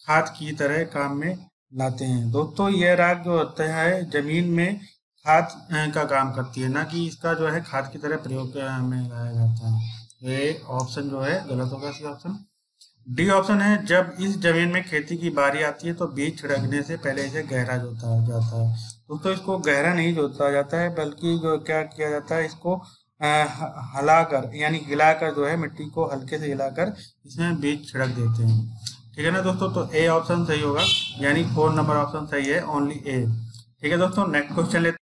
खाद की तरह काम में लाते हैं। दोस्तों, यह राख जो होता है, ज़मीन में खाद का काम करती है। ना कि इसका जो है खाद की तरह प्रयोग में लाया जाता है। ये ऑप्शन जो है, गलत होगा इसका ऑप्शन डी ऑप्शन है, जब इस ज़मीन में खेती की बारी आती है तो बीज छिड़कने से पहले इसे गहरा जोता जाता है। दोस्तों तो इसको गहरा नहीं जोता जाता है, बल्कि जो क्या किया जाता है, इसको हलाकर, यानी हिलाकर जो है, मिट्टी को हल्के से हिलाकर इसमें बीज छिड़क देते हैं। ठीक है ना दोस्तों? तो ए ऑप्शन सही होगा, यानी फोर नंबर ऑप्शन सही है ओनली ए ठीक है दोस्तों? नेक्स्ट क्वेश्चन लेते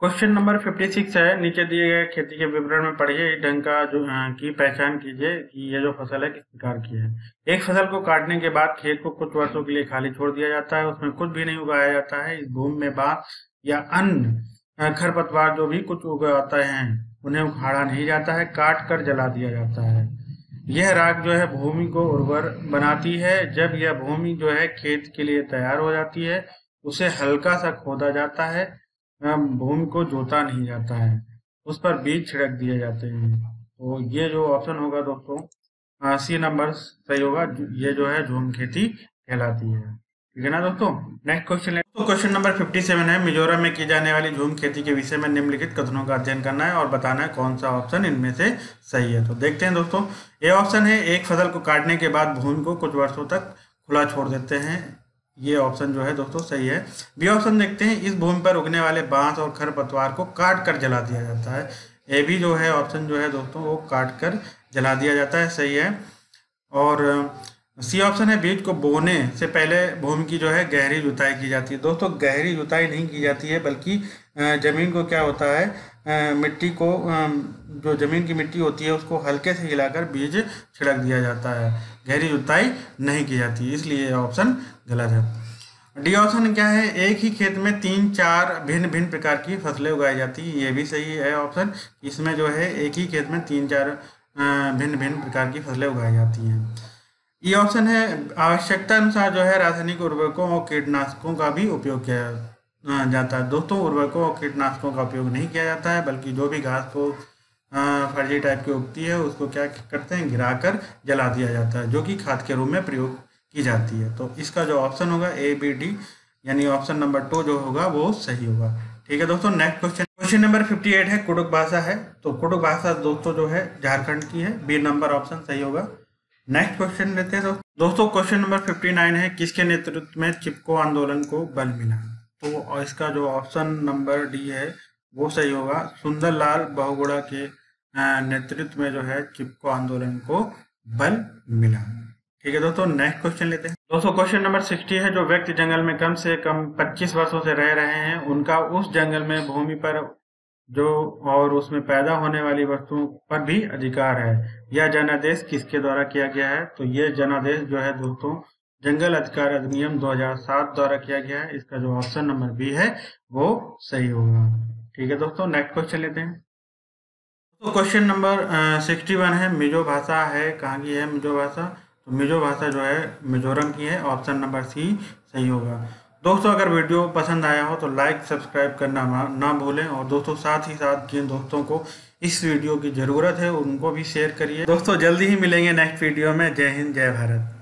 क्वेश्चन नंबर 56 है। नीचे दिए गए खेती के विवरण में पढ़िए। ढंग का जो की पहचान कीजिए कि ये जो फ़सल है, किस प्रकार की है। एक फ़सल को काटने के बाद खेत को कुछ वर्षों के लिए खाली छोड़ दिया जाता है। उसमें कुछ भी नहीं उगाया जाता है। इस भूमि में बाँस या अन्य खरपतवार जो भी कुछ उगाते हैं, उन्हें उखाड़ा नहीं जाता है। काट कर जला दिया जाता है। यह राख जो है, भूमि को उर्वर बनाती है। जब यह भूमि जो है, खेत के लिए तैयार हो जाती है, उसे हल्का सा खोदा जाता है। भूमि को जोता नहीं जाता है। उस पर बीज छिड़क दिए जाते हैं। तो ये जो ऑप्शन होगा दोस्तों सी नंबर सही होगा। ये जो है, झूम खेती कहलाती है। ठीक है ना दोस्तों? नेक्स्ट क्वेश्चन है तो क्वेश्चन नंबर 57 है। मिजोरम में की जाने वाली झूम खेती के विषय में निम्नलिखित कथनों का अध्ययन करना है और बताना है कौन सा ऑप्शन इनमें से सही है। तो देखते हैं दोस्तों। ये ऑप्शन है, एक फ़सल को काटने के बाद भूमि को कुछ वर्षों तक खुला छोड़ देते हैं। ये ऑप्शन जो है दोस्तों सही है। बी ऑप्शन देखते हैं, इस भूमि पर उगने वाले बाँस और खरपतवार को काट कर जला दिया जाता है। ए भी जो है ऑप्शन जो है दोस्तों, वो काट कर जला दिया जाता है, सही है। और सी ऑप्शन है बीज को बोने से पहले भूमि की जो है गहरी जुताई की जाती है। दोस्तों, गहरी जुताई नहीं की जाती है, बल्कि ज़मीन को क्या होता है मिट्टी को जो ज़मीन की मिट्टी होती है, उसको हल्के से हिलाकर बीज छिड़क दिया जाता है। गहरी जुताई नहीं की जाती, इसलिए ऑप्शन गलत है। डी ऑप्शन क्या है? एक ही खेत में तीन, चार भिन्न भिन्न प्रकार की फ़सलें उगाई जाती है। ये भी सही है ऑप्शन इसमें जो है, एक ही खेत में तीन, चार भिन्न भिन्न प्रकार की फ़सलें उगाई जाती हैं। ये ऑप्शन है, आवश्यकता अनुसार जो है रासायनिक उर्वरकों और कीटनाशकों का भी उपयोग किया जाता है। दोस्तों, उर्वरकों और कीटनाशकों का उपयोग नहीं किया जाता है, बल्कि जो भी घास को फर्जी टाइप की उगती है, उसको क्या करते हैं? गिराकर जला दिया जाता है, जो कि खाद के रूप में प्रयोग की जाती है। तो इसका जो ऑप्शन होगा ए बी डी यानी ऑप्शन नंबर टू जो होगा, वो सही होगा। ठीक है दोस्तों नेक्स्ट क्वेश्चन क्वेश्चन नंबर 58 है, कुडुक भाषा है। तो कुडुक भाषा दोस्तों जो है, झारखंड की है। बी नंबर ऑप्शन सही होगा। नेक्स्ट क्वेश्चन लेते हैं दोस्तों क्वेश्चन नंबर 59 है, किसके नेतृत्व में चिपको आंदोलन को बल मिला? तो इसका जो ऑप्शन नंबर डी है, वो सही होगा। सुंदर लाल बहुगुड़ा के नेतृत्व में जो है, चिपको आंदोलन को बल मिला। ठीक है दोस्तों नेक्स्ट क्वेश्चन लेते हैं। दोस्तों क्वेश्चन नंबर सिक्सटी है, जो व्यक्ति जंगल में कम से कम 25 वर्षों से रह रहे हैं, उनका उस जंगल में भूमि पर जो और उसमें पैदा होने वाली वस्तुओं पर भी अधिकार है। यह जनादेश किसके द्वारा किया गया है? तो यह जनादेश जो है दोस्तों, जंगल अधिकार अधिनियम 2007 द्वारा किया गया है। इसका जो ऑप्शन नंबर बी है, वो सही होगा। ठीक है दोस्तों नेक्स्ट क्वेश्चन लेते हैं। तो क्वेश्चन नंबर सिक्सटी वन है, मिजो भाषा है, कहाँ की है मिजो भाषा? तो मिजो भाषा जो है, मिजोरम की है ऑप्शन नंबर सी सही होगा। दोस्तों, अगर वीडियो पसंद आया हो तो लाइक सब्सक्राइब करना ना भूलें और दोस्तों, साथ ही साथ जिन दोस्तों को इस वीडियो की ज़रूरत है, उनको भी शेयर करिए। दोस्तों, जल्दी ही मिलेंगे नेक्स्ट वीडियो में। जय हिंद, जय भारत।